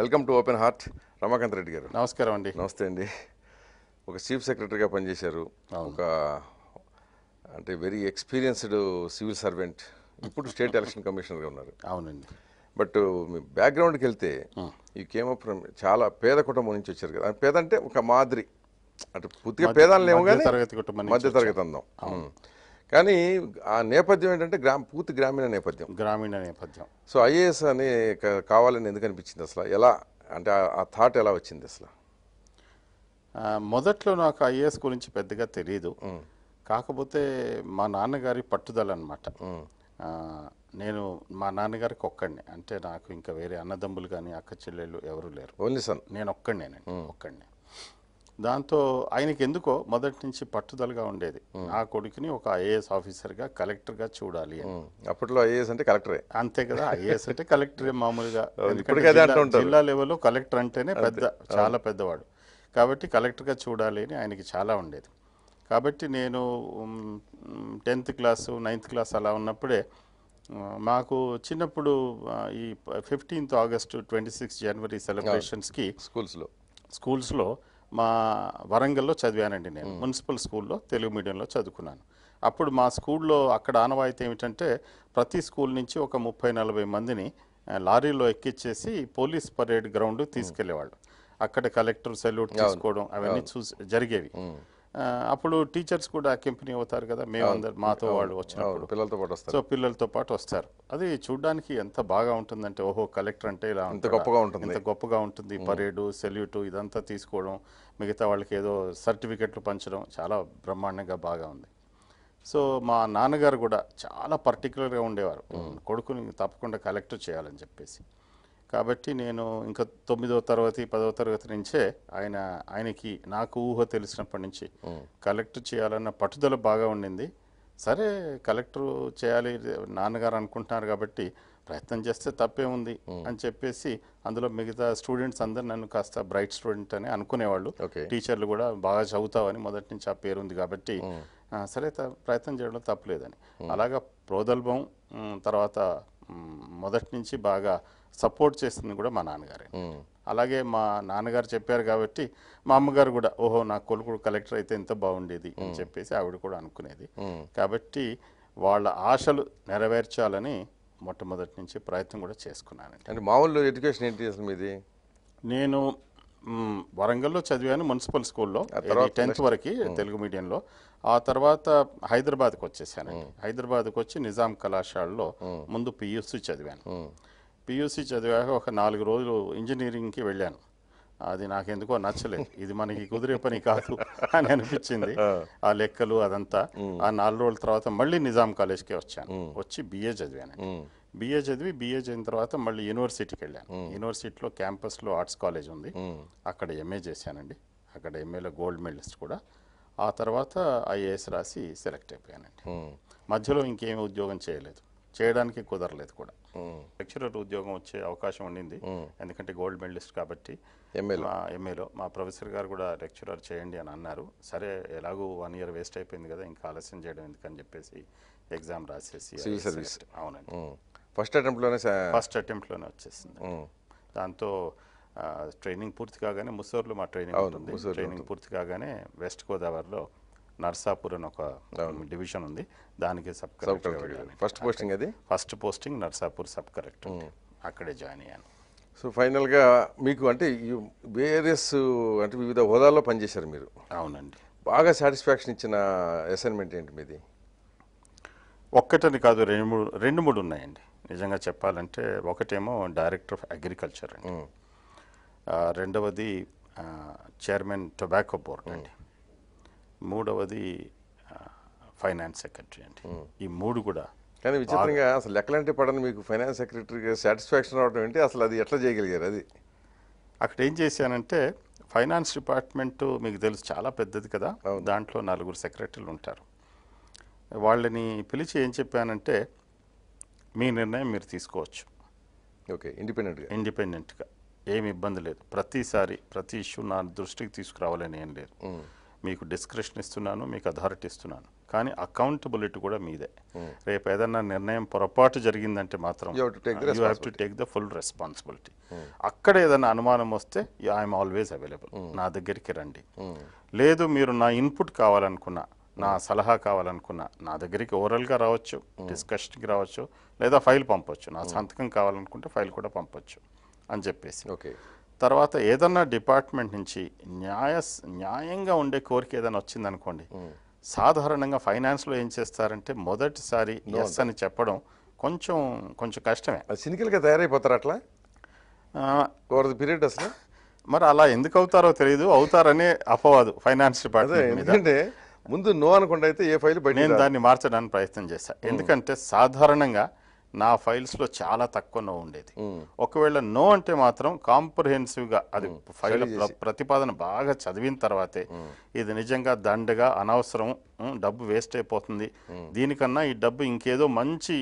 Welcome to open heart Ramakant Reddy గారు. నమస్కారం అండి. నమస్తే అండి. ఒక చీఫ్ సెక్రటరీగా పనిచేశారు. ఒక అంటే వెరీ ఎక్స్పీరియన్స్డ్ సివిల్ సర్వెంట్ ఇప్పుడు స్టేట్ ఎలక్షన్ కమిషనర్గా ఉన్నారు. అవునండి. బట్ మీ బ్యాక్గ్రౌండ్కి వెళ్తే ఈ కేమప్ చాలా పేద కుటుంబం నుంచి వచ్చారు కదా. పేద అంటే ఒక మాదిరి. అంటే పూర్తిగా పేదాలు లేవు కానీ మధ్య తరగతి అందాం. కానీ ఆ నేపథ్యం ఏంటంటే గ్రామ పూర్తి గ్రామీణ నేపథ్యం. గ్రామీణ నేపథ్యం. సో ఐఏఎస్ అని కావాలని ఎందుకు అనిపించింది అసలు? ఎలా అంటే ఆ- థాట్ ఎలా వచ్చింది అసలు? మొదట్లో నాకు ఐఏఎస్ గురించి పెద్దగా తెలియదు కాకపోతే మా నాన్నగారి పట్టుదల అనమాట నేను మా నాన్నగారికి ఒక్కడిని. అంటే నాకు ఇంకా వేరే అన్నదమ్ములు కానీ అక్క చెల్లెళ్ళు ఎవరు లేరు. Only son. నేను ఒక్కడినేనండి ఒక్కడినే. దాంతో ఆయనకి ఎందుకో మొదటి నుంచి పట్టుదలగా ఉండేది. నా కొడుకుని ఒక ఐఏఎస్ ఆఫీసర్గా కలెక్టర్గా చూడాలి అప్పట్లో ఐఏఎస్ అంటే కలెక్టరే. అంతే కదా ఐఏఎస్ అంటే కలెక్టరే మామూలుగా. జిల్లా- లెవెల్లో కలెక్టర్ అంటేనే పెద్ద చాలా పెద్దవాడు. కాబట్టి కలెక్టర్గా చూడాలి అని ఆయనకి చాలా ఉండేది. కాబట్టి నేను టెన్త్ క్లాసు నైన్త్ క్లాస్ అలా ఉన్నప్పుడే మాకు చిన్నప్పుడు ఈ ఫిఫ్టీన్త్ ఆగస్టు ట్వంటీ సిక్స్ జనవరి సెలబ్రేషన్స్కి స్కూల్స్లో. స్కూల్స్లో మా వరంగల్లో చదివానండి నేను. మున్సిపల్ స్కూల్లో తెలుగు మీడియంలో చదువుకున్నాను. అప్పుడు మా స్కూల్లో అక్కడ ఆనవాయితీ ఏమిటంటే ప్రతి స్కూల్ నుంచి ఒక ముప్పై నలభై మందిని లారీలో ఎక్కిచ్చేసి పోలీస్ పరేడ్ గ్రౌండ్ తీసుకెళ్ళేవాళ్ళు. అక్కడ కలెక్టర్ సెల్యూట్ తీసుకోవడం అవన్నీ చూసి జరిగేవి. అప్పుడు టీచర్స్ కూడా కంపెనీ అవుతారు కదా మేమందరం మాతో వాళ్ళు వచ్చినప్పుడు. పిల్లలతో పాటు వస్తారు. సో పిల్లలతో పాటు వస్తారు. అది చూడడానికి ఎంత బాగా ఉంటుందంటే ఓహో కలెక్టర్ అంటే ఇలా ఇంత? గొప్పగా ఉంటుంది. ఇంత గొప్పగా ఉంటుంది. పరేడు సెల్యూట్ ఇదంతా తీసుకోవడం మిగతా వాళ్ళకి ఏదో సర్టిఫికెట్లు పంచడం చాలా బ్రహ్మాండంగా బాగా ఉంది. సో మా నాన్నగారు కూడా చాలా పర్టికులర్గా ఉండేవారు. కొడుకుని తప్పకుండా కలెక్టర్ చేయాలని చెప్పేసి. కాబట్టి నేను ఇంకా తొమ్మిదో తరగతి పదో తరగతి నుంచే ఆయన ఆయనకి నాకు ఊహ తెలిసినప్పటి నుంచి కలెక్టర్ చేయాలన్న పట్టుదల బాగా ఉండింది. సరే కలెక్టర్ చేయాలి నాన్నగారు అనుకుంటున్నారు కాబట్టి ప్రయత్నం చేస్తే తప్పే ఉంది అని చెప్పేసి అందులో మిగతా స్టూడెంట్స్ అందరు నన్ను కాస్త బ్రైట్ స్టూడెంట్ అని అనుకునేవాళ్ళు. టీచర్లు కూడా బాగా చదువుతావని మొదటి నుంచి ఆ పేరు ఉంది కాబట్టి సరే త- ప్రయత్నం చేయడంలో తప్పలేదని. అలాగా ప్రోదల్భం తర్వాత మొదటి నుంచి బాగా సపోర్ట్ చేస్తుంది కూడా మా నాన్నగారే. అలాగే మా నాన్నగారు చెప్పారు కాబట్టి మా అమ్మగారు కూడా ఓహో నా కొడుకు కలెక్టర్ అయితే ఎంత బాగుండేది అని చెప్పేసి ఆవిడ కూడా అనుకునేది. కాబట్టి వాళ్ళ ఆశలు నెరవేర్చాలని మొట్టమొదటి నుంచి ప్రయత్నం కూడా చేసుకున్నానండి. అంటే మామూలు ఎడ్యుకేషన్ ఏంటి అసలు మీది? నేను వరంగల్లో చదివాను మున్సిపల్ స్కూల్లో టెన్త్ వరకు తెలుగు మీడియంలో. ఆ తర్వాత హైదరాబాద్కి వచ్చేసానండి హైదరాబాద్కి వచ్చి నిజాం కళాశాలలో ముందు పియూసీ చదివాను. పియూసీ చదివాక ఒక నాలుగు రోజులు ఇంజనీరింగ్కి వెళ్ళాను. అది నాకెందుకో నచ్చలేదు. ఇది మనకి కుదిరే పని కాదు అని అనిపించింది. ఆ. లెక్కలు అదంతా. ఆ నాలుగు రోజుల తర్వాత మళ్ళీ నిజాం కాలేజ్కి వచ్చాను. వచ్చి బిఏ చదివాను. బిఏ చదివి బిఏ చదివిన తర్వాత మళ్ళీ యూనివర్సిటీకి వెళ్ళాను. యూనివర్సిటీలో క్యాంపస్లో ఆర్ట్స్ కాలేజ్ ఉంది. అక్కడ ఎంఏ చేశానండి. అక్కడ ఎంఏలో గోల్డ్ మెడలిస్ట్ కూడా. ఆ తర్వాత ఐఏఎస్ రాసి సెలెక్ట్ అయిపోయానండి. మధ్యలో ఇంకేమీ ఉద్యోగం చేయలేదు. చేయడానికి కుదరలేదు కూడా. లెక్చరర్ ఉద్యోగం వచ్చే అవకాశం ఉండింది. ఎందుకంటే గోల్డ్ మెడలిస్ట్ కాబట్టి మా ఎంఏలో మా ప్రొఫెసర్ గారు కూడా లెక్చరర్ చేయండి అని అన్నారు. సరే ఎలాగూ వన్ ఇయర్ వేస్ట్ అయిపోయింది కదా ఇంకా ఆలస్యం చేయడం ఎందుకని చెప్పేసి ఎగ్జామ్ రాసేసి service. select- అవునండి. ఫస్ట్ అటెంప్ట్లోనే ఫస్ట్ అటెంప్ట్లోనే వచ్చేసింది. దాంతో ట్రైనింగ్ పూర్తి కాగానే ముసూర్లో మా ట్రైనింగ్ ఉంటుంది. ట్రైనింగ్ పూర్తి కాగానే వెస్ట్ గోదావరిలో నర్సాపూర్ అని ఒక డివిజన్ ఉంది. దానికి సబ్ కలెక్టర్ ఫస్ట్ పోస్టింగ్ అది? First posting Narsapur sub collector. అక్కడే జాయిన్ అయ్యాను. సో ఫైనల్గా మీకు అంటే వేరియస్ అంటే వివిధ హోదాల్లో పనిచేశారు మీరు. అవునండి. బాగా సాటిస్ఫాక్షన్ ఇచ్చిన అసైన్మెంట్ ఏంటి మీది? ఒక్కటని కాదు రెండు మూడు రెండు మూడు ఉన్నాయండి. నిజంగా చెప్పాలంటే ఒకటేమో డైరెక్టర్ ఆఫ్ అగ్రికల్చర్ అండి. రెండవది చైర్మన్ టొబాకో బోర్డ్ అండి. మూడవది ఫైనాన్స్ సెక్రటరీ అండి. ఈ మూడు కూడా కానీ విచిత్రంగా అసలు లెక్కలంటే పడని మీకు ఫైనాన్స్ సెక్రటరీగా సాటిస్ఫాక్షన్ రావడం ఏంటి? అసలు అది ఎట్లా చేయగలిగారు అది? అక్కడ ఏం చేశానంటే ఫైనాన్స్ డిపార్ట్మెంట్ మీకు తెలుసు చాలా పెద్దది కదా దాంట్లో నలుగురు సెక్రటరీలు ఉంటారు. వాళ్ళని పిలిచి ఏం చెప్పానంటే మీ నిర్ణయం మీరు తీసుకోవచ్చు. ఓకే ఇండిపెండెంట్గా. ఇండిపెండెంట్గా. ఏమి ఇబ్బంది లేదు. ప్రతిసారి ప్రతి ఇష్యూ నా దృష్టికి తీసుకురావాలని ఏం లేదు. మీకు డిస్క్రిప్షన్ ఇస్తున్నాను మీకు అథారిటీ ఇస్తున్నాను. కానీ అకౌంటబిలిటీ కూడా మీదే. రేపు ఏదన్నా నిర్ణయం పొరపాటు జరిగిందంటే మాత్రం you have to take the full responsibility అక్కడ ఏదైనా అనుమానం వస్తే ఐఎమ్ ఆల్వేస్ అవైలబుల్ నా దగ్గరికి రండి. లేదు మీరు నా ఇన్పుట్ కావాలనుకున్నా నా సలహా కావాలనుకున్నా నా దగ్గరికి ఓరల్గా రావచ్చు డిస్కషన్కి రావచ్చు లేదా ఫైల్ పంపొచ్చు. నా సంతకం కావాలనుకుంటే ఫైల్ కూడా పంపొచ్చు అని చెప్పేసి. ఓకే తర్వాత ఏదన్నా డిపార్ట్మెంట్ నుంచి న్యాయ న్యాయంగా ఉండే కోరిక ఏదైనా వచ్చిందనుకోండి సాధారణంగా ఫైనాన్స్లో ఏం చేస్తారంటే మొదటిసారి ఎస్ అని చెప్పడం కొంచెం కొంచెం కష్టమే. సినికల్గా తయారైపోతారు అట్లా? ఓవర్ ది పీరియడ్ అసలు? మరి అలా ఎందుకు అవుతారో తెలియదు అవుతారనే అపవాదు ఫైనాన్స్ డిపార్ట్మెంట్ మీద. ఎందుకంటే ముందు నో అనుకుంటే అయితే ఏ ఫైల్ నేను దాన్ని మార్చడానికి ప్రయత్నం చేశాను ఎందుకంటే సాధారణంగా నా ఫైల్స్లో చాలా తక్కువ నో ఉండేది. ఒకవేళ నో అంటే మాత్రం కాంప్రహెన్సివ్గా అది ఫైల్ ప్ర- ప్రతిపాదన బాగా చదివిన తర్వాతే ఇది నిజంగా దండగా అనవసరం డబ్బు వేస్ట్ అయిపోతుంది. దీనికన్నా ఈ డబ్బు ఇంకేదో మంచి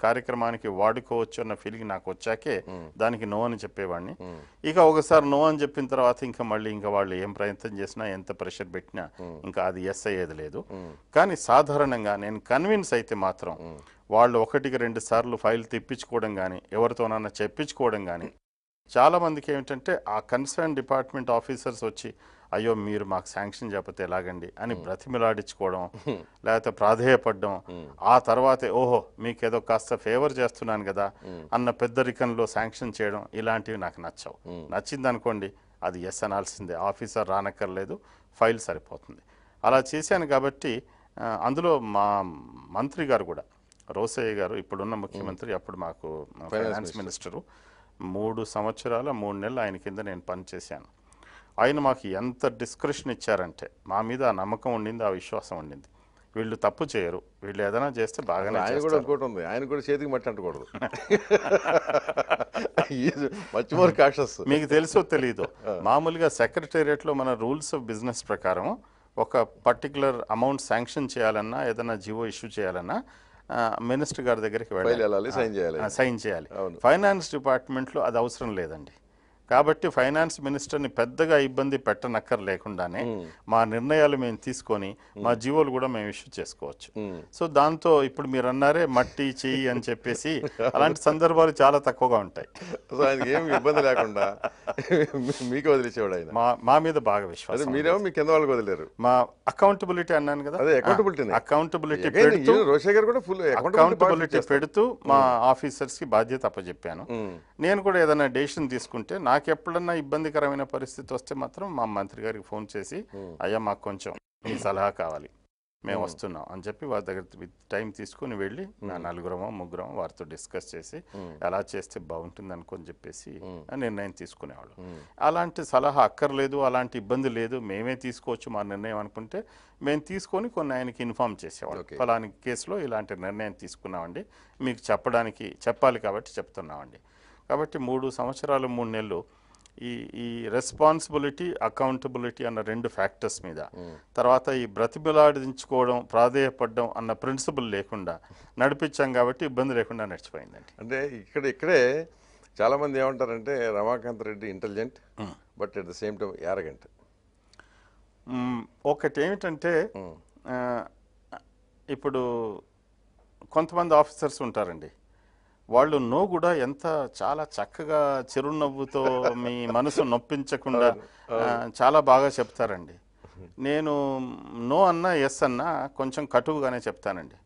కార్యక్రమానికి వాడుకోవచ్చు అన్న ఫీలింగ్ నాకు వచ్చాకే దానికి నో అని చెప్పేవాడిని. ఇక ఒకసారి నో అని చెప్పిన తర్వాత ఇంకా మళ్ళీ ఇంకా వాళ్ళు ఏం ప్రయత్నం చేసినా ఎంత ప్రెషర్ పెట్టినా ఇంకా అది ఎస్ అయ్యేది లేదు. కానీ సాధారణంగా నేను కన్విన్స్ అయితే మాత్రం వాళ్ళు ఒకటికి రెండు సార్లు ఫైల్ తెప్పించుకోవడం కానీ ఎవరితోనన్నా చెప్పించుకోవడం కానీ చాలా మందికి ఏమిటంటే ఆ కన్సర్న్ డిపార్ట్మెంట్ ఆఫీసర్స్ వచ్చి అయ్యో మీరు మాకు శాంక్షన్ చెప్పతే ఎలాగండి? అని బ్రతిమిలాడించుకోవడం లేకపోతే ప్రాధేయపడడం ఆ తర్వాతే ఓహో మీకు ఏదో కాస్త ఫేవర్ చేస్తున్నాను కదా అన్న పెద్దరికంలో శాంక్షన్ చేయడం ఇలాంటివి నాకు నచ్చవు. నచ్చింది అనుకోండి అది ఎస్ అనాల్సిందే. ఆఫీసర్ రానక్కర్లేదు ఫైల్ సరిపోతుంది. అలా చేశాను కాబట్టి అందులో మా మంత్రి గారు కూడా రోసయ్య గారు ఇప్పుడున్న ముఖ్యమంత్రి అప్పుడు మాకు ఫైనాన్స్ మినిస్టరు. మూడు సంవత్సరాల మూడు నెలలు ఆయన కింద నేను పనిచేశాను. ఆయన మాకు ఎంత డిస్క్రిప్షన్ ఇచ్చారంటే మా మీద ఆ నమ్మకం ఉండింది ఆ విశ్వాసం ఉండింది. వీళ్ళు తప్పు చేయరు. వీళ్ళు ఏదైనా చేస్తే బాగానే ఆయన కూడా ఇంకోటి ఉంది. ఆయన కూడా చేతికి మట్టి అంటకూడదు. మచ్ మోర్ కాషస్ మీకు తెలుసో తెలీదు మామూలుగా సెక్రటేరియట్లో మన రూల్స్ ఆఫ్ బిజినెస్ ప్రకారం ఒక పర్టికులర్ అమౌంట్ శాంక్షన్ చేయాలన్నా ఏదైనా జివో ఇష్యూ చేయాలన్నా మినిస్టర్ గారి దగ్గరికి వెళ్ళాలి. సైన్ చేయాలి. ఆ, సైన్ చేయాలి. అవును. ఫైనాన్స్ డిపార్ట్మెంట్లో అది అవసరం లేదండి. కాబట్టి ఫైనాన్స్ మినిస్టర్ని పెద్దగా ఇబ్బంది పెట్టనక్కర్ లేకుండానే మా నిర్ణయాలు మేము తీసుకొని మా జీవోలు కూడా మేము ఇష్యూ చేసుకోవచ్చు. సో దాంతో ఇప్పుడు మీరు అన్నారే మట్టి చెయ్యి అని చెప్పేసి అలాంటి సందర్భాలు చాలా తక్కువగా ఉంటాయి. సో ఆయనకి ఏం ఇబ్బంది లేకుండా మీకు వదిలేసేవాడు ఆయన. మా మా మీద బాగా విశ్వాసం మీరేమో మీ కింద వాళ్ళకి వదిలేరు. మా అకౌంటబిలిటీ అన్నాను కదా? అదే. అకౌంటబిలిటీ Again, పెడుతూ గారు కూడా ఫుల్ అకౌంటబిలిటీ పెడుతూ మా ఆఫీసర్స్కి బాధ్యత అప్పచెప్పాను. నేను కూడా ఏదైనా డెసిషన్ తీసుకుంటే నాకు ఎప్పుడన్నా ఇబ్బందికరమైన పరిస్థితి వస్తే మాత్రం మా మంత్రి గారికి ఫోన్ చేసి అయ్యా మాకు కొంచెం మీ సలహా కావాలి. మేము వస్తున్నాం. అని చెప్పి వారి దగ్గర టైం తీసుకుని వెళ్ళి నా నలుగురమో ముగ్గురమో వారితో డిస్కస్ చేసి ఎలా చేస్తే బాగుంటుంది అనుకొని చెప్పేసి నిర్ణయం తీసుకునేవాళ్ళు. అలాంటి సలహా అక్కర్లేదు అలాంటి ఇబ్బంది లేదు. మేమే తీసుకోవచ్చు మా నిర్ణయం అనుకుంటే మేము తీసుకొని కొన్ని ఆయనకి ఇన్ఫామ్ చేసేవాళ్ళం. ఫలాని కేసులో ఇలాంటి నిర్ణయం తీసుకున్నామండి. మీకు చెప్పడానికి చెప్పాలి కాబట్టి చెప్తున్నామండి. కాబట్టి మూడు సంవత్సరాలు మూడు నెలలు ఈ ఈ రెస్పాన్సిబిలిటీ అకౌంటబిలిటీ అన్న రెండు ఫ్యాక్టర్స్ మీద. తర్వాత ఈ బ్రతిబలాడించుకోవడం ప్రాధేయపడడం అన్న ప్రిన్సిపల్ లేకుండా నడిపించాం కాబట్టి ఇబ్బంది లేకుండా నడిచిపోయిందండి. అంటే ఇక్కడ ఇక్కడే చాలా మంది ఏమంటారంటే Ramakant Reddy intelligent but at the same time arrogant ఒకటి ఏమిటంటే ఇప్పుడు కొంతమంది ఆఫీసర్స్ ఉంటారండి. వాళ్ళు నో కూడా ఎంత చాలా చక్కగా చిరునవ్వుతో మీ మనసు నొప్పించకుండా చాలా బాగా చెప్తారండి. నేను నో అన్నా ఎస్ అన్నా కొంచెం కటువుగానే చెప్తానండి.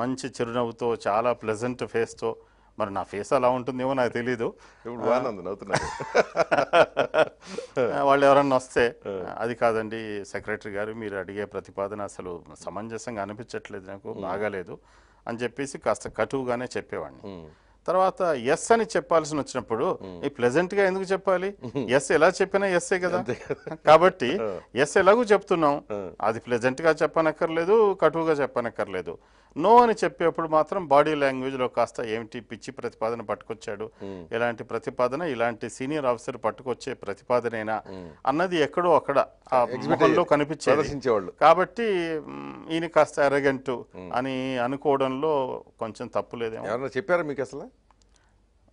మంచి చిరునవ్వుతో చాలా ప్లెజెంట్ ఫేస్తో. మరి నా ఫేస్ అలా ఉంటుందేమో నాకు తెలీదు. వాళ్ళు ఎవరన్నా వస్తే అది కాదండి సెక్రటరీ గారు మీరు అడిగే ప్రతిపాదన అసలు సమంజసంగా అనిపించట్లేదు నాకు బాగాలేదు. అని చెప్పేసి కాస్త కటువుగానే చెప్పేవాడిని. తర్వాత ఎస్ అని చెప్పాల్సి వచ్చినప్పుడు ఈ ప్లెజెంట్గా ఎందుకు చెప్పాలి? ఎస్ ఎలా చెప్పినా ఎస్ఏ కదా? కాబట్టి ఎస్ ఎలాగూ చెప్తున్నాం. అది ప్లెజెంట్గా చెప్పనక్కర్లేదు కటువుగా చెప్పనక్కర్లేదు. నో అని చెప్పేప్పుడు మాత్రం బాడీ లాంగ్వేజ్లో కాస్త ఏమిటి పిచ్చి ప్రతిపాదన పట్టుకొచ్చాడు. ఇలాంటి ప్రతిపాదన ఇలాంటి సీనియర్ ఆఫీసర్ పట్టుకొచ్చే ప్రతిపాదనేనా అన్నది ఎక్కడో అక్కడ ఆ ముఖంలో కనిపించేది. ప్రదర్శించేవాళ్ళు. కాబట్టి ఈయన కాస్త ఎరగంటు అని అనుకోవడంలో కొంచెం తప్పు లేదేమో. చెప్పారా మీకు అసలు?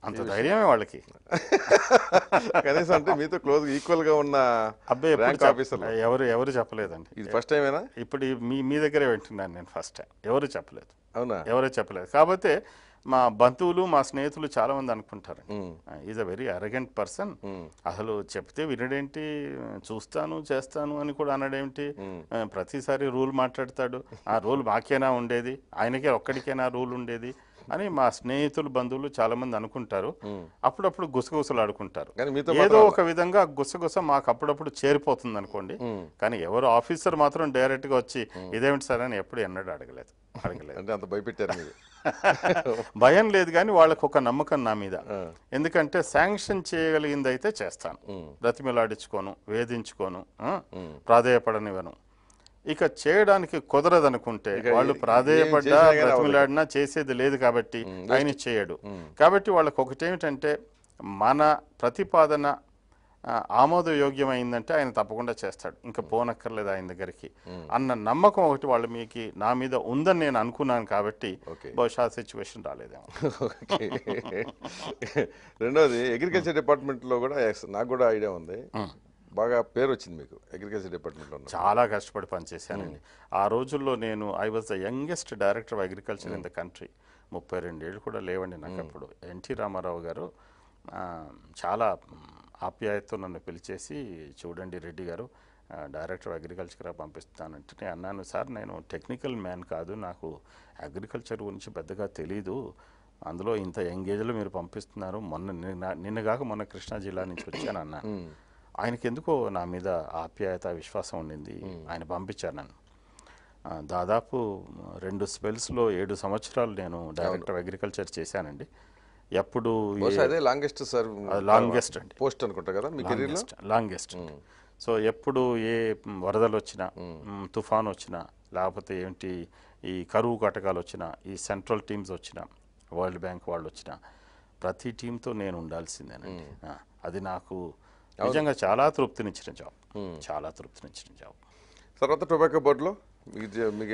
అంత ధైర్యమే వాళ్ళకి. కనీసం అంటే మీతో క్లోజ్ ఈక్వల్గా ఉన్న అబ్బాయి ర్యాంక్ ఆఫీసర్లు. ఎవరు ఎవరు చెప్పలేదండి. ఇది ఫస్ట్ టైమేనా? ఇప్పుడు మీ మీ దగ్గరే వింటున్నాను నేను ఫస్ట్ టైం. ఎవరు చెప్పలేదు. అవునా? ఎవరో చెప్పలేదు. కాకపోతే మా బంధువులు మా స్నేహితులు చాలా మంది అనుకుంటారు. Is a very arrogant person. అసలు చెప్తే వినడేంటి? చూస్తాను చేస్తాను అని కూడా అనడేంటి? ఆ, ప్రతిసారి రూల్ మాట్లాడతాడు. ఆ రూల్ మాకేనా ఉండేది? ఆయనకే ఒక్కడికేనా రూల్ ఉండేది? అని మా స్నేహితులు బంధువులు చాలా మంది అనుకుంటారు అప్పుడప్పుడు గుసగుసలు ఆడుకుంటారు ఏదో ఒక విధంగా గుసగుస మాకు అప్పుడప్పుడు చేరిపోతుంది అనుకోండి కానీ ఎవరు ఆఫీసర్ మాత్రం డైరెక్ట్గా వచ్చి ఇదేమిటి సార్? అని ఎప్పుడు ఎన్నడూ అడగలేదు. అడగలేదు. అంటే అంత భయపెట్టారు భయం లేదు కానీ వాళ్ళకు ఒక నమ్మకం నా మీద. ఎందుకంటే శాంక్షన్ చేయగలిగింది అయితే చేస్తాను బ్రతిమిలాడించుకోను వేధించుకోను? ప్రాధేయపడనివ్వను. ఇక చేయడానికి కుదరదనుకుంటే వాళ్ళు ప్రాధేయపడ్డా బ్రతిమిలాడినా చేసేది లేదు కాబట్టి ఆయన చేయడు. కాబట్టి వాళ్ళకి ఒకటేమిటంటే మన ప్రతిపాదన ఆమోదయోగ్యమైందంటే ఆయన తప్పకుండా చేస్తాడు. ఇంకా పోనక్కర్లేదు ఆయన దగ్గరికి. అన్న నమ్మకం ఒకటి వాళ్ళ మీకు నా మీద ఉందని నేను అనుకున్నాను కాబట్టి. బహుశా సిచ్యువేషన్ రాలేదేమో. రెండోది అగ్రికల్చర్ డిపార్ట్మెంట్లో కూడా నాకు కూడా ఐడియా ఉంది. బాగా పేరు వచ్చింది మీకు అగ్రికల్చర్ డిపార్ట్మెంట్లో ఉన్న. చాలా కష్టపడి పనిచేశానండి. ఆ రోజుల్లో నేను I was the youngest director of agriculture in the country ముప్పై రెండేళ్ళు కూడా లేవండి నాకు అప్పుడు. ఎన్టీ రామారావు గారు చాలా ఆప్యాయతతో నన్ను పిలిచేసి చూడండి రెడ్డి గారు డైరెక్టర్ ఆఫ్ అగ్రికల్చర్ పంపిస్తానంటే నేను అన్నాను సార్ నేను టెక్నికల్ మ్యాన్ కాదు నాకు అగ్రికల్చర్ గురించి పెద్దగా తెలీదు. అందులో ఇంత ఎంగేజ్లో మీరు పంపిస్తున్నారు. మొన్న నిన్న నిన్నగాక మొన్న కృష్ణా జిల్లా నుంచి వచ్చాను అన్నాను ఆయనకి ఎందుకో నా మీద ఆప్యాయత విశ్వాసం ఉండింది. ఆయన పంపించారు నన్ను. దాదాపు రెండు స్పెల్స్లో ఏడు సంవత్సరాలు నేను డైరెక్టర్ ఆఫ్ అగ్రికల్చర్ చేశానండి. ఎప్పుడు అదే లాంగెస్ట్ సార్ లాంగెస్ట్ అండి. పోస్ట్ అనుకుంటా కదా మీ లాంగెస్ట్ సో ఎప్పుడు ఏ వరదలు వచ్చినా తుఫాన్ వచ్చినా లేకపోతే ఏంటి ఈ కరువు కటకాలు వచ్చినా ఈ సెంట్రల్ టీమ్స్ వచ్చినా వరల్డ్ బ్యాంక్ వాళ్ళు వచ్చినా ప్రతి టీంతో నేను ఉండాల్సిందేనండి. అది నాకు నిజంగా చాలా తృప్తినిచ్చిన జాబ్. చాలా తృప్తినిచ్చిన జాబ్. తర్వాత టొబాకో బోర్డులో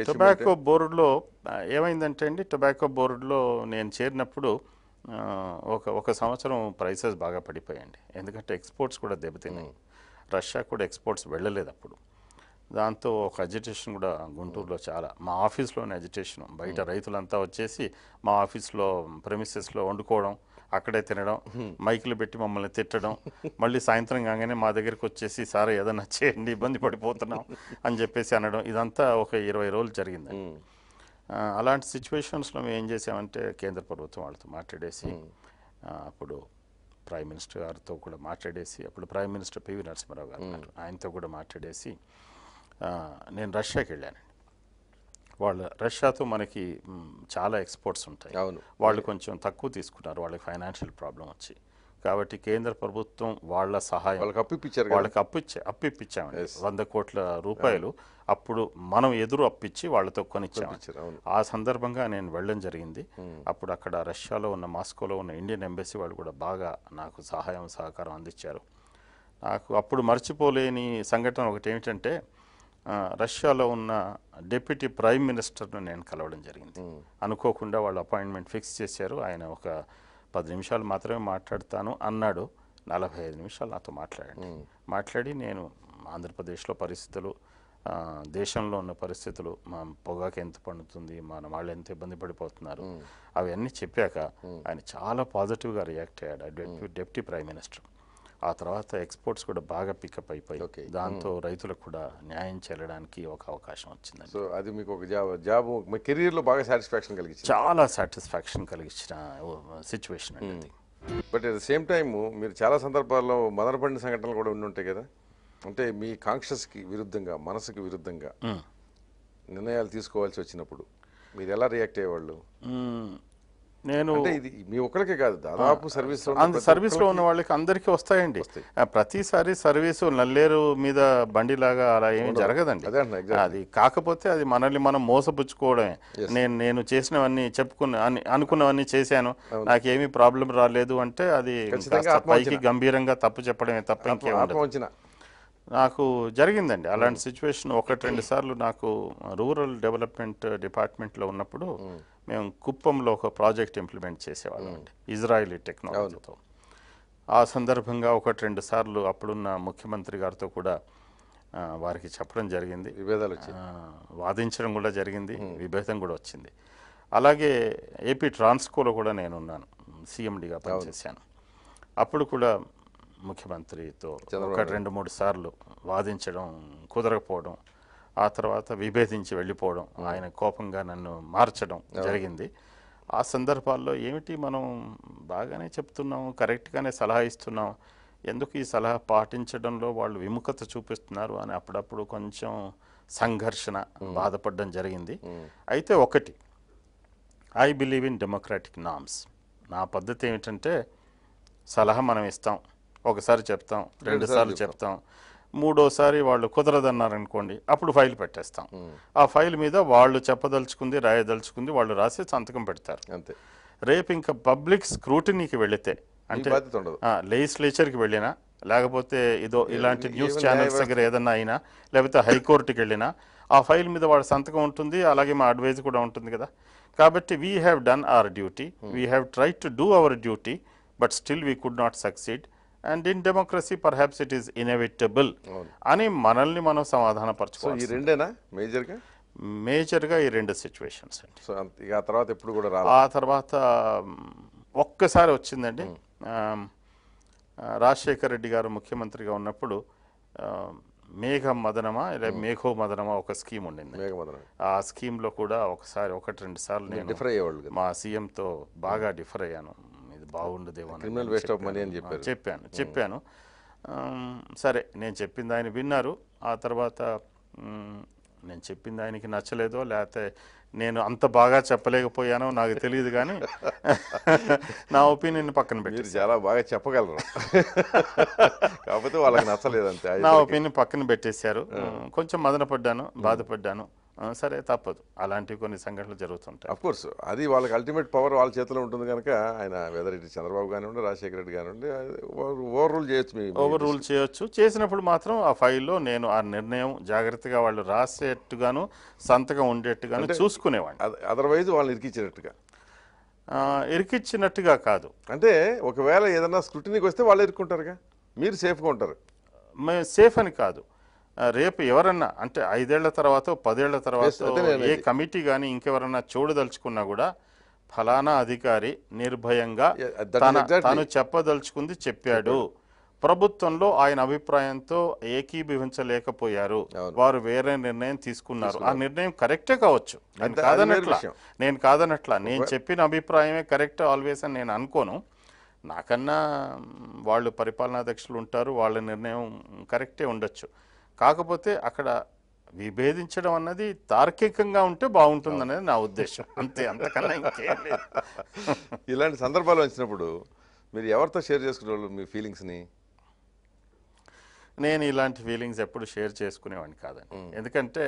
టొబాకో బోర్డులో ఏమైందంటే అండి టొబాకో బోర్డులో నేను చేరినప్పుడు ఒక ఒక సంవత్సరం ప్రైసెస్ బాగా పడిపోయాయండి. ఎందుకంటే ఎక్స్పోర్ట్స్ కూడా దెబ్బతిన్నాయి. రష్యా కూడా ఎక్స్పోర్ట్స్ వెళ్ళలేదు అప్పుడు. దాంతో ఒక అజిటేషన్ కూడా గుంటూరులో చాలా మా ఆఫీస్లోనే అజిటేషన్ బయట రైతులంతా వచ్చేసి మా ఆఫీస్లో ప్రెమిసెస్లో వండుకోవడం అక్కడే తినడం మైకులు పెట్టి మమ్మల్ని తిట్టడం మళ్ళీ సాయంత్రం కాగానే మా దగ్గరికి వచ్చేసి సార్ ఏదన్నా చేయండి ఇబ్బంది పడిపోతున్నాం అని చెప్పేసి అనడం ఇదంతా ఒక ఇరవై రోజులు జరిగింది అలాంటి సిచ్యువేషన్స్లో మేము ఏం చేసామంటే కేంద్ర ప్రభుత్వం వాళ్ళతో మాట్లాడేసి అప్పుడు ప్రైమ్ మినిస్టర్ గారితో కూడా మాట్లాడేసి అప్పుడు ప్రైమ్ మినిస్టర్ పివి నరసింహారావు గారు. ఆయనతో కూడా మాట్లాడేసి నేను రష్యాకి వెళ్ళానండి. వాళ్ళ రష్యాతో మనకి చాలా ఎక్స్పోర్ట్స్ ఉంటాయి. అవును. వాళ్ళు కొంచెం తక్కువ తీసుకున్నారు వాళ్ళకి ఫైనాన్షియల్ ప్రాబ్లం వచ్చి. కాబట్టి కేంద్ర ప్రభుత్వం వాళ్ళ సహాయం వాళ్ళకి అప్పు ఇప్పించారు వాళ్ళకి అప్పు ఇచ్చే అప్పు ఇప్పించామండి. వంద కోట్ల రూపాయలు అప్పుడు మనం ఎదురు అప్పిచ్చి వాళ్ళతో కొనిచ్చాము. ఆ సందర్భంగా నేను వెళ్ళడం జరిగింది. అప్పుడు అక్కడ రష్యాలో ఉన్న మాస్కోలో ఉన్న ఇండియన్ ఎంబసీ వాళ్ళు కూడా బాగా నాకు సహాయం సహకారం అందించారు. నాకు అప్పుడు మర్చిపోలేని సంఘటన ఒకటి ఏమిటంటే రష్యాలో ఉన్న డిప్యూటీ ప్రైమ్ మినిస్టర్ను నేను కలవడం జరిగింది. అనుకోకుండా వాళ్ళు అపాయింట్మెంట్ ఫిక్స్ చేశారు. ఆయన ఒక పది నిమిషాలు మాత్రమే మాట్లాడతాను అన్నాడు. నలభై ఐదు నిమిషాలు నాతో మాట్లాడండి. మాట్లాడి నేను ఆంధ్రప్రదేశ్లో పరిస్థితులు దేశంలో ఉన్న పరిస్థితులు మా పొగాకు ఎంత పండుతుంది మన వాళ్ళు ఎంత ఇబ్బంది పడిపోతున్నారు అవన్నీ చెప్పాక ఆయన చాలా పాజిటివ్గా రియాక్ట్ అయ్యాడు. Deputy prime minister. ఆ తర్వాత ఎక్స్పోర్ట్స్ కూడా బాగా పికప్ అయిపోయి. దాంతో రైతులకు కూడా న్యాయం చెల్లడానికి ఒక అవకాశం వచ్చిందండి. సో అది మీకు ఒక జాబ్ జాబ్ మీ కెరీర్లో బాగా సాటిస్ఫాక్షన్ కలిగించింది. చాలా సాటిస్ఫాక్షన్ కలిగించిన సిచ్యువేషన్ అండి but at the same time మీరు చాలా సందర్భాల్లో మదనపడిన సంఘటనలు కూడా ఉండి ఉంటాయి కదా? అంటే మీ కాంక్షస్కి విరుద్ధంగా మనసుకి విరుద్ధంగా నిర్ణయాలు తీసుకోవాల్సి వచ్చినప్పుడు మీరు ఎలా రియాక్ట్ అయ్యేవాళ్ళు? మ్మ్. నేను ఇది మీ ఒక్కరికే కాదు దాదాపు సర్వీస్ అంత సర్వీస్లో ఉన్న వాళ్ళకి అందరికీ వస్తాయండి. ప్రతిసారి సర్వీసు నల్లేరు మీద బండిలాగా అలా ఏమీ జరగదండి. అదే కాకపోతే అది మనల్ని మనం మోసపుచ్చుకోవడమే. నేను నేను చేసినవన్నీ చెప్పుకున్న అనుకున్నవన్నీ చేశాను. నాకేమీ ప్రాబ్లం రాలేదు అంటే అది. పైకి గంభీరంగా తప్పు చెప్పడమే తప్ప ఇంకేం నాకు జరిగిందండి. అలాంటి సిచ్యువేషన్ ఒకటి రెండు సార్లు నాకు రూరల్ డెవలప్మెంట్ డిపార్ట్మెంట్లో ఉన్నప్పుడు మేము కుప్పంలో ఒక ప్రాజెక్ట్ ఇంప్లిమెంట్ చేసేవాళ్ళం అండి. ఇజ్రాయిలీ టెక్నాలజీతో. ఆ సందర్భంగా ఒకటి రెండు సార్లు అప్పుడున్న ముఖ్యమంత్రి గారితో కూడా వారికి చెప్పడం జరిగింది. విభేదాలు వాదించడం కూడా జరిగింది. విభేదం కూడా వచ్చింది. అలాగే ఏపీ ట్రాన్స్కోలో కూడా నేను ఉన్నాను. సీఎండిగా పనిచేశాను. అప్పుడు కూడా ముఖ్యమంత్రితో ఒక రెండు మూడు సార్లు వాదించడం కుదరకపోవడం ఆ తర్వాత విభేదించి వెళ్ళిపోవడం ఆయన కోపంగా నన్ను మార్చడం జరిగింది. ఆ సందర్భాల్లో ఏమిటి మనం బాగానే చెప్తున్నాం కరెక్ట్గానే సలహా ఇస్తున్నాం ఎందుకు ఈ సలహా పాటించడంలో వాళ్ళు విముఖత చూపిస్తున్నారు అని అప్పుడప్పుడు కొంచెం సంఘర్షణ బాధపడడం జరిగింది. అయితే ఒకటి I believe in democratic norms నా పద్ధతి ఏమిటంటే సలహా మనం ఇస్తాం ఒకసారి చెప్తాం రెండు సార్లు చెప్తాం. మూడోసారి వాళ్ళు కుదరదన్నారనుకోండి అప్పుడు ఫైల్ పెట్టేస్తాం. ఆ ఫైల్ మీద వాళ్ళు చెప్పదలుచుకుంది రాయదలుచుకుంది వాళ్ళు రాసి సంతకం పెడతారు. అంతే. రేపు ఇంకా పబ్లిక్ స్క్రూటినీకి వెళితే అంటే లెజిస్లేచర్కి వెళ్ళినా లేకపోతే ఇదో ఇలాంటి న్యూస్ ఛానల్స్ దగ్గర ఏదన్నా అయినా లేకపోతే హైకోర్టుకి వెళ్ళినా ఆ ఫైల్ మీద వాడి సంతకం ఉంటుంది అలాగే మా అడ్వైజ్ కూడా ఉంటుంది కదా. కాబట్టి we have done our duty we have try to do our duty but still we could not succeed and in democracy perhaps it is inevitable అని మనల్ని మనం సో సమాధానపరచుకోవాలి ఈ రెండేనా? మేజర్గా మేజర్గా ఈ రెండు సిచ్యువేషన్స్ అండి. సో ఆ తర్వాత ఎప్పుడు కూడా రాలి? ఆ తర్వాత ఒక్కసారి వచ్చిందండి. రాజశేఖర రెడ్డి గారు ముఖ్యమంత్రిగా ఉన్నప్పుడు మేఘ మదనమా లేదా మేఘో మదనమా ఒక స్కీమ్ ఉండింది. ఆ స్కీమ్లో కూడా ఒకసారి ఒకటి రెండు సార్లు నేను డిఫర్ అయ్యేవాళ్ళు మా సీఎంతో బాగా డిఫర్ అయ్యాను. బాగుండదేమో క్రిమినల్ వేస్ట్ ఆఫ్ మనీ అని చెప్పారు. చెప్పాను చెప్పాను. ఆమ్, సరే నేను చెప్పింది ఆయన విన్నారు. ఆ తర్వాత నేను చెప్పింది ఆయనకి నచ్చలేదో లేకపోతే నేను అంత బాగా చెప్పలేకపోయానో నాకు తెలియదు కానీ నా ఒపీనియన్ పక్కన పెట్టి చాలా బాగా చెప్పగలరు. కాకపోతే వాళ్ళకి నచ్చలేదు అంతే. నా ఒపీనియన్ పక్కన పెట్టేశారు. కొంచెం మదనపడ్డాను బాధపడ్డాను. సరే తప్పదు. అలాంటివి కొన్ని సంఘటనలు జరుగుతుంటాయి. అఫ్ కోర్స్ అది వాళ్ళకి అల్టిమేట్ పవర్ వాళ్ళ చేతిలో ఉంటుంది కనుక ఆయన వెదర్ ఇటు చంద్రబాబు కానివ్వండి రాజశేఖర రెడ్డి కానివ్వండి ఓవర్ రూల్ చేయొచ్చు ఓవర్ రూల్ చేయొచ్చు. చేసినప్పుడు మాత్రం ఆ ఫైల్లో నేను ఆ నిర్ణయం జాగ్రత్తగా వాళ్ళు రాసేట్టుగాను సంతకం ఉండేట్టుగాను చూసుకునేవాడిని. అద- అదర్వైజ్ వాళ్ళని ఇరికిచ్చినట్టుగా ఇరికిచ్చినట్టుగా కాదు. అంటే ఒకవేళ ఏదన్నా స్క్రూటినీకి వస్తే వాళ్ళు ఇరుక్కుంటారుగా. మీరు సేఫ్గా ఉంటారు. మేము సేఫ్ అని కాదు. రేపు ఎవరన్నా అంటే ఐదేళ్ళ తర్వాత పదేళ్ళ తర్వాత ఏ కమిటీ కానీ ఇంకెవరన్నా చూడదలుచుకున్నా కూడా ఫలానా అధికారి నిర్భయంగా తన చెప్పదలుచుకుంది చెప్పాడు. ప్రభుత్వంలో ఆయన అభిప్రాయంతో ఏకీభవించలేకపోయారు. వారు వేరే నిర్ణయం తీసుకున్నారు. ఆ నిర్ణయం కరెక్టే కావచ్చు. నేను కాదనట్లా. నేను కాదనట్లా. నేను చెప్పిన అభిప్రాయమే కరెక్ట్ ఆల్వేస్ అని నేను అనుకోను. నాకన్నా వాళ్ళు పరిపాలనాధ్యక్షులు ఉంటారు. వాళ్ళ నిర్ణయం కరెక్టే ఉండొచ్చు. కాకపోతే అక్కడ విభేదించడం అన్నది తార్కికంగా ఉంటే బాగుంటుంది అనేది నా ఉద్దేశం. అంతే అంతకన్నా ఇంకేం లేదు. ఇలాంటి సందర్భాలు వచ్చినప్పుడు మీరు ఎవరితో షేర్ చేసుకునేవాళ్ళు మీ ఫీలింగ్స్ని? నేను ఇలాంటి ఫీలింగ్స్ ఎప్పుడు షేర్ చేసుకునేవాడిని కాదండి. ఎందుకంటే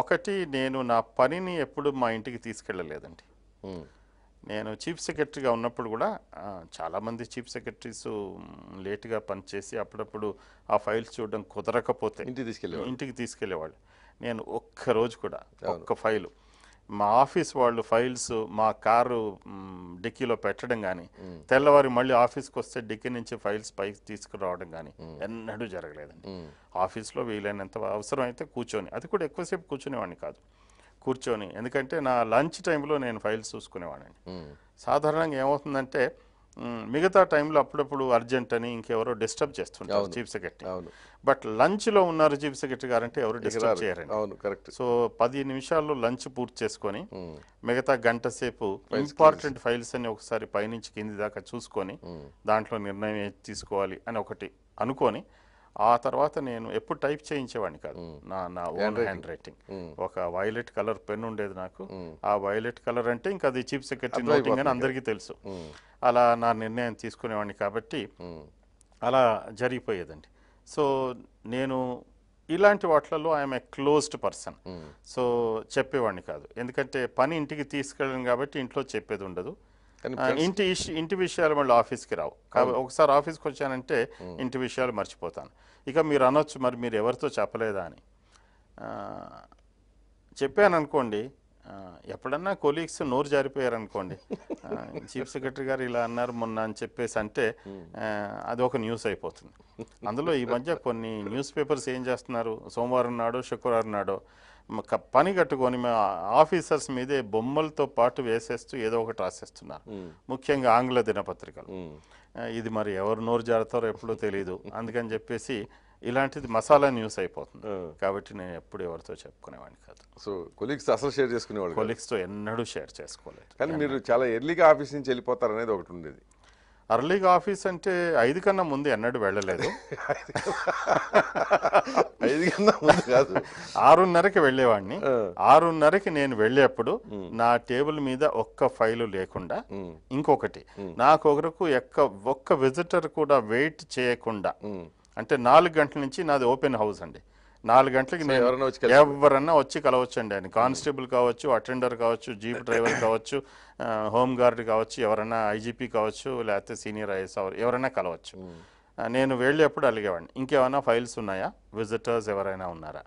ఒకటి నేను నా పనిని ఎప్పుడు మా ఇంటికి తీసుకెళ్ళలేదండి. నేను చీఫ్ సెక్రటరీగా ఉన్నప్పుడు కూడా చాలామంది చీఫ్ సెక్రటరీస్ లేట్గా పనిచేసి అప్పుడప్పుడు ఆ ఫైల్స్ చూడడం కుదరకపోతే ఇంటికి తీసుకెళ్ళేవాళ్ళు. ఇంటికి తీసుకెళ్ళేవాళ్ళు నేను ఒక్క రోజు కూడా ఒక్క ఫైలు. మా ఆఫీస్ వాళ్ళు ఫైల్స్ మా కారు డిక్కీలో పెట్టడం కానీ తెల్లవారి మళ్ళీ ఆఫీస్కి వస్తే డిక్కీ నుంచి ఫైల్స్ పైకి తీసుకురావడం కానీ ఎన్నడూ జరగలేదండి. ఆఫీస్లో వీలైనంత అవసరం అయితే కూర్చొని అది కూడా ఎక్కువసేపు కూర్చునేవాడిని కాదు. కూర్చొని. ఎందుకంటే నా లంచ్ టైంలో నేను ఫైల్స్ చూసుకునేవాడిని. సాధారణంగా ఏమవుతుందంటే మిగతా టైంలో అప్పుడప్పుడు అర్జెంట్ అని ఇంకెవరో డిస్టర్బ్ చేస్తుంటారు చీఫ్ సెక్రటరీ. బట్ లంచ్లో ఉన్నారు చీఫ్ సెక్రటరీ గారు అంటే ఎవరు డిస్టర్బ్. చేయరండి. సో పది నిమిషాల్లో లంచ్ పూర్తి చేసుకొని మిగతా గంట సేపు ఇంపార్టెంట్ ఫైల్స్ అని ఒకసారి పైనుంచి కింది దాకా చూసుకొని దాంట్లో నిర్ణయం తీసుకోవాలి అని ఒకటి అనుకొని ఆ తర్వాత నేను ఎప్పుడు టైప్ చేయించేవాడిని కాదు. నా నా ఓన్ హ్యాండ్ రైటింగ్ ఒక వైలెట్ కలర్ పెన్ ఉండేది నాకు. ఆ వైలెట్ కలర్ అంటే ఇంకా అది చీఫ్ సెక్రటరీ నోటింగ్ అని అందరికీ తెలుసు. అలా నా నిర్ణయం తీసుకునేవాడిని కాబట్టి అలా జరిగిపోయేదండి. సో నేను ఇలాంటి వాటిలలో I'm a closed person so చెప్పేవాడిని కాదు. ఎందుకంటే పని ఇంటికి తీసుకెళ్ళాను కాబట్టి ఇంట్లో చెప్పేది ఉండదు. ఇంటి ఇంటి విషయాలు మళ్ళీ ఆఫీస్కి రావు. కాబట్టి ఒకసారి ఆఫీస్కి వచ్చానంటే ఇంటి విషయాలు మర్చిపోతాను. ఇక మీరు అనొచ్చు మరి మీరు ఎవరితో చెప్పలేదా అని. చెప్పాను అనుకోండి ఎప్పుడన్నా కొలీగ్స్ నోరు జారిపోయారు అనుకోండి చీఫ్ సెక్రటరీ గారు ఇలా అన్నారు మొన్న అని చెప్పేసి అంటే అది ఒక న్యూస్ అయిపోతుంది. అందులో ఈ మధ్య కొన్ని న్యూస్ పేపర్స్ ఏం చేస్తున్నారు? సోమవారం నాడో శుక్రవారం నాడో పని కట్టుకొని మా ఆఫీసర్స్ మీదే బొమ్మలతో పాటు వేసేస్తూ ఏదో ఒకటి రాసేస్తున్నారు. ముఖ్యంగా ఆంగ్ల దినపత్రికలు. ఇది మరి ఎవరు నోరు జారుతారో ఎప్పుడో తెలియదు అందుకని చెప్పేసి ఇలాంటిది మసాలా న్యూస్ అయిపోతుంది. కాబట్టి నేను ఎప్పుడు ఎవరితో చెప్పుకునేవాడిని కాదు. సో కొలీగ్స్ అసలు షేర్ చేసుకునేవాళ్ళు. కొలీగ్స్తో ఎన్నడూ షేర్ చేసుకోలేదు. కానీ మీరు చాలా ఎర్లీగా ఆఫీస్ నుంచి వెళ్ళిపోతారు అనేది ఒకటి ఉండేది. అర్లీగా ఆఫీస్ అంటే ఐదు కన్నా ముందు ఎన్నడూ వెళ్ళలేదు. ఐదు కన్నా ముందు కాదు. ఆరున్నరకి వెళ్ళేవాడిని. ఆరున్నరకి నేను వెళ్ళేప్పుడు నా టేబుల్ మీద ఒక్క ఫైలు లేకుండా ఇంకొకటి. నాకు ఒకరకు ఎక్క ఒక్క విజిటర్ కూడా వెయిట్ చేయకుండా అంటే నాలుగు గంటల నుంచి నాది ఓపెన్ హౌస్ అండి. నాలుగు గంటలకి నేను ఎవరైనా వచ్చి ఎవరన్నా వచ్చి కలవచ్చండి ఆయన. కానిస్టేబుల్ కావచ్చు అటెండర్ కావచ్చు జీప్ డ్రైవర్ కావచ్చు హోమ్ గార్డ్ కావచ్చు ఎవరైనా ఐజీపీ కావచ్చు లేకపోతే సీనియర్ ఐఎస్ ఎవరైనా కలవచ్చు. నేను వెళ్ళేప్పుడు అడిగేవాడిని. ఇంకేమైనా ఫైల్స్ ఉన్నాయా? విజిటర్స్ ఎవరైనా ఉన్నారా?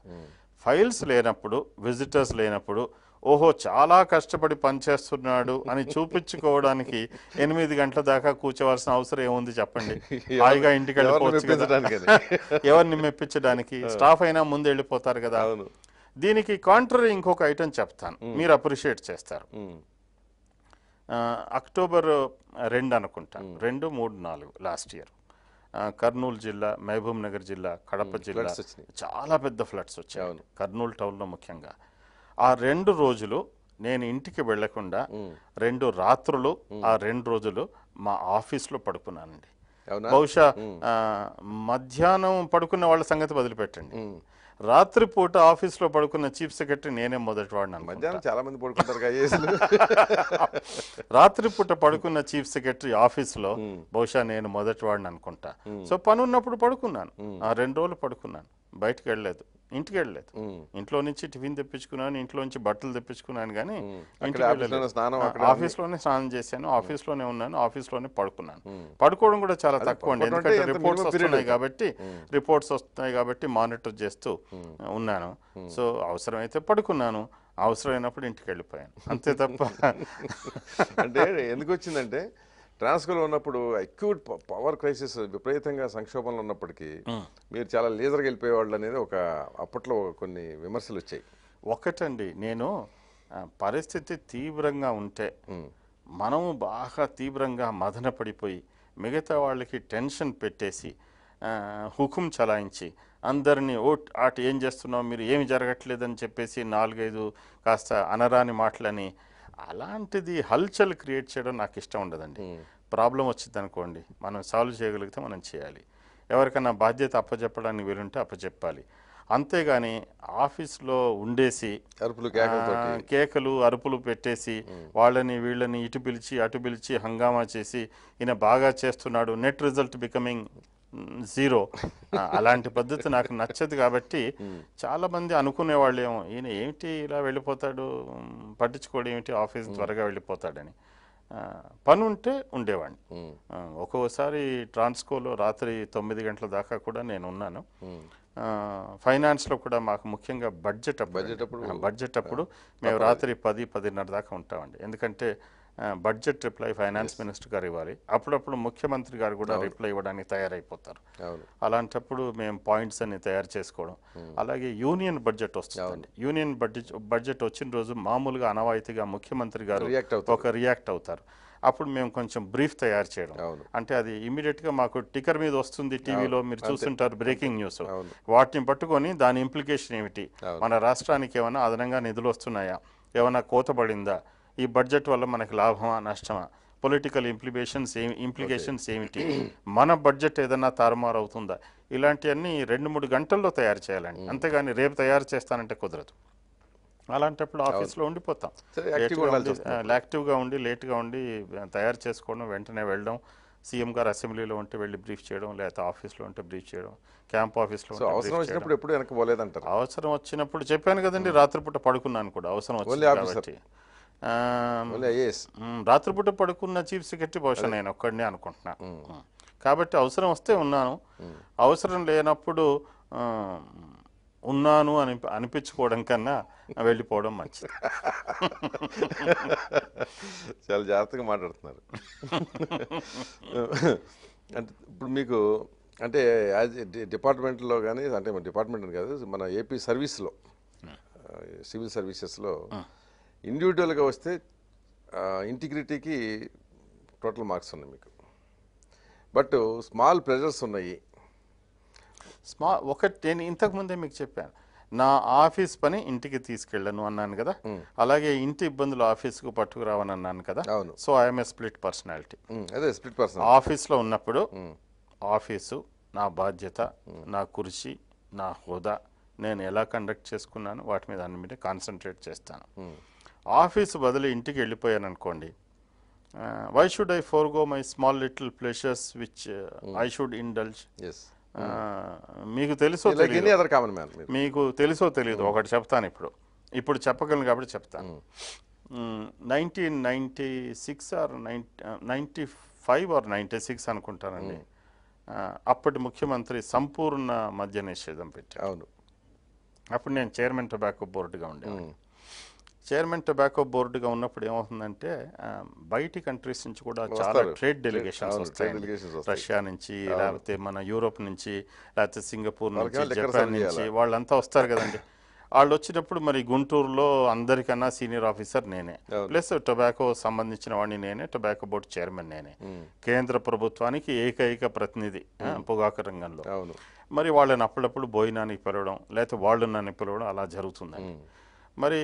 ఫైల్స్ లేనప్పుడు విజిటర్స్ లేనప్పుడు ఓహో చాలా కష్టపడి పనిచేస్తున్నాడు అని చూపించుకోవడానికి ఎనిమిది గంటల దాకా కూర్చోవలసిన అవసరం ఏముంది చెప్పండి? హాయిగా ఇంటికి ఎవరిని వెళ్ళిపోవచ్చు కదా. ఎవరిని మెప్పించడానికి స్టాఫ్ అయినా ముందు వెళ్ళిపోతారు కదా. దీనికి కాంట్రరీ ఇంకొక ఐటెం చెప్తాను. మీరు అప్రిషియేట్ చేస్తారు. అక్టోబర్ రెండు అనుకుంటా. రెండు మూడు నాలుగు లాస్ట్ ఇయర్. కర్నూలు జిల్లా మహబూబ్ నగర్ జిల్లా కడప జిల్లా. చాలా పెద్ద ఫ్లడ్స్ వచ్చాయి. కర్నూలు టౌన్లో ముఖ్యంగా. ఆ రెండు రోజులు నేను ఇంటికి వెళ్ళకుండా రెండు రాత్రులు ఆ రెండు రోజులు మా ఆఫీస్లో పడుకున్నానండి. బహుశా మధ్యాహ్నం పడుకున్న వాళ్ళ సంగతి వదిలిపెట్టండి. రాత్రిపూట ఆఫీస్లో పడుకున్న చీఫ్ సెక్రటరీ నేనే మొదటి వాడిని అనుకుంటా. మధ్యాహ్నం చాలా మంది పడుకుంటారు రాత్రిపూట పడుకున్న చీఫ్ సెక్రటరీ ఆఫీస్లో బహుశా నేను మొదటి వాడిని అనుకుంటా సో పని ఉన్నప్పుడు పడుకున్నాను ఆ రెండు రోజులు పడుకున్నాను. బయటికి వెళ్ళలేదు. ఇంటికి వెళ్ళలేదు ఇంట్లో నుంచి టిఫిన్ తెప్పించుకున్నాను ఇంట్లో నుంచి బట్టలు తెప్పించుకున్నాను కానీ ఇంటికి ఆఫీస్లోనే వెళ్ళలేదు. స్నానం చేశాను ఆఫీస్లోనే ఉన్నాను ఆఫీస్లోనే పడుకున్నాను. పడుకోవడం కూడా చాలా తక్కువ అండి. ఎందుకంటే రిపోర్ట్స్ వస్తున్నాయి కాబట్టి రిపోర్ట్స్ వస్తున్నాయి కాబట్టి మానిటర్ చేస్తూ ఉన్నాను. సో అవసరమైతే పడుకున్నాను. అవసరమైనప్పుడు ఇంటికి వెళ్ళిపోయాను. అంతే తప్ప అంటే ఎందుకు వచ్చిందంటే ట్రాన్స్కోలో ఉన్నప్పుడు అక్యూట్ పవర్ క్రైసిస్ విపరీతంగా సంక్షోభంలో ఉన్నప్పటికీ మీరు చాలా లేజర్గా వెళ్ళిపోయేవాళ్ళు అనేది ఒక అప్పట్లో కొన్ని విమర్శలు వచ్చాయి. ఒకటండి నేను పరిస్థితి తీవ్రంగా ఉంటే మనము బాగా తీవ్రంగా మదన పడిపోయి మిగతా వాళ్ళకి టెన్షన్ పెట్టేసి హుకుం చలాయించి అందరినీ ఓ అటు ఏం చేస్తున్నావు మీరు ఏమి జరగట్లేదని చెప్పేసి నాలుగైదు కాస్త అనరాని మాటలని అలాంటిది హల్చల్ క్రియేట్ చేయడం నాకు ఇష్టం ఉండదండి ప్రాబ్లం వచ్చింది అనుకోండి మనం సాల్వ్ చేయగలిగితే మనం చేయాలి. ఎవరికైనా బాధ్యత అప్పచెప్పడానికి వీలుంటే అప్పచెప్పాలి అంతేగాని ఆఫీస్లో ఉండేసి అరుపులు కేకలు అరుపులు పెట్టేసి వాళ్ళని వీళ్ళని ఇటు పిలిచి అటు పిలిచి హంగామా చేసి ఈయన బాగా చేస్తున్నాడు నెట్ రిజల్ట్ బికమింగ్ జీరో. అలాంటి పద్ధతి నాకు నచ్చదు కాబట్టి చాలా మంది అనుకునే వాళ్ళేమో ఈయన ఏమిటి ఇలా వెళ్ళిపోతాడు? పట్టించుకోవడం ఏమిటి? ఆఫీస్ త్వరగా వెళ్ళిపోతాడని. పని ఉంటే ఉండేవాడిని. ఒక్కోసారి ట్రాన్స్కోలో రాత్రి తొమ్మిది గంటల దాకా కూడా నేను ఉన్నాను. ఫైనాన్స్లో కూడా మాకు ముఖ్యంగా బడ్జెట్ అప్పుడు బడ్జెట్ అప్పుడు బడ్జెట్ అప్పుడు మేము రాత్రి పది పదిన్నర దాకా ఉంటామండి. ఎందుకంటే బడ్జెట్ రిప్లై ఫైనాన్స్ మినిస్టర్ గారు ఇవ్వాలి. అప్పుడప్పుడు ముఖ్యమంత్రి గారు కూడా రిప్లై ఇవ్వడానికి తయారైపోతారు. అలాంటప్పుడు మేము పాయింట్స్ అన్ని తయారు చేసుకోవడం. అలాగే యూనియన్ బడ్జెట్ వస్తుందండి. యూనియన్ బడ్జెట్ బడ్జెట్ వచ్చిన రోజు మామూలుగా అనవాయితీగా ముఖ్యమంత్రి గారు. ఒక రియాక్ట్ అవుతారు. అప్పుడు మేము కొంచెం బ్రీఫ్ తయారు చేయడం. అంటే అది ఇమీడియట్గా మాకు టికర్ మీద వస్తుంది టీవీలో మీరు చూస్తుంటారు బ్రేకింగ్ న్యూస్. వాటిని పట్టుకొని దాని ఇంప్లికేషన్ ఏమిటి? మన రాష్ట్రానికి ఏమైనా అదనంగా నిధులు వస్తున్నాయా? ఏమైనా కోతబడిందా? ఈ బడ్జెట్ వల్ల మనకి లాభమా నష్టమా? పొలిటికల్ ఇంప్లికేషన్స్ ఏమి ఇంప్లికేషన్స్ ఏమిటి? మన బడ్జెట్ ఏదైనా తారుమారు అవుతుందా? ఇలాంటివన్నీ రెండు మూడు గంటల్లో తయారు చేయాలండి. అంతేగాని రేపు తయారు చేస్తానంటే కుదరదు. అలాంటప్పుడు ఆఫీస్లో ఉండిపోతాం. యాక్టివ్గా ఉండి లేట్గా ఉండి తయారు చేసుకోవడం వెంటనే వెళ్ళడం సీఎం గారు అసెంబ్లీలో ఉంటే వెళ్ళి బ్రీఫ్ చేయడం లేకపోతే ఆఫీస్లో ఉంటే బ్రీఫ్ చేయడం క్యాంప్ ఆఫీస్లో అవసరం వచ్చినప్పుడు ఎప్పుడు వెనక్కి పోలేదంటారు. అవసరం వచ్చినప్పుడు చెప్పాను కదండి రాత్రిపూట పడుకున్నాను కూడా. అవసరం వచ్చింది. కాబట్టి. రాత్రిపూట పడుకున్న చీఫ్ సెక్రటరీ బహుశా నేను ఒక్కడినే అనుకుంటున్నా. మ్. కాబట్టి అవసరం వస్తే ఉన్నాను. అవసరం లేనప్పుడు ఉన్నాను అని అనిపించుకోవడం కన్నా వెళ్ళిపోవడం మంచిది. చాలా జాగ్రత్తగా మాట్లాడుతున్నారు. అంటే ఇప్పుడు మీకు అంటే యాజ్ డిపార్ట్మెంట్లో కానీ అంటే డిపార్ట్మెంట్ కాదు మన ఏపీ సర్వీస్లో సివిల్ సర్వీసెస్లో ఇండివిజువల్గా వస్తే ఇంటిగ్రిటీకి టోటల్ మార్క్స్ ఉన్నాయి మీకు. బట్ స్మాల్ ప్రెజర్స్ ఉన్నాయి. స్మా ఒకటి నేను ఇంతకు ముందే మీకు చెప్పాను. నా ఆఫీస్ పని ఇంటికి తీసుకెళ్ళను అన్నాను కదా. అలాగే ఇంటి ఇబ్బందులు ఆఫీస్కు పట్టుకురావని అన్నాను కదా. So I'm a split personality. అదే స్ప్లిట్ పర్సన్ ఆఫీస్లో ఉన్నప్పుడు ఆఫీసు నా బాధ్యత నా కుర్చీ నా హోదా నేను ఎలా కండక్ట్ చేసుకున్నాను వాటి మీద అన్ని మీద కాన్సన్ట్రేట్ చేస్తాను. ఆఫీసు బదులు ఇంటికి వెళ్ళిపోయాను అనుకోండి why should I forgo my small little pleasures which I should indulge మీకు తెలుసో తెలియదో మీకు తెలుసో తెలియదు ఒకటి చెప్తాను ఇప్పుడు. ఇప్పుడు చెప్పగలను కాబట్టి చెప్తాను. Nineteen ninety six or ninety five or ninety six అనుకుంటానండి. ఆ, అప్పటి ముఖ్యమంత్రి సంపూర్ణ మద్య నిషేధం పెట్టారు అవును. అప్పుడు నేను చైర్మన్ టొబాకో బోర్డుగా ఉండేవాడిని. చైర్మన్ టొబాకో బోర్డుగా ఉన్నప్పుడు ఏమవుతుందంటే బయటి కంట్రీస్ నుంచి కూడా చాలా. ట్రేడ్ డెలిగేషన్స్ వస్తాయి. రష్యా నుంచి లేకపోతే మన యూరోప్ నుంచి లేకపోతే సింగపూర్ నుంచి జపాన్ నుంచి? వాళ్ళంతా వస్తారు కదండి. వాళ్ళు వచ్చినప్పుడు మరి గుంటూరులో అందరికన్నా సీనియర్ ఆఫీసర్ నేనే. ప్లస్ టొబాకో సంబంధించిన వాడిని నేనే టొబాకో బోర్డు చైర్మన్ నేనే. కేంద్ర ప్రభుత్వానికి ఏకైక ప్రతినిధి పొగాకు రంగంలో. మరి వాళ్ళని అప్పుడప్పుడు భోజనానికి పిలవడం లేకపోతే వాళ్ళు నన్ను పిలవడం అలా జరుగుతుందండి. మరి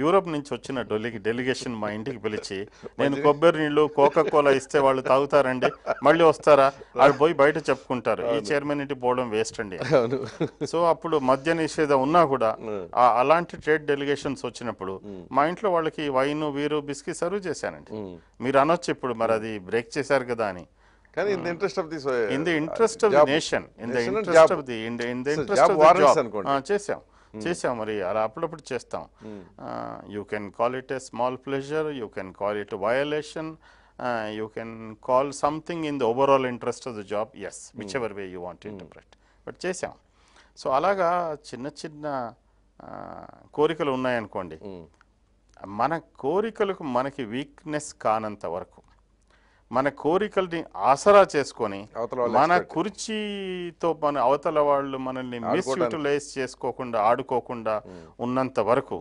యూరోప్ నుంచి వచ్చిన డొలి డెలిగేషన్ మా ఇంటికి పిలిచి నేను కొబ్బరి నీళ్ళు కోకా కోలా ఇస్తే వాళ్ళు తాగుతారండి మళ్ళీ వస్తారా? వాళ్ళు పోయి బయట చెప్పుకుంటారు. ఈ చైర్మన్ ఇంటికి పోవడం వేస్ట్ అండి. సో అప్పుడు మద్య నిషేధం ఉన్నా కూడా అలాంటి ట్రేడ్ డెలిగేషన్స్ వచ్చినప్పుడు మా ఇంట్లో వాళ్ళకి వైన్ వీరు బిస్కీ సర్వ్ చేశానండి. మీరు అనొచ్చు ఇప్పుడు మరి అది బ్రేక్ చేశారు కదా అని. కానీ in the interest of this in the interest of the nation in the Nation and interest job. Of the in the in the So, interest job of the warrants job. అనుకోండి. చేసాం మరి. అలా అప్పుడప్పుడు చేస్తాం. You can call it a small pleasure you can call it violation you can call something in the overall interest of the job as whichever way you want interpret but చేసాం. So అలాగా చిన్న చిన్న కోరికలు ఉన్నాయనుకోండి. మన కోరికలకు మనకి weakness కానంత వరకు మన కోరికల్ని ఆసరా చేసుకొని మన కుర్చీతో మన అవతల వాళ్ళు మనల్ని మిస్యూటిలైజ్ చేసుకోకుండా ఆడుకోకుండా ఉన్నంత వరకు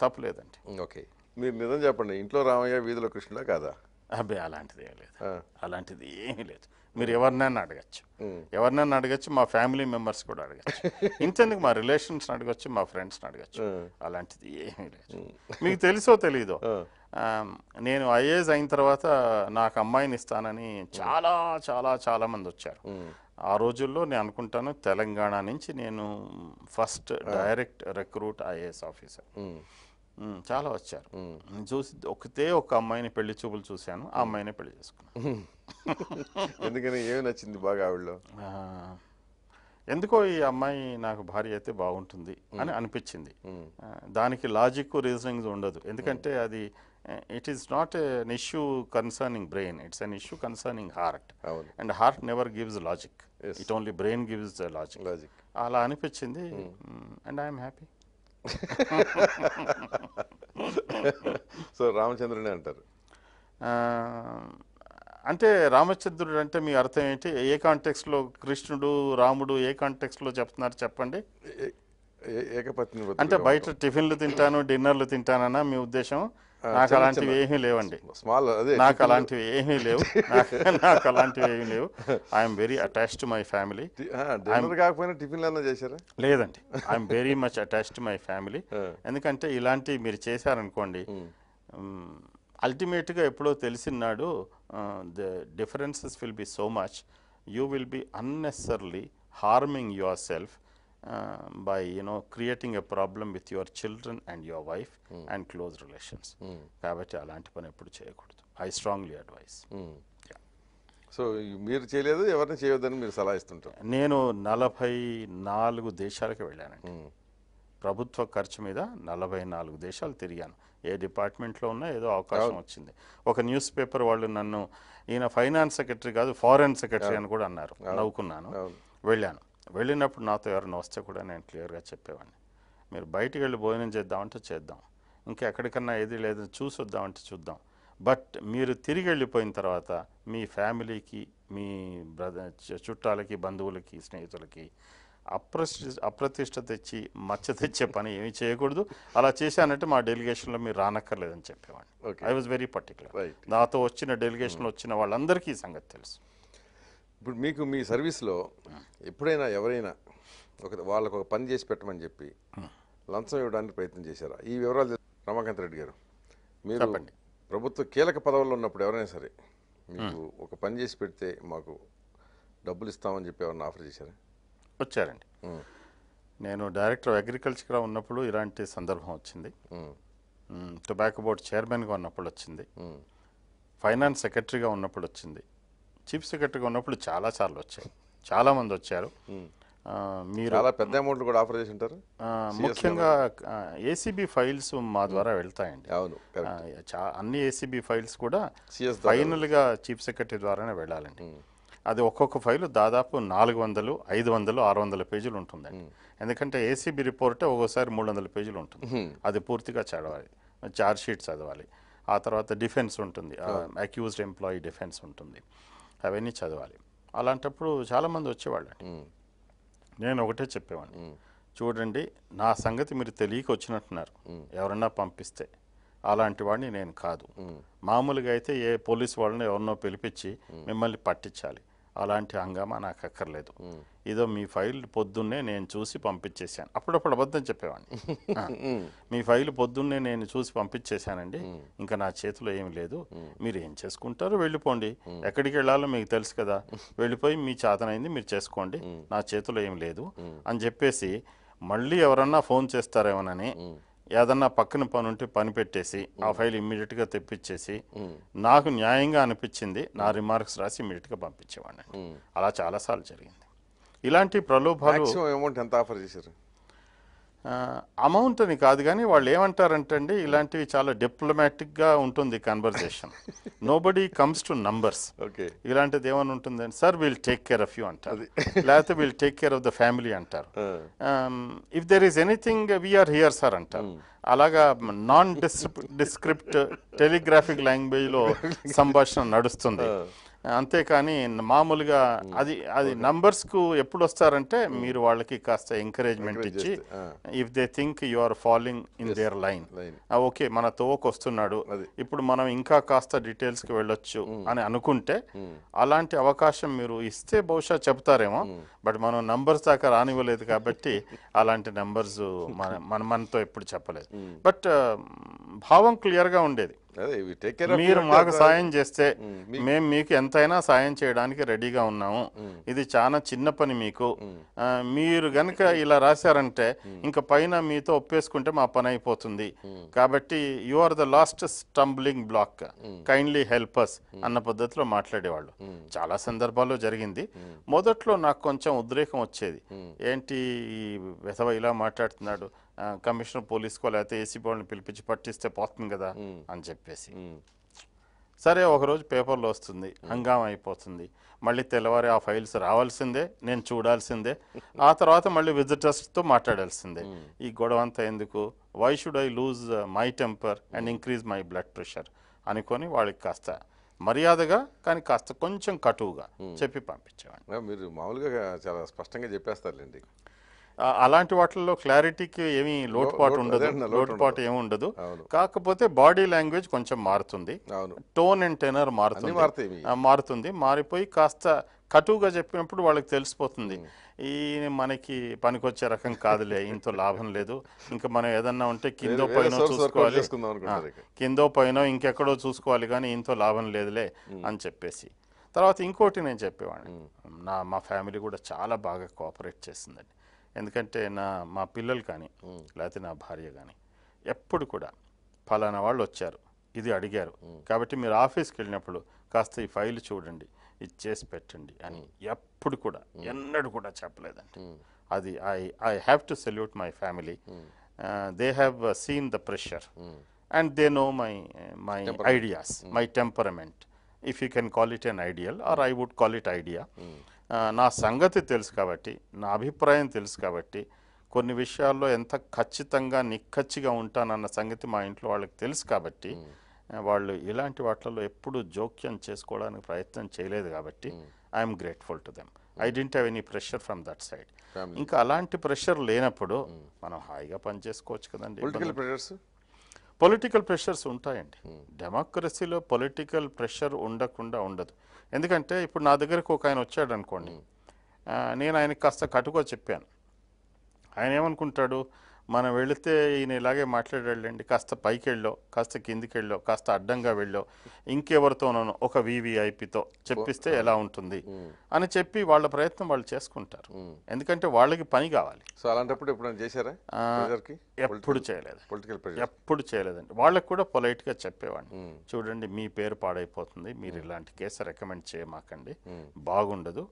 తప్పులేదండి. ఓకే. మీరు నిజం చెప్పండి ఇంట్లో రామయ్య వీధిలో కృష్ణుడా కాదా? అబ్బే అలాంటిది ఏం లేదు. అలాంటిది ఏమీ లేదు. మీరు ఎవరినైనా అడగచ్చు. ఎవరినైనా అడగచ్చు మా ఫ్యామిలీ మెంబర్స్ కూడా అడగచ్చు. ఇంతెందుకు మా రిలేషన్స్ అడగచ్చు మా ఫ్రెండ్స్ని అడగచ్చు. అలాంటిది ఏమీ లేదు. మీకు తెలుసో తెలీదో నేను ఐఏఎస్ అయిన తర్వాత నాకు అమ్మాయిని ఇస్తానని చాలా చాలా చాలా మంది వచ్చారు. ఆ రోజుల్లో నేను అనుకుంటాను తెలంగాణ నుంచి నేను first direct recruit IAS officer. చాలా వచ్చారు. చూసి ఒకతే ఒక అమ్మాయిని పెళ్ళి చూపులు చూశాను ఆ అమ్మాయిని పెళ్ళి చేసుకున్నాను ఎందుకని ఏమి నచ్చింది బాగా ఆవిడలో? ఎందుకో ఈ అమ్మాయి నాకు భార్య అయితే బాగుంటుంది అని అనిపించింది. దానికి లాజిక్ రీజనింగ్ ఉండదు. ఎందుకంటే అది it is not an issue concerning brain it's an issue concerning heart అవును. And heart never gives logic it only brain gives the logic logic అలా అనిపించింది. అండ్ ఐఎమ్ హ్యాపీ సో రామచంద్రుని అంటారు. ఆ, అంటే రామచంద్రుడు అంటే మీ అర్థం ఏంటి? ఏ కాంటెక్స్లో కృష్ణుడు రాముడు ఏ కాంటెక్స్లో చెప్తున్నారు చెప్పండి? ఏకపత్ని అంటే బయట టిఫిన్లు తింటాను డిన్నర్లు తింటానన్నా మీ ఉద్దేశం? నాకు అలాంటివి ఏమీ లేవండి. స్మాల్ అదే నాకు అలాంటివి ఏమీ లేవు. నాకు అలాంటివి ఏమీ లేవు. I'm very attach to my family కాకపోయినా టిఫిన్లు అన్నా చేశారా? లేదండి. I'm very much attach to my family ఎందుకంటే ఇలాంటివి మీరు చేశారనుకోండి అల్టిమేట్గా ఎప్పుడో తెలిసినాడు the differences will be so much you will be unnecessarily harming yourself by you know creating a problem with your children and your wife and close relations కాబట్టి అలాంటి పని ఎప్పుడు చేయకూడదు. ఐ స్ట్రాంగ్లీ అడ్వైస్ సో మీరు చేయలేదు ఎవరిని చేయొద్దని మీరు సలహా ఇస్తుంటారు? నేను నలభై నాలుగు దేశాలకు వెళ్ళానండి. ప్రభుత్వ ఖర్చు మీద నలభై నాలుగు దేశాలు తిరిగాను. ఏ డిపార్ట్మెంట్లో ఉన్నా ఏదో అవకాశం వచ్చింది. ఒక న్యూస్ పేపర్ వాళ్ళు నన్ను ఈయన ఫైనాన్స్ సెక్రటరీ కాదు ఫారెన్ సెక్రటరీ అని కూడా అన్నారు. నవ్వుకున్నాను. వెళ్ళాను. వెళ్ళినప్పుడు నాతో ఎవరైనా వస్తే కూడా నేను క్లియర్గా చెప్పేవాడిని. మీరు బయటికి వెళ్ళి భోజనం చేద్దామంటే చేద్దాం. ఇంకా ఎక్కడికన్నా ఏది లేదు చూసి వద్దామంటే చూద్దాం. బట్ మీరు తిరిగి వెళ్ళిపోయిన తర్వాత మీ ఫ్యామిలీకి మీ బ్రదర్ చుట్టాలకి బంధువులకి స్నేహితులకి అప్రతి అప్రతిష్ట తెచ్చి మచ్చ తెచ్చే పని ఏమీ చేయకూడదు. అలా చేశానంటే మా డెలిగేషన్లో మీరు రానక్కర్లేదని చెప్పేవాడిని. I was very particular. నాతో వచ్చిన డెలిగేషన్లో వచ్చిన వాళ్ళందరికీ ఈ సంగతి తెలుసు. ఇప్పుడు మీకు మీ సర్వీస్లో ఎప్పుడైనా ఎవరైనా ఒక వాళ్ళకు ఒక పని చేసి పెట్టమని చెప్పి లంచం ఇవ్వడానికి ప్రయత్నం చేశారా? ఈ వివరాలు రమాకాంత్ రెడ్డి గారు. మీరు. ప్రభుత్వ కీలక పదవుల్లో ఉన్నప్పుడు ఎవరైనా సరే మీకు ఒక పని చేసి పెడితే మాకు డబ్బులు ఇస్తామని చెప్పి ఎవరైనా ఆఫర్ చేశారా? వచ్చారండి. నేను డైరెక్టర్ ఆఫ్ అగ్రికల్చర్గా ఉన్నప్పుడు ఇలాంటి సందర్భం వచ్చింది. టొబాకో బోర్డ్ చైర్మన్గా ఉన్నప్పుడు వచ్చింది. ఫైనాన్స్ సెక్రటరీగా ఉన్నప్పుడు వచ్చింది. చీఫ్ సెక్రటరీగా ఉన్నప్పుడు చాలా సార్లు వచ్చాయి. చాలామంది వచ్చారు. ఆ, మీరు చాలా పెద్ద అమౌంట్లు కూడా ఆఫర్ చేసి ఉంటారు ముఖ్యంగా ఏసీబీ ఫైల్స్ మా ద్వారా వెళ్తాయండి. అవును అన్ని ఏసీబీ ఫైల్స్ కూడా ఫైనల్గా చీఫ్ సెక్రటరీ ద్వారానే వెళ్ళాలండి. అది ఒక్కొక్క ఫైలు దాదాపు నాలుగు వందలు ఐదు వందలు ఆరు వందల పేజీలు ఉంటుందండి. ఎందుకంటే ఏసీబీ రిపోర్టే ఒక్కోసారి మూడు వందల పేజీలు ఉంటుంది. అది పూర్తిగా చదవాలి చార్జ్ షీట్ చదవాలి. ఆ తర్వాత డిఫెన్స్ ఉంటుంది. అక్యూజ్డ్ ఎంప్లాయీ డిఫెన్స్ ఉంటుంది. అవన్నీ చదవాలి. అలాంటప్పుడు చాలామంది వచ్చేవాళ్ళండి. నేను ఒకటే చెప్పేవాడిని. చూడండి నా సంగతి మీరు తెలియక వచ్చినట్టున్నారు. ఎవరన్నా పంపిస్తే. అలాంటి వాడిని నేను కాదు. మామూలుగా అయితే ఏ పోలీస్ వాళ్ళని ఎవరినో పిలిపించి మిమ్మల్ని పట్టించాలి. అలాంటి హంగామా నాకు అక్కర్లేదు ఇదో మీ ఫైల్ పొద్దున్నే నేను చూసి పంపించేశాను. అప్పుడప్పుడు అబద్ధం చెప్పేవాడిని. మీ. ఫైల్ పొద్దున్నే నేను చూసి పంపించేశానండి. ఇంకా నా చేతిలో ఏమి లేదు. మీరు ఏం చేసుకుంటారో వెళ్ళిపోండి. ఎక్కడికి వెళ్ళాలో మీకు తెలుసు కదా. వెళ్ళిపోయి మీ చేతనైంది మీరు చేసుకోండి. నా చేతిలో ఏం లేదు అని చెప్పేసి మళ్ళీ ఎవరన్నా ఫోన్ చేస్తారేమోనని ఏదన్నా పక్కన పని ఉంటే పని పెట్టేసి ఆ ఫైల్ ఇమ్మీడియట్గా తెప్పించేసి నాకు న్యాయంగా అనిపించింది నా రిమార్క్స్ రాసి ఇమ్మీడియట్గా పంపించేవాడిని. అలా చాలాసార్లు జరిగింది. ఇలాంటి ప్రలోభాలు అమౌంట్ ఎంత ఆఫర్ చేశారు? అమౌంట్ అని కాదు కానీ వాళ్ళు ఏమంటారంటే అండి ఇలాంటివి చాలా డిప్లొమాటిక్గా ఉంటుంది conversation nobody comes to numbers okay ఇలాంటిది ఏమైనా ఉంటుందండి? Sir will take care of you అంటారు. లేకపోతే will take care of the family అంటారు. If there is anything we're here sir అంటారు. అలాగా నాన్ డిస్క్రిప్ట్ టెలిగ్రాఫిక్ లాంగ్వేజ్లో సంభాషణ నడుస్తుంది. అంతేకాని మామూలుగా అది అది నంబర్స్కు ఎప్పుడు వస్తారంటే మీరు వాళ్ళకి కాస్త ఎంకరేజ్మెంట్ ఇచ్చి if they think you are following in their line. Okay మన తోవకు వస్తున్నాడు ఇప్పుడు మనం ఇంకా కాస్త డీటెయిల్స్కి వెళ్ళొచ్చు అని అనుకుంటే అలాంటి అవకాశం మీరు ఇస్తే బహుశా చెప్తారేమో బట్ మనం నంబర్స్ దాకా రానివ్వలేదు కాబట్టి అలాంటి నంబర్స్ మన మన మనతో ఎప్పుడు చెప్పలేదు. బట్ భావం క్లియర్గా ఉండేది. అదే టేక్ కేర్ మీరు మాకు సాయం చేస్తే మేము. మీకు ఎంతైనా సాయం చేయడానికి రెడీగా ఉన్నాము. ఇది చాలా చిన్న పని మీకు. మీరు గనుక ఇలా రాశారంటే ఇంకా పైన మీతో ఒప్పేసుకుంటే మా పని అయిపోతుంది. కాబట్టి you are the last stumbling block kindly help us అన్న పద్ధతిలో మాట్లాడేవాళ్ళు. చాలా సందర్భాల్లో జరిగింది. మొదట్లో నాకు కొంచెం ఉద్రేకం వచ్చేది. ఏంటి ఈ వెధవ ఇలా మాట్లాడుతున్నాడు? కమిషనర్ పోలీస్కో లేకపోతే ఏసీబీ వాళ్ళని పిలిపించి పట్టిస్తే పోతుంది కదా అని చెప్పేసి. సరే ఒకరోజు పేపర్లో వస్తుంది హంగామా అయిపోతుంది. మళ్ళీ తెల్లవారి ఆ ఫైల్స్ రావాల్సిందే నేను చూడాల్సిందే. ఆ తర్వాత మళ్ళీ విజిటర్స్తో మాట్లాడాల్సిందే. ఈ గొడవ అంతా ఎందుకు? Why should I lose my temper and increase my blood pressure అనుకొని వాళ్ళకి కాస్త మర్యాదగా కానీ కాస్త కొంచెం కటువుగా చెప్పి పంపించేవాడిని. మీరు మామూలుగా చాలా స్పష్టంగా చెప్పేస్తారులేండి. అలాంటి వాటిల్లో క్లారిటీకి ఏమీ లోటుపాటు లోటు- ఉండదు. లోటుపాటు ఏమి ఉండదు. కాకపోతే బాడీ లాంగ్వేజ్ కొంచెం మారుతుంది. టోన్ అండ్ టెనర్ మారుతుంది. మారుతుంది. మారిపోయి కాస్త కటువుగా చెప్పినప్పుడు వాళ్ళకి తెలిసిపోతుంది. ఈ మనకి పనికొచ్చే రకం కాదులే ఇంత లాభం లేదు. ఇంకా మనం ఏదన్నా ఉంటే కిందో పైన చూసుకోవాలి. కిందో పైన ఇంకెక్కడో చూసుకోవాలి కానీ ఇంతో లాభం లేదులే అని చెప్పేసి. తర్వాత ఇంకోటి నేను చెప్పేవాడిని. నా మా ఫ్యామిలీ కూడా చాలా బాగా కోఆపరేట్ చేసిందండి. ఎందుకంటే నా మా పిల్లలు కానీ లేకపోతే నా భార్య కానీ ఎప్పుడు కూడా ఫలానా వాళ్ళు వచ్చారు. ఇది అడిగారు. కాబట్టి మీరు ఆఫీస్కి వెళ్ళినప్పుడు కాస్త ఈ ఫైల్ చూడండి ఇది చేసి పెట్టండి అని ఎప్పుడు కూడా ఎన్నడూ కూడా చెప్పలేదండి. అది I I have to salute my family. They have seen the pressure. And they know my my ideas my temperament. if you can call it an ideal or i would call it idea ఆ, నా సంగతి తెలుసు కాబట్టి నా అభిప్రాయం తెలుసు కాబట్టి కొన్ని విషయాల్లో ఎంత ఖచ్చితంగా నిక్కచ్చిగా ఉంటానన్న సంగతి మా ఇంట్లో వాళ్ళకి తెలుసు కాబట్టి వాళ్ళు ఇలాంటి వాటిల్లో ఎప్పుడు జోక్యం చేసుకోవడానికి ప్రయత్నం చేయలేదు కాబట్టి I'm grateful to them I didn't have any pressure from that side. ఇంకా అలాంటి ప్రెషర్ లేనప్పుడు మనం హాయిగా పని చేసుకోవచ్చు కదండి పొలిటికల్ ప్రెషర్స్ పొలిటికల్ ప్రెషర్స్ ఉంటాయండి. డెమోక్రసీలో పొలిటికల్ ప్రెషర్ ఉండకుండా ఉండదు. ఎందుకంటే ఇప్పుడు నా దగ్గరకు ఒక ఆయన వచ్చాడు అనుకోండి. నేను ఆయనకి కాస్త కటుగా చెప్పాను. ఆయన ఏమనుకుంటాడు? మనం వెళితే ఈయన ఇలాగే మాట్లాడాడండి కాస్త పైకి వెళ్ళో కాస్త కిందికి వెళ్ళో కాస్త అడ్డంగా వెళ్ళో ఇంకెవరితోనో ఒక వివిఐపితో చెప్పిస్తే ఎలా ఉంటుంది అని చెప్పి వాళ్ళ ప్రయత్నం వాళ్ళు చేసుకుంటారు. ఎందుకంటే వాళ్ళకి పని కావాలి. సో అలాంటప్పుడు ఎప్పుడైనా చేశారా ఎప్పుడు చేయలేదు. పొలిటికల్ ఎప్పుడు చేయలేదండి. వాళ్ళకు కూడా పొలైట్గా చెప్పేవాడిని. చూడండి మీ పేరు పాడైపోతుంది మీరు ఇలాంటి కేసు రికమెండ్ చేయమాకండి. బాగుండదు.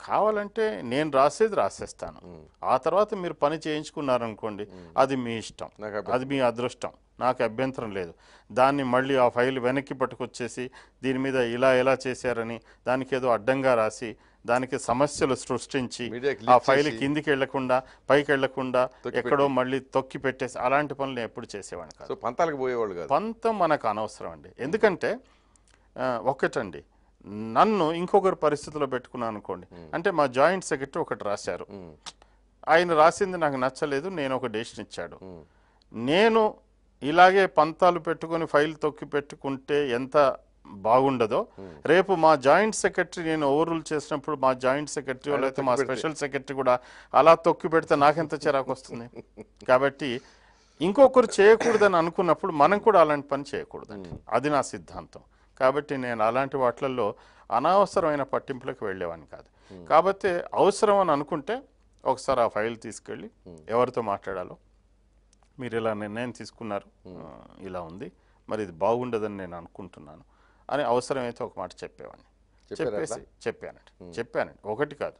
కావాలంటే నేను రాసేది రాసేస్తాను. ఆ తర్వాత మీరు పని చేయించుకున్నారనుకోండి అది మీ ఇష్టం. అది మీ అదృష్టం. నాకు అభ్యంతరం లేదు. దాన్ని మళ్ళీ ఆ ఫైల్ వెనక్కి పట్టుకొచ్చేసి దీని మీద ఇలా ఎలా చేశారని దానికి ఏదో అడ్డంగా రాసి దానికి సమస్యలు సృష్టించి ఆ ఫైల్ కిందికి వెళ్ళకుండా పైకి వెళ్ళకుండా ఎక్కడో మళ్ళీ తొక్కి పెట్టేసి అలాంటి పనులు ఎప్పుడు చేసేవాడిని కాదు. పంతాలకు పోయేవాళ్ళు కాదు. పంతం మనకు అనవసరం అండి. ఎందుకంటే ఆ, ఒక్కటండి నన్ను ఇంకొకరి పరిస్థితిలో పెట్టుకున్నాను అనుకోండి. అంటే మా జాయింట్ సెక్రటరీ ఒకటి రాశారు. ఆయన రాసింది నాకు నచ్చలేదు నేను ఒక డెసిషన్ ఇచ్చాడు. నేను ఇలాగే పంతాలు పెట్టుకొని ఫైల్ తొక్కి పెట్టుకుంటే ఎంత బాగుండదో రేపు మా జాయింట్ సెక్రటరీ నేను ఓవర్ రూల్ చేసినప్పుడు మా జాయింట్ సెక్రటరీ లేకపోతే మా స్పెషల్ సెక్రటరీ కూడా అలా తొక్కి పెడితే నాకెంత చిరాకు వస్తుంది? కాబట్టి ఇంకొకరు చేయకూడదని అనుకున్నప్పుడు మనం కూడా అలాంటి పని చేయకూడదండి. అది నా సిద్ధాంతం. కాబట్టి నేను అలాంటి వాటిల్లో అనవసరమైన పట్టింపులకు వెళ్ళేవాడిని కాదు. కాబట్టి అవసరం అని అనుకుంటే ఒకసారి ఆ ఫైల్ తీసుకెళ్ళి ఎవరితో మాట్లాడాలో మీరు ఇలా నిర్ణయం తీసుకున్నారు ఇలా ఉంది మరి ఇది బాగుండదని నేను అనుకుంటున్నాను అని అవసరమైతే ఒక మాట చెప్పేవాడిని. చెప్పేసి చెప్పానండి. చెప్పానండి. ఒకటి కాదు.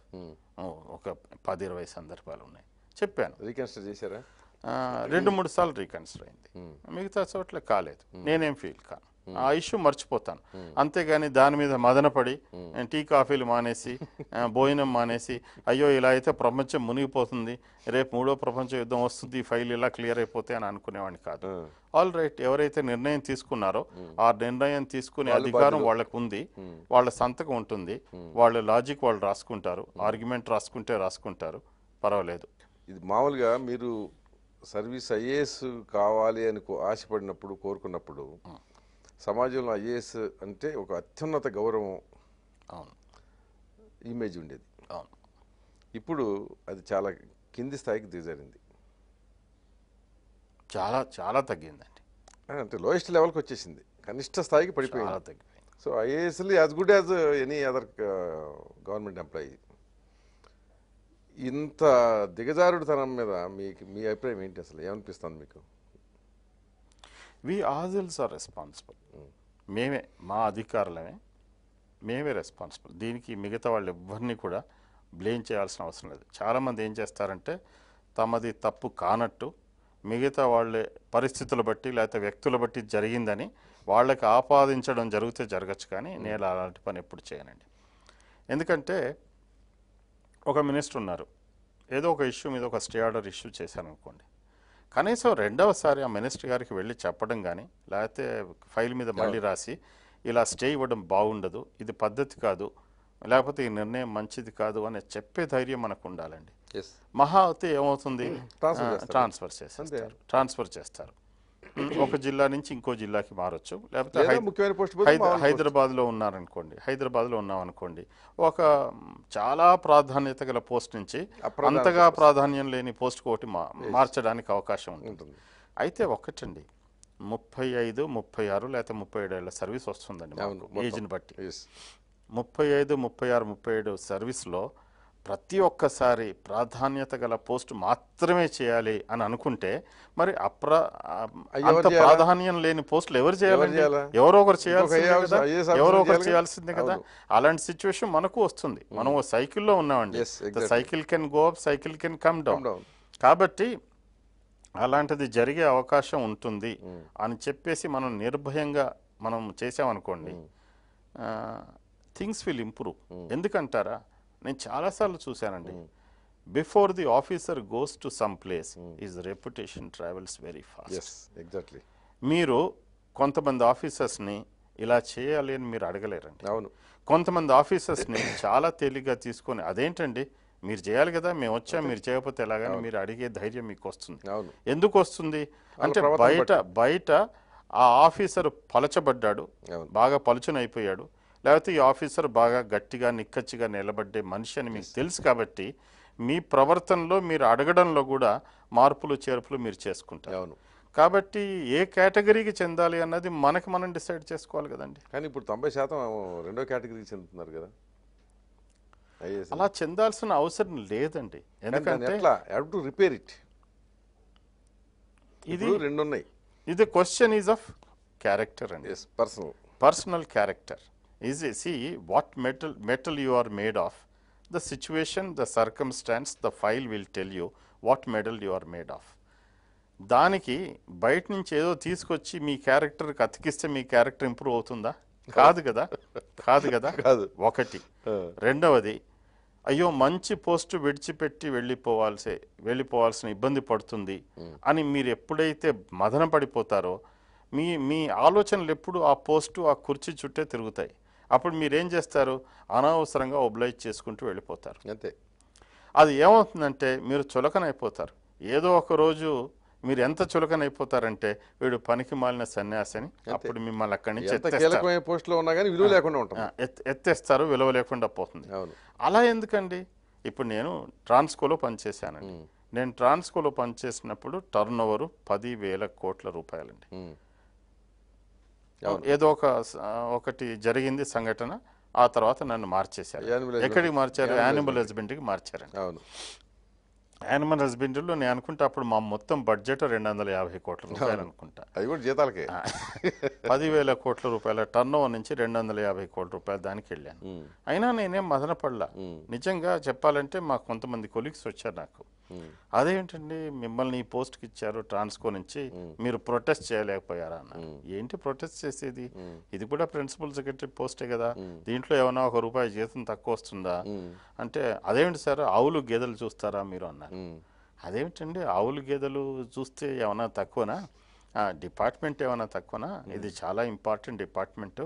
ఒక పది ఇరవై సందర్భాలు ఉన్నాయి. చెప్పాను. రీకన్స్టర్ చేశారా? రెండు మూడు సార్లు రీకన్సిడర్ అయింది. మిగతా చోట్ల కాలేదు. నేనేం ఫీల్ కాను. ఆ ఇష్యూ మర్చిపోతాను. అంతేగాని దాని మీద మదనపడి టీ కాఫీలు మానేసి భోజనం మానేసి అయ్యో ఇలా అయితే ప్రపంచం మునిగిపోతుంది రేపు మూడో ప్రపంచ యుద్ధం వస్తుంది ఈ ఫైల్ ఇలా క్లియర్ అయిపోతే అని అనుకునేవాడిని కాదు. ఆల్ రైట్ ఎవరైతే నిర్ణయం తీసుకున్నారో ఆ నిర్ణయం తీసుకునే అధికారం వాళ్ళకు ఉంది వాళ్ళ సంతకం ఉంటుంది వాళ్ళ లాజిక్ వాళ్ళు రాసుకుంటారు ఆర్గ్యుమెంట్ రాసుకుంటే రాసుకుంటారు పర్వాలేదు. ఇది మామూలుగా మీరు సర్వీస్ ఐఏఎస్ కావాలి అని ఆశపడినప్పుడు కోరుకున్నప్పుడు సమాజంలో ఐఏఎస్ అంటే ఒక అత్యున్నత గౌరవం అవును. ఇమేజ్ ఉండేది. అవును. ఇప్పుడు అది చాలా కింది స్థాయికి దిగజారింది. చాలా చాలా తగ్గిందండి. అంటే లోయెస్ట్ లెవెల్కి వచ్చేసింది. కనిష్ట స్థాయికి పడిపోయింది. చాలా తగ్గిపోయింది. సో ఐఏఎస్లు as good as any other government employee ఇంత దిగజారుడుతనం మీద మీకు మీ అభిప్రాయం ఏంటి అసలు? ఏమనిపిస్తుంది మీకు? వి ఆజిల్స్ ఆర్ రెస్పాన్సిబుల్ మేమే మా అధికారులమే మేమే రెస్పాన్సిబుల్ దీనికి మిగతా వాళ్ళు ఎవరిని కూడా బ్లేమ్ చేయాల్సిన అవసరం లేదు. చాలామంది ఏం చేస్తారంటే తమది తప్పు కానట్టు మిగతా వాళ్ళ పరిస్థితులు బట్టి లేకపోతే వ్యక్తుల బట్టి జరిగిందని వాళ్ళకి ఆపాదించడం జరిగితే జరగచ్చు కానీ నేను అలాంటి పని ఎప్పుడు చేయనండి. ఎందుకంటే ఒక మినిస్టర్ ఉన్నారు. ఏదో ఒక ఇష్యూ మీద ఒక స్టే ఆర్డర్ ఇష్యూ చేశాను అనుకోండి కనీసం రెండవసారి ఆ మినిస్టర్ గారికి వెళ్ళి చెప్పడం కానీ లేకపోతే ఫైల్ మీద మళ్ళీ రాసి ఇలా స్టే ఇవ్వడం బాగుండదు ఇది పద్ధతి కాదు లేకపోతే ఈ నిర్ణయం మంచిది కాదు అని చెప్పే ధైర్యం మనకు ఉండాలండి మహా అయితే ఏమవుతుంది. ట్రాన్స్ఫర్ చేస్తారు. ట్రాన్స్ఫర్ చేస్తారు. ఒక జిల్లా నుంచి ఇంకో జిల్లాకి మారొచ్చు. లేకపోతే ముఖ్యమైన పోస్ట్. హైదరాబాద్లో ఉన్నారనుకోండి హైదరాబాద్లో ఉన్నాం అనుకోండి ఒక చాలా ప్రాధాన్యత గల పోస్ట్ నుంచి అంతగా ప్రాధాన్యం లేని పోస్ట్కి ఒకటి మార్చడానికి అవకాశం ఉంటుంది. అయితే ఒక్కటండి ముప్పై ఐదు ముప్పై ఆరు లేకపోతే ముప్పై ఏడు ఏళ్ళ సర్వీస్ వస్తుందండి ఏజ్ని బట్టి. ముప్పై ఐదు ముప్పై ఆరు ముప్పై ఏడు సర్వీస్లో ప్రతి ఒక్కసారి ప్రాధాన్యత గల పోస్ట్ మాత్రమే చేయాలి అని అనుకుంటే మరి అప్ర అంత? ప్రాధాన్యం లేని పోస్టులు ఎవరు చేయాలండి? చేయాలా? ఎవరో ఒకరు చేయాల్సిందే కదా? ఎవరో ఒకరు? చేయాల్సిందే కదా? అలాంటి సిచ్యువేషన్ మనకు వస్తుంది. మనం ఓ సైకిల్లో ఉన్నామండి. Cycle can go up cycle can come down. కాబట్టి అలాంటిది జరిగే అవకాశం ఉంటుంది అని చెప్పేసి మనం నిర్భయంగా మనం చేసామనుకోండి థింగ్స్ విల్ ఇంప్రూవ్ ఎందుకంటారా? నేను చాలాసార్లు చూశానండి. Before the officer goes to some place is reputation travels very fast exactly మీరు కొంతమంది ఆఫీసర్స్ని ఇలా చేయాలి అని మీరు అడగలేరండి. అవును. కొంతమంది ఆఫీసర్స్ని చాలా తేలిగ్గా తీసుకొని అదేంటండి? మీరు చేయాలి కదా మేము వచ్చాం మీరు చేయకపోతే ఎలాగని మీరు అడిగే ధైర్యం మీకు వస్తుంది అవును. ఎందుకు వస్తుంది? అంటే బయట బయట ఆ ఆఫీసర్ పలచబడ్డాడు. బాగా పలుచునైపోయాడు లేకపోతే ఈ ఆఫీసర్ బాగా గట్టిగా నిక్కచ్చిగా నిలబడ్డే మనిషి అని మీకు తెలుసు కాబట్టి మీ ప్రవర్తనలో మీరు అడగడంలో కూడా మార్పులు చేర్పులు మీరు చేసుకుంటారు. అవును. కాబట్టి ఏ కేటగిరీకి చెందాలి అన్నది మనకి మనం డిసైడ్ చేసుకోవాలి కదండి. కానీ ఇప్పుడు తొంభై శాతం రెండో కేటగిరీకి చెందుతున్నారు కదా. అలా చెందాల్సిన అవసరం లేదండి. ఎందుకంటే రిపేర్ ఇట్. ఇది రెండు ఉన్నాయి ఇది క్వశ్చన్ ఈజ్ ఆఫ్ క్యారెక్టర్ అండి. Yes personal personal character. Is see what metal metal you are made of the situation the circumstances the file will tell you what metal you are made of దానికి బయట నుంచి ఏదో తీసుకొచ్చి మీ క్యారెక్టర్కి అతికిస్తే మీ character improve అవుతుందా? కాదు కదా? కాదు కదా? కాదు. ఒకటి. రెండవది అయ్యో మంచి పోస్టు విడిచిపెట్టి వెళ్ళిపోవాల్సే వెళ్ళిపోవాల్సిన ఇబ్బంది పడుతుంది అని మీరు ఎప్పుడైతే మదన పడిపోతారో మీ మీ ఆలోచనలు ఎప్పుడు ఆ పోస్టు ఆ కుర్చీ చుట్టే తిరుగుతాయి. అప్పుడు మీరేం చేస్తారు? అనవసరంగా ఒబ్లైజ్ చేసుకుంటూ వెళ్ళిపోతారు. అంతే. అది ఏమవుతుందంటే మీరు చులకనైపోతారు. ఏదో ఒక రోజు మీరు ఎంత చులకనైపోతారంటే వీడు పనికి మాలిన సన్యాసి అని అప్పుడు మిమ్మల్ని అక్కడి నుంచి పోస్టులో ఉన్నా కానీ విలువ లేకుండా ఉంటాం ఎత్తేస్తారు విలువ లేకుండా పోతుంది. అలా ఎందుకండి? ఇప్పుడు నేను ట్రాన్స్కోలో పనిచేశానండి. నేను ట్రాన్స్కోలో పనిచేసినప్పుడు టర్న్ ఓవర్ పది వేల కోట్ల రూపాయలండి. ఏదో ఒక ఒకటి జరిగింది సంఘటన ఆ తర్వాత నన్ను మార్చేశారు. ఎక్కడికి మార్చారు? యానిమల్ హస్బెండరీకి మార్చారండి. అవును. యానిమల్ హస్బెండరీలో నేను అనుకుంటా అప్పుడు మా మొత్తం బడ్జెట్ రెండు వందల యాభై కోట్ల రూపాయలు అనుకుంటా. అది కూడా జీతాలకే. పదివేల కోట్ల రూపాయల టర్న్ ఓవర్ నుంచి రెండు వందల యాభై కోట్ల రూపాయలు దానికి వెళ్ళాను. అయినా నేనేం మదనపడలా. నిజంగా చెప్పాలంటే మాకు కొంతమంది కొలీగ్స్ వచ్చారు నాకు. అదేంటండి మిమ్మల్ని ఈ పోస్ట్కి ఇచ్చారు ట్రాన్స్కో నుంచి మీరు ప్రొటెస్ట్ చేయలేకపోయారా అన్న. ఏంటి ప్రొటెస్ట్ చేసేది? ఇది కూడా ప్రిన్సిపల్ సెక్రటరీ పోస్టే కదా. దీంట్లో ఏమైనా ఒక రూపాయి జీతం తక్కువ వస్తుందా? అంటే అదేమిటి సార్ ఆవులు గేదెలు చూస్తారా మీరు అన్నారు. అదేమిటండి ఆవులు గేదెలు చూస్తే ఏమైనా తక్కువనా? డిపార్ట్మెంట్ ఏమైనా తక్కువనా? ఇది చాలా ఇంపార్టెంట్ డిపార్ట్మెంట్.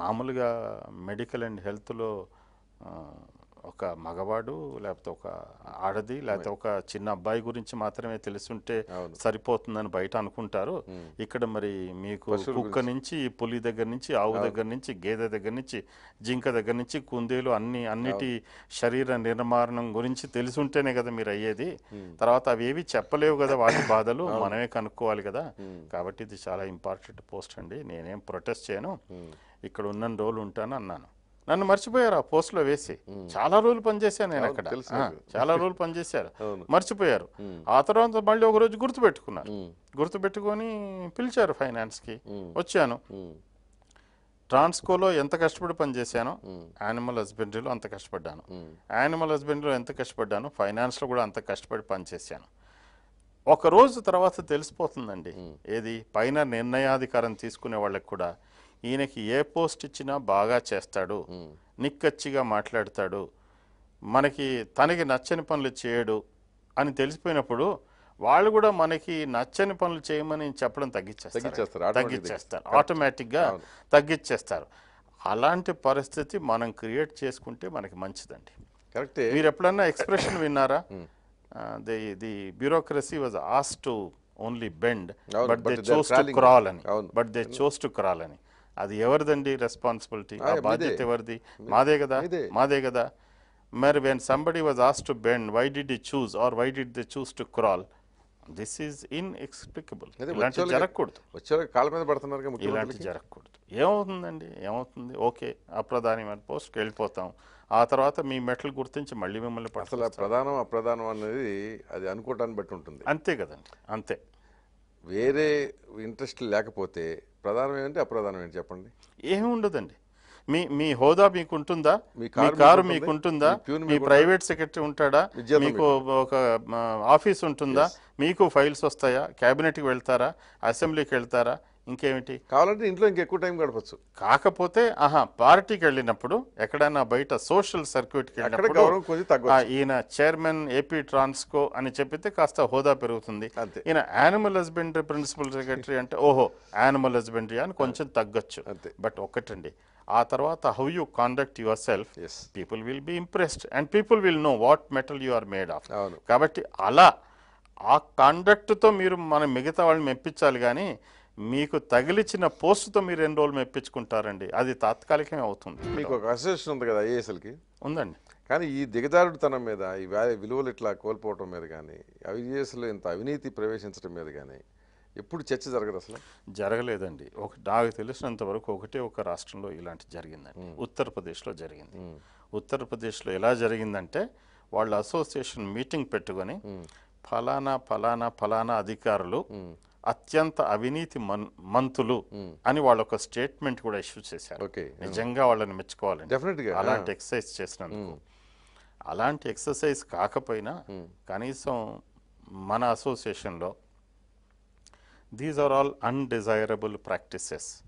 మామూలుగా మెడికల్ అండ్ హెల్త్లో ఒక మగవాడు లేకపోతే ఒక ఆడది లేకపోతే ఒక చిన్న అబ్బాయి గురించి మాత్రమే తెలుసుంటే సరిపోతుందని బయట అనుకుంటారు. ఇక్కడ మరి మీకు కుక్క నుంచి పులి దగ్గర నుంచి ఆవు దగ్గర నుంచి గేదె దగ్గర నుంచి జింక దగ్గర నుంచి కుందేలు అన్ని అన్నిటి శరీర నిర్మాణం గురించి తెలుసుంటేనే కదా మీరు అయ్యేది. తర్వాత అవి ఏవి చెప్పలేవు కదా వాటి బాధలు మనమే కనుక్కోవాలి కదా. కాబట్టి ఇది చాలా ఇంపార్టెంట్ పోస్ట్ అండి. నేనేం ప్రొటెస్ట్ చేయను. ఇక్కడ ఉన్న రోజులు ఉంటాను అన్నాను. నన్ను మర్చిపోయారు ఆ పోస్ట్లో వేసి. చాలా రోజులు పనిచేశాను నేను అక్కడ. చాలా రోజులు పనిచేశారు. మర్చిపోయారు. ఆ తర్వాత మళ్ళీ ఒక రోజు గుర్తుపెట్టుకున్నారు. ఉమ్. గుర్తుపెట్టుకొని పిలిచారు ఫైనాన్స్కి. ఉమ్. వచ్చాను. ట్రాన్స్కోలో ఎంత కష్టపడి పనిచేశానో యానిమల్ హస్బెండరీలో అంత కష్టపడ్డాను. యానిమల్ హస్బెండరీలో ఎంత కష్టపడ్డాను ఫైనాన్స్లో కూడా అంత కష్టపడి పనిచేశాను. ఒక రోజు తర్వాత తెలిసిపోతుందండి. ఏది? పైన నిర్ణయాధికారం తీసుకునే వాళ్ళకి కూడా ఈయనకి ఏ పోస్ట్ ఇచ్చినా బాగా చేస్తాడు. నిక్కచ్చిగా మాట్లాడతాడు. మనకి తనకి నచ్చని పనులు చేయడు అని తెలిసిపోయినప్పుడు వాళ్ళు కూడా మనకి నచ్చని పనులు చేయమని చెప్పడం తగ్గించేస్తారు, తగ్గించేస్తారు. ఆటోమేటిక్గా తగ్గించేస్తారు. అలాంటి పరిస్థితి మనం క్రియేట్ చేసుకుంటే మనకి మంచిదండి. కరెక్టే మీరు ఎప్పుడన్నా ఎక్స్ప్రెషన్ విన్నారా? The the bureaucracy was as to only bend but they chose to. Crawl అని. But they chose to crawl అని. అది ఎవరిదండి రెస్పాన్సిబిలిటీ ఆ మీదే. బాధ్యత ఎవరిది? మాదే కదా? మీదే. కదా? మరి when somebody was as to bend why did the choose or why did they choose to crawl this is inexplicable ఇలాంటి జరగకూడదు. కాళ్ళ మీద పడుతున్నారు ఇలాంటి జరగకూడదు. ఏమవుతుందండి? ఏమవుతుంది? ఓకే అప్రధానమైన పోస్ట్కి వెళ్ళిపోతాం. ఆ తర్వాత మీ మెట్లు గుర్తించి మళ్ళీ మిమ్మల్ని అసలు ప్రధానం అప్రధానం అనేది అది అనుకోవటాన్ని బట్టి ఉంటుంది. అంతే కదండి. అంతే. వేరే ఇంట్రెస్ట్ లేకపోతే ప్రధానం ఏంటి అప్రధానం ఏంటి చెప్పండి? ఏమి ఉండదండి. మీ మీ హోదా మీకు ఉంటుందా మీ కారు మీకు ఉంటుంది? మీ ప్రైవేట్ సెక్రటరీ ఉంటాడా? మీకు ఒక ఆఫీస్ ఉంటుందా? మీకు ఫైల్స్ వస్తాయా? క్యాబినెట్కి వెళ్తారా? అసెంబ్లీకి వెళ్తారా? ఇంకేమిటి కావాలంటే ఇంట్లో ఇంకెక్కువ టైం గడపచ్చు కాకపోతే ఆహా పార్టీకి వెళ్ళినప్పుడు ఎక్కడైనా బయట సోషల్ సర్క్యూట్కి వెళ్ళినప్పుడు ఈయన చైర్మన్ ఏపీ ట్రాన్స్కో అని చెప్పితే కాస్త హోదా పెరుగుతుంది. ఈయన యానిమల్ హస్బెండరీ ప్రిన్సిపల్ సెక్రటరీ అంటే ఓహో యానిమల్ హస్బెండరీ అని కొంచెం తగ్గొచ్చు. బట్ ఒకటండి ఆ తర్వాత how you conduct yourself. People will be impressed and people will know what metal you are made of. కాబట్టి అలా ఆ కాండక్ట్తో మీరు మన మిగతా వాళ్ళని మెప్పించాలి కానీ మీకు తగిలిచ్చిన పోస్టుతో మీరు ఎన్ని రోజులు మెప్పించుకుంటారండి? అది తాత్కాలికమే అవుతుంది. మీకు ఒక అసోసియేషన్ ఉంది కదా ఐఏఎస్ఎల్కి? ఉందండి. కానీ ఈ దిగజారుడుతనం మీద ఈ విలువలు ఇట్లా కోల్పోవటం మీద కానీ ఐఏఎస్లో ఇంత అవినీతి ప్రవేశించడం మీద కానీ ఎప్పుడు చర్చ జరగదు అసలు? జరగలేదండి. ఒక నాకు తెలిసినంత వరకు ఒకటే ఒక రాష్ట్రంలో ఇలాంటి జరిగిందండి. ఉత్తరప్రదేశ్లో జరిగింది. ఉత్తరప్రదేశ్లో ఎలా జరిగిందంటే వాళ్ళ అసోసియేషన్ మీటింగ్ పెట్టుకొని ఫలానా ఫలానా ఫలానా అధికారులు అత్యంత అవినీతి మంతులు అని వాళ్ళు ఒక స్టేట్మెంట్ కూడా ఇష్యూ చేశారు. నిజంగా వాళ్ళని మెచ్చుకోవాలండి. అలాంటి ఎక్సర్సైజ్ చేసినందుకు. అలాంటి ఎక్సర్సైజ్ కాకపోయినా కనీసం మన అసోసియేషన్లో these are all undesirable practices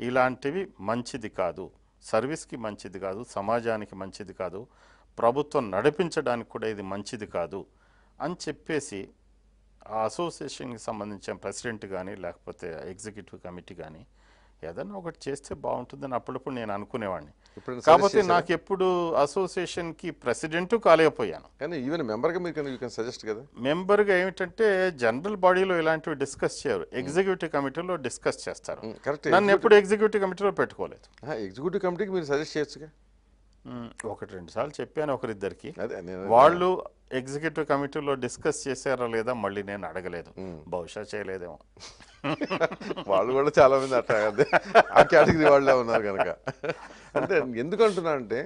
ఇలాంటివి మంచిది కాదు. సర్వీస్కి మంచిది కాదు. సమాజానికి మంచిది కాదు. ప్రభుత్వం నడిపించడానికి కూడా ఇది మంచిది కాదు అని చెప్పేసి ఆ అసోసియేషన్కి సంబంధించిన ప్రెసిడెంట్ కానీ లేకపోతే ఎగ్జిక్యూటివ్ కమిటీ కానీ ఏదన్నా ఒకటి చేస్తే బాగుంటుందని అప్పుడప్పుడు నేను అనుకునేవాడిని. suggest నాకు ఎప్పుడు అసోసియేషన్కి ప్రెసిడెంట్ కాలేకపోయాను. కానీ ఈవెన్ మెంబర్గా మీరు యూ కెన్ సజెస్ట్ కదా? మెంబర్గా ఏమిటంటే జనరల్ బాడీలో ఇలాంటివి డిస్కస్ చేయరు. ఎగ్జిక్యూటివ్ కమిటీలో డిస్కస్ చేస్తారు. నన్ను ఎప్పుడు ఎగ్జిక్యూటివ్ కమిటీలో పెట్టుకోలేదు. ఎగ్జిక్యూటివ్ కమిటీకి మీరు సజెస్ట్ చేయొచ్చుగా? ఒకటి రెండు సార్లు చెప్పాను ఒకరిద్దరికి. వాళ్ళు ఎగ్జిక్యూటివ్ కమిటీలో డిస్కస్ చేశారా లేదా మళ్ళీ నేను అడగలేదు. బహుశా చేయలేదేమో. వాళ్ళు కూడా చాలా మంది అట్లా అదే ఆ కేటగిరీ వాళ్ళే ఉన్నారు కనుక. అంటే ఎందుకు అంటున్నా అంటే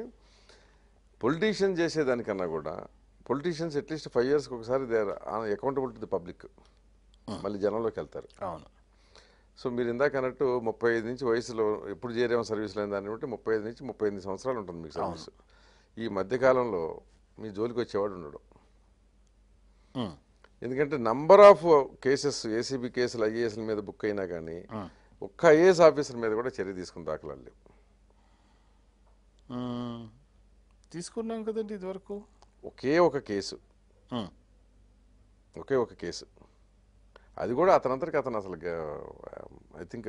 పొలిటీషియన్ చేసేదానికన్నా కూడా పొలిటీషియన్స్ అట్లీస్ట్ ఫైవ్ ఇయర్స్కి ఒకసారి they accountable to the public మళ్ళీ జనంలోకి వెళ్తారు. అవును. సో మీరు ఇందాక అన్నట్టు ముప్పై ఐదు నుంచి వయసులో ఎప్పుడు చేరేమో సర్వీస్లో అయిన దాన్ని బట్టి ముప్పై ఐదు నుంచి ముప్పై ఎనిమిది సంవత్సరాలు ఉంటుంది మీకు సర్వీస్. ఈ మధ్యకాలంలో మీ జోలికి వచ్చేవాడు ఉండడు. ఎందుకంటే నంబర్ ఆఫ్ కేసెస్ ఏసీబీ కేసులు ఐఏఎస్ల మీద బుక్ అయినా కానీ ఒక్క ఐఏఎస్ ఆఫీసర్ మీద కూడా చర్య తీసుకుని దాఖలాలు లేవు. మ్, తీసుకున్నాం కదండి ఇదివరకు. ఒకే ఒక కేసు. ఒకే ఒక కేసు. అది కూడా అతనంతటికి అతను అసలు ఐ థింక్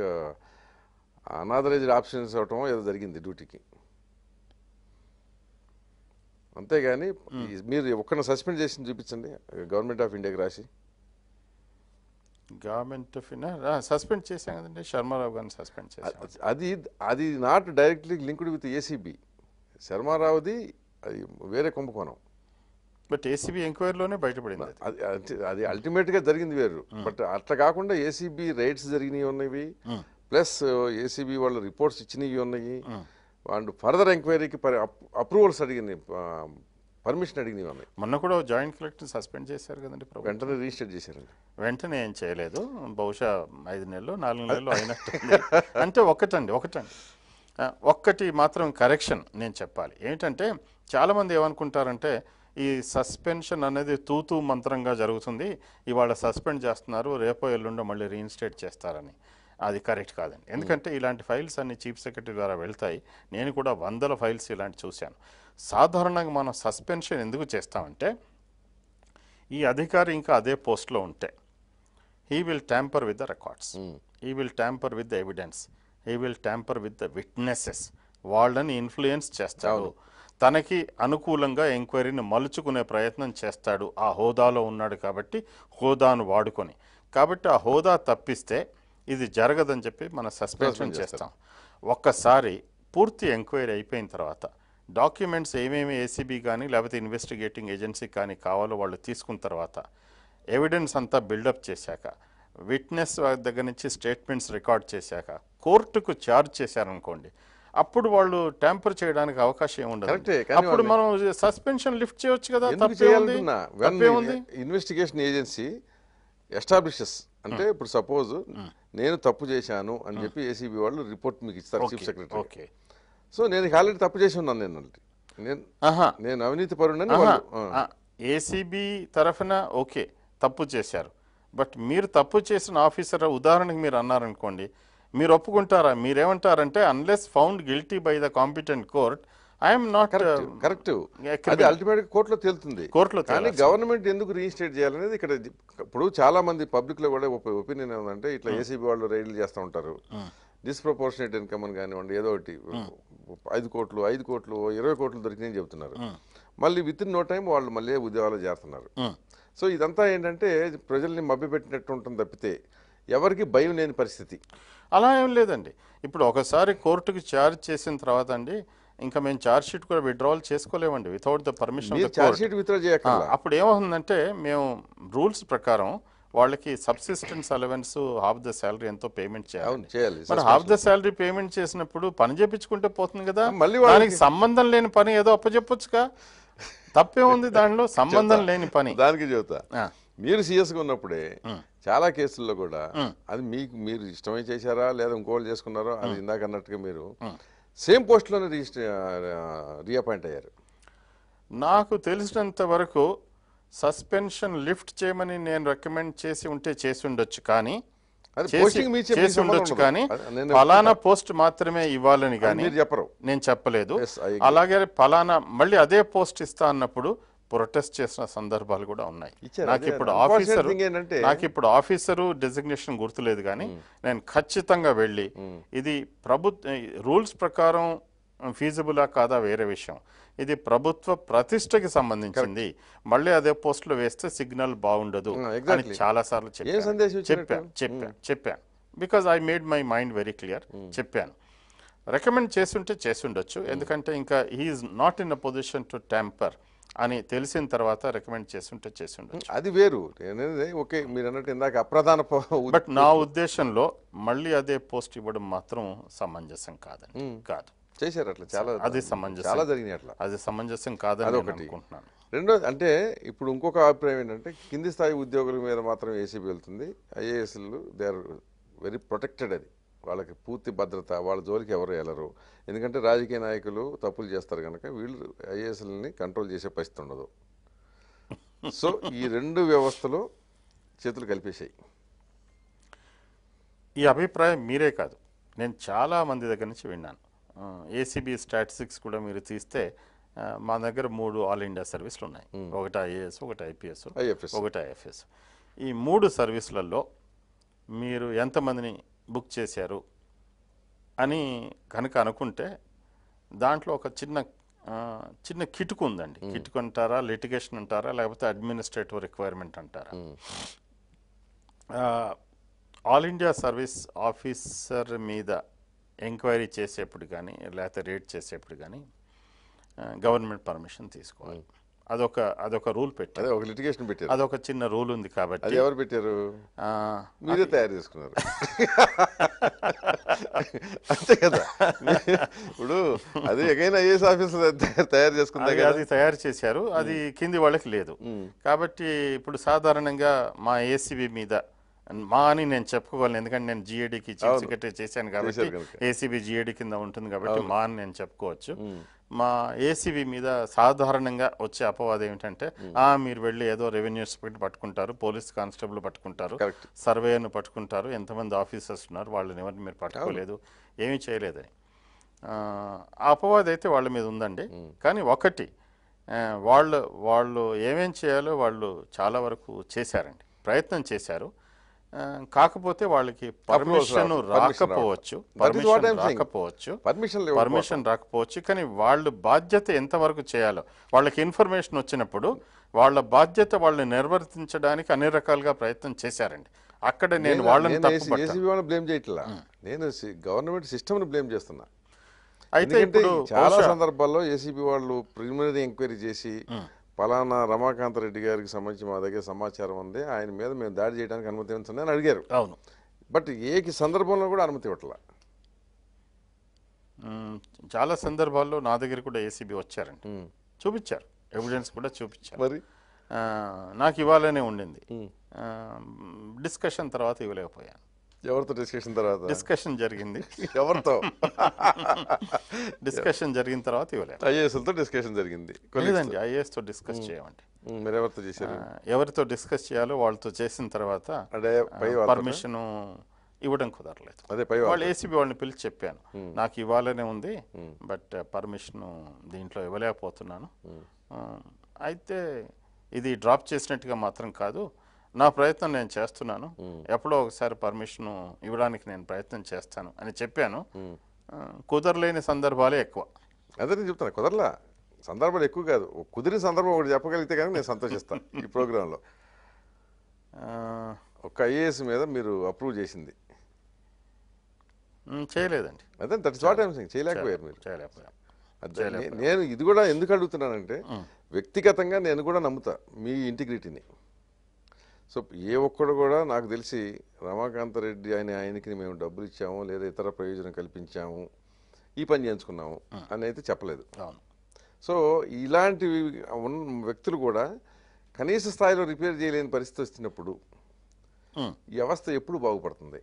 అనాథరైజ్డ్ ఆప్షన్స్ అవటం ఏదో జరిగింది డ్యూటీకి. అంతేగాని మీరు ఒక్కరిని సస్పెండ్ చేసి చూపించండి. గవర్నమెంట్ ఆఫ్ ఇండియాకి రాసి. గవర్నమెంట్ ఆఫ్ ఇండియా సస్పెండ్ చేశాం కదండి. శర్మారావు గారిని సస్పెండ్ చేశాం. అది అది not directly linked with ACB శర్మారావుది అది వేరే కుంభకోణం. బట్ ఏసీబీ ఎంక్వైరీలోనే బయటపడింది అది. అది అల్టిమేట్గా జరిగింది వేరు. బట్ అట్లా కాకుండా ఏసీబీ రైట్స్ జరిగినవి ఉన్నవి. ప్లస్ ఏసీబీ వాళ్ళ రిపోర్ట్స్ ఇచ్చినవి ఉన్నాయి. వాళ్ళు ఫర్దర్ ఎంక్వైరీకి అప్రూవల్స్ అడిగినాయి పర్మిషన్ అడిగినవి ఉన్నాయి మొన్న కూడా జాయింట్ కలెక్టర్ సస్పెండ్ చేశారు కదండి వెంటనే రిజిస్టర్ చేశారండి. వెంటనే ఏం చేయలేదు. బహుశా ఐదు నెలలు నాలుగు నెలలు అయినట్టుంది. అంటే ఒకటండి ఒకటండి. ఒక్కటి మాత్రం కరెక్షన్ నేను చెప్పాలి. ఏంటంటే చాలామంది ఏమనుకుంటారంటే ఈ సస్పెన్షన్ అనేది తూతూ మంత్రంగా జరుగుతుంది. ఇవాళ సస్పెండ్ చేస్తున్నారు. రేపో ఎల్లుండో మళ్ళీ రీఇన్స్టేట్ చేస్తారని. అది కరెక్ట్ కాదండి. ఎందుకంటే ఇలాంటి ఫైల్స్ అన్ని చీఫ్ సెక్రటరీ ద్వారా వెళ్తాయి. నేను కూడా వందల ఫైల్స్ ఇలాంటి చూశాను. సాధారణంగా మనం సస్పెన్షన్ ఎందుకు చేస్తామంటే ఈ అధికారి ఇంకా అదే పోస్ట్లో ఉంటే he will tamper with the records he will tamper with the evidence he will tamper with the witnesses వాళ్ళని ఇన్ఫ్లుయెన్స్ చేస్తాడు. తనకి అనుకూలంగా ఎంక్వైరీని మలుచుకునే ప్రయత్నం చేస్తాడు. ఆ హోదాలో ఉన్నాడు కాబట్టి హోదాను వాడుకొని. కాబట్టి ఆ హోదా తప్పిస్తే ఇది జరగదని చెప్పి మనం సస్పెన్షన్ చేస్తాం. ఒక్కసారి పూర్తి ఎంక్వైరీ అయిపోయిన తర్వాత డాక్యుమెంట్స్ ఏమేమి ఏసీబీ కానీ లేకపోతే ఇన్వెస్టిగేటింగ్ ఏజెన్సీ కానీ కావాలో వాళ్ళు తీసుకున్న తర్వాత ఎవిడెన్స్ అంతా బిల్డప్ చేశాక విట్నెస్ దగ్గర నుంచి స్టేట్మెంట్స్ రికార్డ్ చేశాక కోర్టుకు ఛార్జ్ చేశారనుకోండి అప్పుడు వాళ్ళు ట్యాంపర్ చేయడానికి అవకాశం ఏముండదు అప్పుడు మనం సస్పెన్షన్ లిఫ్ట్ చేయొచ్చు కదా ఇన్వెస్టిగేషన్ ఏజెన్సీ ఎస్టాబ్లిషెస్ అంటే ఇప్పుడు సపోజ్ నేను తప్పు చేశాను అని చెప్పి ఏసీబీ వాళ్ళు రిపోర్ట్ మీకు ఇస్తారు చీఫ్ సెక్రటరీ ఓకే సో నేను ఆల్రెడీ తప్పు చేసి ఉన్నాను నేను. నేను నేను అవినీతి పరుడని ఆ. ఏసీబీ తరఫున ఓకే తప్పు చేశారు. బట్ మీరు తప్పు చేసిన ఆఫీసర్ ఉదాహరణకి మీరు అన్నారనుకోండి మీరు ఒప్పుకుంటారా? మీరేమంటారంటే unless found guilty by the competent court I'm not correct అది అల్టిమేట్ కోర్టులో తేలుతుంది. కోర్టులో కానీ గవర్నమెంట్ ఎందుకు రీఇన్స్టేట్ చేయాలనేది ఇక్కడ ఇప్పుడు చాలా మంది పబ్లిక్లో కూడా ఒపీనియన్ ఏమందంటే ఇట్లా ఏసీబీ వాళ్ళు రైడ్లు చేస్తూ ఉంటారు. డిస్ప్రపోర్షనేట్ ఇన్కమ్ అని కానివ్వండి ఏదో ఒకటి. ఐదు కోట్లు ఐదు కోట్లు ఇరవై కోట్లు దొరికినాయని చెప్తున్నారు మళ్ళీ విత్ ఇన్ నో టైం వాళ్ళు మళ్ళీ ఉద్యోగాలు చేరుతున్నారు. సో ఇదంతా ఏంటంటే ప్రజల్ని మభ్యపెట్టినట్టు ఉంటుంది తప్పితే ఎవరికి భయం లేని పరిస్థితి. అలా ఏం లేదండి. ఇప్పుడు ఒకసారి కోర్టుకి ఛార్జ్ చేసిన తర్వాత అండి ఇంకా మేము ఛార్జ్ షీట్ కూడా విత్డ్రావల్ చేసుకోలేమండి వితౌట్ ద పర్మిషన్ అప్పుడు ఏమవుతుందంటే మేము రూల్స్ ప్రకారం వాళ్ళకి subsistence allowance half the salary ఎంతో పేమెంట్ చేయాలి. మరి హాఫ్ ద శాలరీ పేమెంట్ చేసినప్పుడు పని చేపించుకుంటే పోతుంది కదా. మళ్ళీ దానికి సంబంధం లేని పని ఏదో అప్పచెప్పొచ్చుగా. తప్పే ఉంది దానిలో సంబంధం లేని పని. దానికి చెబుతా మీరు సీఎస్గా ఉన్నప్పుడే చాలా కేసుల్లో కూడా అది మీకు మీరు ఇష్టమై చేశారా లేదా ఇంకోళ్ళు చేసుకున్నారో అది ఇందాక అన్నట్టుగా మీరు సేమ్ పోస్ట్లోనే రిజిస్టర్ రీఅపాయింట్ అయ్యారు. నాకు తెలిసినంత వరకు సస్పెన్షన్ లిఫ్ట్ చేయమని నేను రికమెండ్ చేసి ఉంటే చేసి ఉండొచ్చు కానీ అది చేసి- ఉండొచ్చు. కానీ ఫలానా పోస్ట్ మాత్రమే ఇవ్వాలని కానీ చెప్పరు. నేను చెప్పలేదు. అలాగే ఫలానా మళ్ళీ అదే పోస్ట్ ఇస్తా అన్నప్పుడు ప్రొటెస్ట్ చేసిన సందర్భాలు కూడా ఉన్నాయి. నాకు ఇప్పుడు ఆఫీసరు నాకు ఇప్పుడు ఆఫీసరు డెసిగ్నేషన్ గుర్తులేదు కానీ నేను ఖచ్చితంగా వెళ్ళి ఇది ప్రభుత్వ రూల్స్ ప్రకారం ఫీజిబులా కాదా వేరే విషయం. ఇది ప్రభుత్వ ప్రతిష్టకి సంబంధించింది. మళ్ళీ అదే పోస్టులో వేస్తే సిగ్నల్ బాగుండదు Mm, అని exactly. చాలా సార్లు ఏం సందేశం ఇచ్చినట్టు? చెప్పాను చెప్పాను చెప్పాను because I made my mind very clear చెప్పాను. రికమెండ్ చేస్తుంటే చేసి ఉండొచ్చు ఎందుకంటే ఇంకా he is not in a position to temper అని తెలిసిన తర్వాత రికమెండ్ చేస్తుంటే చేసి ఉండొచ్చు అది వేరు. నేనేది ఓకే మీరు అన్నట్టు ఇందాక అప్రధాన బట్ నా ఉద్దేశంలో మళ్ళీ అదే పోస్ట్ ఇవ్వడం మాత్రం సమంజసం కాదండి. కాదు. చేశారు అట్లా చాలా అది సమంజసం. చాలా జరిగినాయి అట్లా. అది సమంజసం కాదని నేను అనుకుంటున్నాను. రెండోది అంటే ఇప్పుడు ఇంకొక అభిప్రాయం ఏంటంటే కింది స్థాయి ఉద్యోగుల మీద మాత్రం ఏసీబీ వెళ్తుంది. ఐఏఎస్లు దే ఆర్ వెరీ ప్రొటెక్టెడ్ అది. వాళ్ళకి పూర్తి భద్రత వాళ్ళ జోలికి ఎవరు వెళ్ళరు. ఎందుకంటే రాజకీయ నాయకులు తప్పులు చేస్తారు కనుక వీళ్ళు ఐఏఎస్లని కంట్రోల్ చేసే పరిస్థితి ఉండదు. సో ఈ రెండు వ్యవస్థలు చేతులు కలిపేశాయి. ఈ అభిప్రాయం మీరే కాదు. నేను చాలా మంది దగ్గర నుంచి విన్నాను. ఏసీబీ స్టాటిస్టిక్స్ కూడా మీరు తీస్తే మా దగ్గర మూడు ఆల్ ఇండియా సర్వీసులు ఉన్నాయి. ఒకటి ఐఏఎస్ ఒకటి ఐపీఎస్ ఐఎఫ్ఎస్. ఒకటి ఐఎఫ్ఎస్. ఈ మూడు సర్వీసులలో మీరు ఎంతమందిని బుక్ చేశారు అని కనుక అనుకుంటే దాంట్లో ఒక చిన్న చిన్న కిటుకు ఉందండి. కిటుకు అంటారా లిటిగేషన్ అంటారా లేకపోతే అడ్మినిస్ట్రేటివ్ రిక్వైర్మెంట్ అంటారా? ఆల్ ఇండియా సర్వీస్ ఆఫీసర్ మీద ఎంక్వైరీ చేసేప్పుడు కానీ లేకపోతే రేట్ చేసేప్పుడు కానీ గవర్నమెంట్ పర్మిషన్ తీసుకోవాలి. అదొక అదొక రూల్ పెట్టారు. అదే ఒక లిటిగేషన్ పెట్టారు. అదొక చిన్న రూల్ ఉంది కాబట్టి అది ఎవరు పెట్టారు? ఆ, మీరే తయారు చేసుకున్నారు. అంతే కదా. ఇప్పుడు అది ఎగైనా ఐఏఎస్ ఆఫీసర్ తయారు చేసుకుందా అది తయారు చేశారు. అది కింది వాళ్ళకి లేదు. కాబట్టి ఇప్పుడు సాధారణంగా మా ఏసీబీ మీద మా అని నేను చెప్పుకోగలను ఎందుకంటే నేను జిఏడికి చీఫ్ సెక్రటరీ చేశాను కాబట్టి. ఏసీబీ జిఏడి కింద ఉంటుంది కాబట్టి మా అని నేను చెప్పుకోవచ్చు. మా ఏసీబీ మీద సాధారణంగా వచ్చే అపవాదం ఏమిటంటే ఆ మీరు వెళ్ళి ఏదో రెవెన్యూ ఇన్స్పెక్టర్ పట్టుకుంటారు పోలీస్ కానిస్టేబుల్ పట్టుకుంటారు. సర్వేయర్ను పట్టుకుంటారు ఎంతమంది ఆఫీసర్స్ ఉన్నారు వాళ్ళని ఎవరిని మీరు పట్టుకోలేదు ఏమీ చేయలేదని. అపవాదం అయితే వాళ్ళ మీద ఉందండి. కానీ ఒకటి వాళ్ళు వాళ్ళు ఏమేం చేయాలో వాళ్ళు చాలా వరకు చేశారండి. ప్రయత్నం చేశారు. కాకపోతే వాళ్ళకి పర్మిషన్ రాకపోవచ్చు. పర్మిషన్. రాకపోవచ్చు. పర్మిషన్ పర్మిషన్ రాకపోవచ్చు. కానీ వాళ్ళు బాధ్యత ఎంతవరకు చేయాలో వాళ్ళకి ఇన్ఫర్మేషన్ వచ్చినప్పుడు వాళ్ళ బాధ్యత వాళ్ళు నిర్వర్తించడానికి అన్ని రకాలుగా ప్రయత్నం చేశారండి. అక్కడ నేను వాళ్ళని వాళ్ళని బ్లేమ్ చేయట్లా? నేను గవర్నమెంట్ సిస్టమ్ని బ్లేమ్ చేస్తున్నా. అయితే ఇప్పుడు చాలా సందర్భాల్లో ఏసీబీ వాళ్ళు ప్రిలిమినరీ ఎంక్వైరీ చేసి పలానా రమాకాంత్ రెడ్డి గారికి సంబంధించి మా దగ్గర సమాచారం ఉంది. ఆయన మీద మేము దాడి చేయడానికి అనుమతి ఇవ్వండి అని అడిగారు. అవును. బట్ ఏ సందర్భంలో కూడా అనుమతి ఇవ్వట్లా. చాలా సందర్భాల్లో నా దగ్గర కూడా ఏసీబీ వచ్చారండి చూపించారు. ఎవిడెన్స్ కూడా చూపించారు. మరి? నాకు ఇవ్వాలనే ఉండింది. డిస్కషన్ తర్వాత ఇవ్వలేకపోయాను. ఎవరితో డిస్కషన్ తర్వాత? డిస్కషన్ జరిగింది. ఎవరితో? డిస్కషన్ జరిగిన తర్వాత ఇవ్వలేదు. ఐఏఎస్లతో డిస్కషన్ జరిగింది. లేదండి ఐఏఎస్తో డిస్కస్ చేయమండి. మీరు ఎవరితో చేశారు? ఎవరితో డిస్కస్ చేయాలో వాళ్ళతో చేసిన తర్వాత వాళ్ళతో? పర్మిషన్ ఇవ్వడం కుదరలేదు. అదే పై వాళ్ళు ఏసీబీ వాళ్ళని పిలిచి చెప్పాను. నాకు ఇవ్వాలనే ఉంది బట్ పర్మిషన్ దీంట్లో ఇవ్వలేకపోతున్నాను. అయితే ఇది డ్రాప్ చేసినట్టుగా మాత్రం కాదు. నా ప్రయత్నం నేను చేస్తున్నాను. ఎప్పుడో ఒకసారి పర్మిషన్ ఇవ్వడానికి నేను ప్రయత్నం చేస్తాను అని చెప్పాను. కుదరలేని సందర్భాలే ఎక్కువ. అదే నేను చెప్తాను కుదరలా? సందర్భాలు ఎక్కువ కాదు. కుదిరిన సందర్భం ఒకటి చెప్పగలిగితే కానీ నేను సంతోషిస్తాను ఈ ప్రోగ్రాంలో. ఆ, ఒక్క ఐఏఎస్ మీద మీరు అప్రూవ్ చేసింది. చేయలేదండి. అదే that is what I'm saying చేయలేకపోయారు మీరు. నేను ఇది కూడా ఎందుకు అడుగుతున్నానంటే వ్యక్తిగతంగా నేను కూడా నమ్ముతా మీ ఇంటిగ్రిటీని. సో ఏ ఒక్కడు కూడా నాకు తెలిసి రమాకాంత రెడ్డి ఆయన ఆయనకి మేము డబ్బులు ఇచ్చాము లేదా ఇతర ప్రయోజనం కల్పించాము ఈ పని చేయించుకున్నాము అని అయితే చెప్పలేదు. సో ఇలాంటి ఉన్న వ్యక్తులు కూడా కనీస స్థాయిలో రిపేర్ చేయలేని పరిస్థితి వచ్చినప్పుడు వ్యవస్థ ఎప్పుడు బాగుపడుతుంది?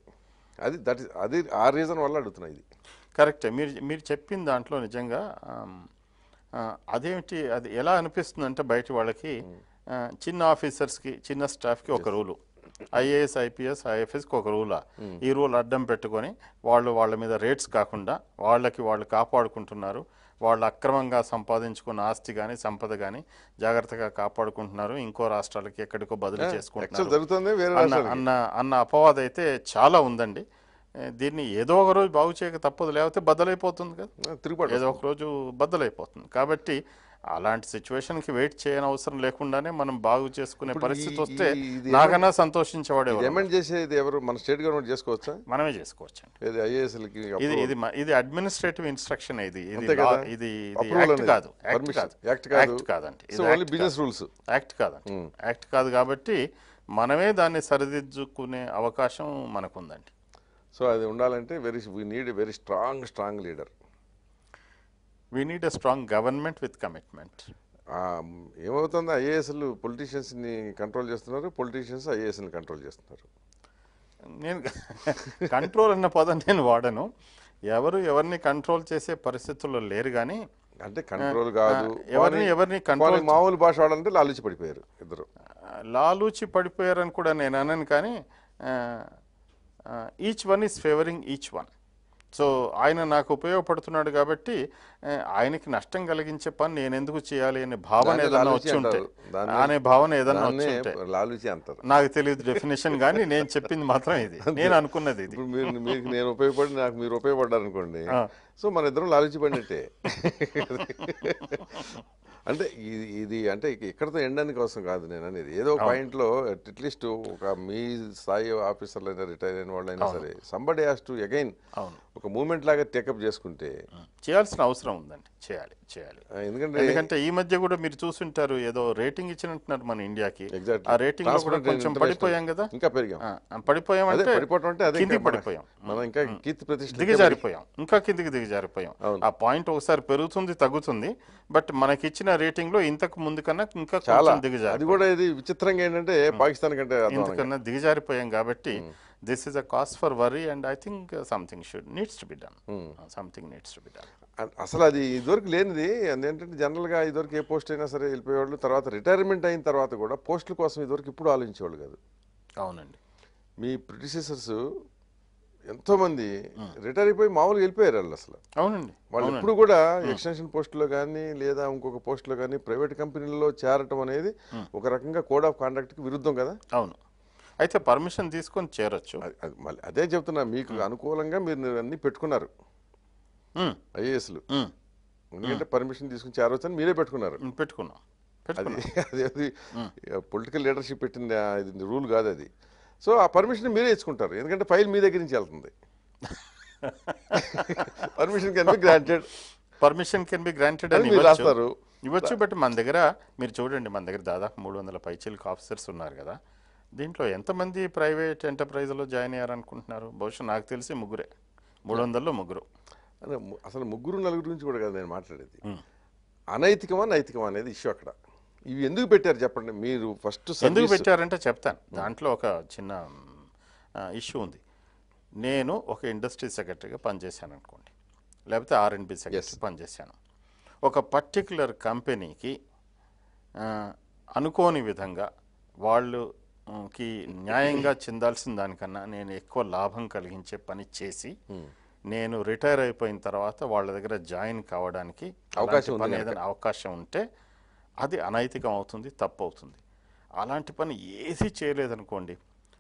అది దట్ ఇస్ అది ఆ రీజన్ వల్ల అడుగుతున్నా ఇది. కరెక్టే. మీరు మీరు చెప్పిన దాంట్లో నిజంగా అదేమిటి అది ఎలా అనిపిస్తుంది అంటే బయట వాళ్ళకి చిన్న ఆఫీసర్స్కి చిన్న స్టాఫ్కి ఒక రూలు. ఐఏఎస్ ఐపీఎస్ ఐఎఫ్ఎస్కి ఒక రూలా. ఈ రూల్ అడ్డం పెట్టుకొని వాళ్ళు వాళ్ళ మీద రేట్స్ కాకుండా వాళ్ళకి వాళ్ళు కాపాడుకుంటున్నారు. వాళ్ళు అక్రమంగా సంపాదించుకున్న ఆస్తి కానీ సంపద కానీ జాగ్రత్తగా కాపాడుకుంటున్నారు. ఇంకో రాష్ట్రాలకి ఎక్కడికో బదిలీ చేసుకుంటున్నారు. అన్న అన్న అపవాదం అయితే చాలా ఉందండి. దీన్ని ఏదో ఒక రోజు బాగు చేయక తప్పదు. లేకపోతే బద్దలైపోతుంది కదా. ఏదో ఒక రోజు బద్దలైపోతుంది. కాబట్టి అలాంటి సిచ్యువేషన్కి వెయిట్ చేయని అవసరం లేకుండానే మనం బాగు చేసుకునే పరిస్థితి వస్తే నాకన్నా సంతోషించేవాడు ఎవరు? డిమాండ్ చేసేది ఎవరు? మన స్టేట్ గవర్నమెంట్ చేసుకోవచ్చా? మనమే చేసుకోవచ్చండి. ఇది ఇది ఇది అడ్మినిస్ట్రేటివ్ ఇన్స్ట్రక్షన్ ఇది. ఇది యాక్ట్. కాదు? యాక్ట్ కాదండి. బిజినెస్. రూల్స్ యాక్ట్ కాదండి. యాక్ట్ కాదు కాబట్టి మనమే దాన్ని సరిదిద్దుకునే అవకాశం మనకుందండి. సో అది ఉండాలంటే very we need very strong strong leader we need a strong government with commitment ఏమవుతుంది? ఐఏఎస్లు పొలిటీషియన్స్ని కంట్రోల్ చేస్తున్నారు పొలిటీషియన్స్ ఐఏఎస్ని కంట్రోల్ చేస్తున్నారు. నేను కంట్రోల్ అన్న పదం నేను వాడను. ఎవరు ఎవరిని కంట్రోల్ చేసే పరిస్థితుల్లో లేరు కానీ అంటే కంట్రోల్ కాదు. ఎవరిని ఎవరిని కంట్రోల్ మామూలు భాష వాడాలంటే లాలిచి పడిపోయారు ఇద్దరు. లాలూచి పడిపోయారని కూడా నేను అనను కానీ each one is favouring each one so ఆయన నాకు ఉపయోగపడుతున్నాడు కాబట్టి ఆయనకి నష్టం కలిగించే పని నేను ఎందుకు చేయాలి అనే భావన లాలూచి వచ్చి ఉంటే అనే భావన ఏదన్నా వచ్చి ఉంటే. లాలుచి అంటారు. నాకు తెలియదు డెఫినేషన్ కానీ నేను చెప్పింది మాత్రం ఇది. నేను అనుకున్నది ఇది. మీకు నేను ఉపయోగపడి నాకు మీరు ఉపయోగపడ్డారు అనుకోండి సో మన ఇద్దరం లాలిచి పడినట్టే. అంటే ఇది ఇది అంటే ఇక్కడతో ఎండని కోసం కాదు నేను అనేది. ఏదో పాయింట్లో అట్లీస్ట్ ఒక మీ స్థాయి ఆఫీసర్లు అయినా రిటైర్ అయిన వాళ్ళైనా సరే సంబడి హ్యాస్ టు అగైన్ ఒక మూమెంట్ లాగా టేకప్ చేసుకుంటే చేయాల్సిన అవసరం ఉందండి. చేయాలి చేయాలి. ఎందుకంటే ఎందుకంటే ఈ మధ్య కూడా మీరు చూసుంటారు ఏదో రేటింగ్ ఇచ్చినట్టున్నారు మన ఇండియాకి. ఆ రేటింగ్ కూడా కొంచెం. పడిపోయాం కదా. ఇంకా పెరిగాం. పడిపోయాం అంటే పడిపోవటం అంటే అదే కిందికి పడిపోయాం. మనం ఇంకా కీర్తి ప్రతిష్ట దిగజారిపోయాం ఇంకా కిందికి దిగజారిపోయాం. ఆ పాయింట్ ఒకసారి పెరుగుతుంది తగ్గుతుంది బట్ మనకి ఇచ్చిన రేటింగ్లో ఇంతకు ముందు కన్నా ఇంకా చాలా. దిగజారి అది కూడా ఇది విచిత్రంగా ఏంటంటే పాకిస్తాన్ కంటే. ఇంతకన్నా దిగజారిపోయాం కాబట్టి this is a cause for worry and I think something should needs to be done something needs to be done అ- అసలు అది ఇదివరకు లేనిది ఏంటంటే జనరల్గా ఇదివరకు ఏ పోస్ట్ అయినా సరే వెళ్ళిపోయేవాళ్ళు తర్వాత రిటైర్మెంట్ అయిన తర్వాత కూడా పోస్టుల కోసం ఇదివరకు ఇప్పుడు ఆలోచించేవాళ్ళు కాదు. అవునండి. మీ ప్రిటిసెసర్స్ ఎంతోమంది రిటైర్ అయిపోయి మామూలుగా వెళ్ళిపోయారు వాళ్ళు అసలు. అవునండి. వాళ్ళు ఎప్పుడు కూడా ఎక్స్టెన్షన్ పోస్టులో కానీ లేదా ఇంకొక పోస్టులో కానీ ప్రైవేట్ కంపెనీల్లో చేరటం అనేది ఒక రకంగా కోడ్ ఆఫ్ కాండక్ట్కి విరుద్ధం కదా? అవును. అయితే పర్మిషన్ తీసుకొని చేరొచ్చు. మళ్ళీ అదే చెప్తున్నా మీకు అనుకూలంగా మీరు అన్ని పెట్టుకున్నారు. ఐఏఎస్లు. ఎందుకంటే పర్మిషన్ తీసుకుని చేరవచ్చు అని మీరే పెట్టుకున్నారు. పెట్టుకున్నాం. అది అది పొలిటికల్ లీడర్షిప్ పెట్టిన ఇది రూల్ కాదు అది. సో ఆ పర్మిషన్ మీరే ఇచ్చుకుంటారు. ఎందుకంటే ఫైల్ మీ దగ్గర నుంచి వెళ్తుంది. Permission can be granted. Permission can be granted అని మీరు రాస్తారు. ఇవ్వచ్చు బట్ మన దగ్గర మీరు చూడండి మన దగ్గర దాదాపు మూడు వందల పైచీలకు ఆఫీసర్స్ ఉన్నారు కదా. దీంట్లో ఎంతమంది ప్రైవేట్ ఎంటర్ప్రైజ్లో జాయిన్ అయ్యారనుకుంటున్నారు? బహుశా నాకు తెలిసి ముగ్గురే. మూడు వందల్లో ముగ్గురు అసలు ముగ్గురు నలుగురు గురించి కూడా కాదు నేను మాట్లాడేది. అనైతికమా నైతికమా అనేది ఇష్యూ అక్కడ. ఇవి ఎందుకు పెట్టారు చెప్పండి? మీరు ఫస్ట్ ఎందుకు పెట్టారంటే చెప్తాను. దాంట్లో ఒక చిన్న ఇష్యూ ఉంది. నేను ఒక ఇండస్ట్రీ సెక్రటరీగా పనిచేశాను అనుకోండి లేకపోతే ఆర్ అండ్ బి సెక్రటరీ పనిచేశాను. ఒక పర్టికులర్ కంపెనీకి అనుకోని విధంగా వాళ్ళు కి న్యాయంగా చెందాల్సిన దానికన్నా నేను ఎక్కువ లాభం కలిగించే పని చేసి నేను రిటైర్ అయిపోయిన తర్వాత వాళ్ళ దగ్గర జాయిన్ కావడానికి అవకాశం ఏదైనా అవకాశం ఉంటే అది అనైతికం అవుతుంది తప్పు అవుతుంది. అలాంటి పని ఏది చేయలేదనుకోండి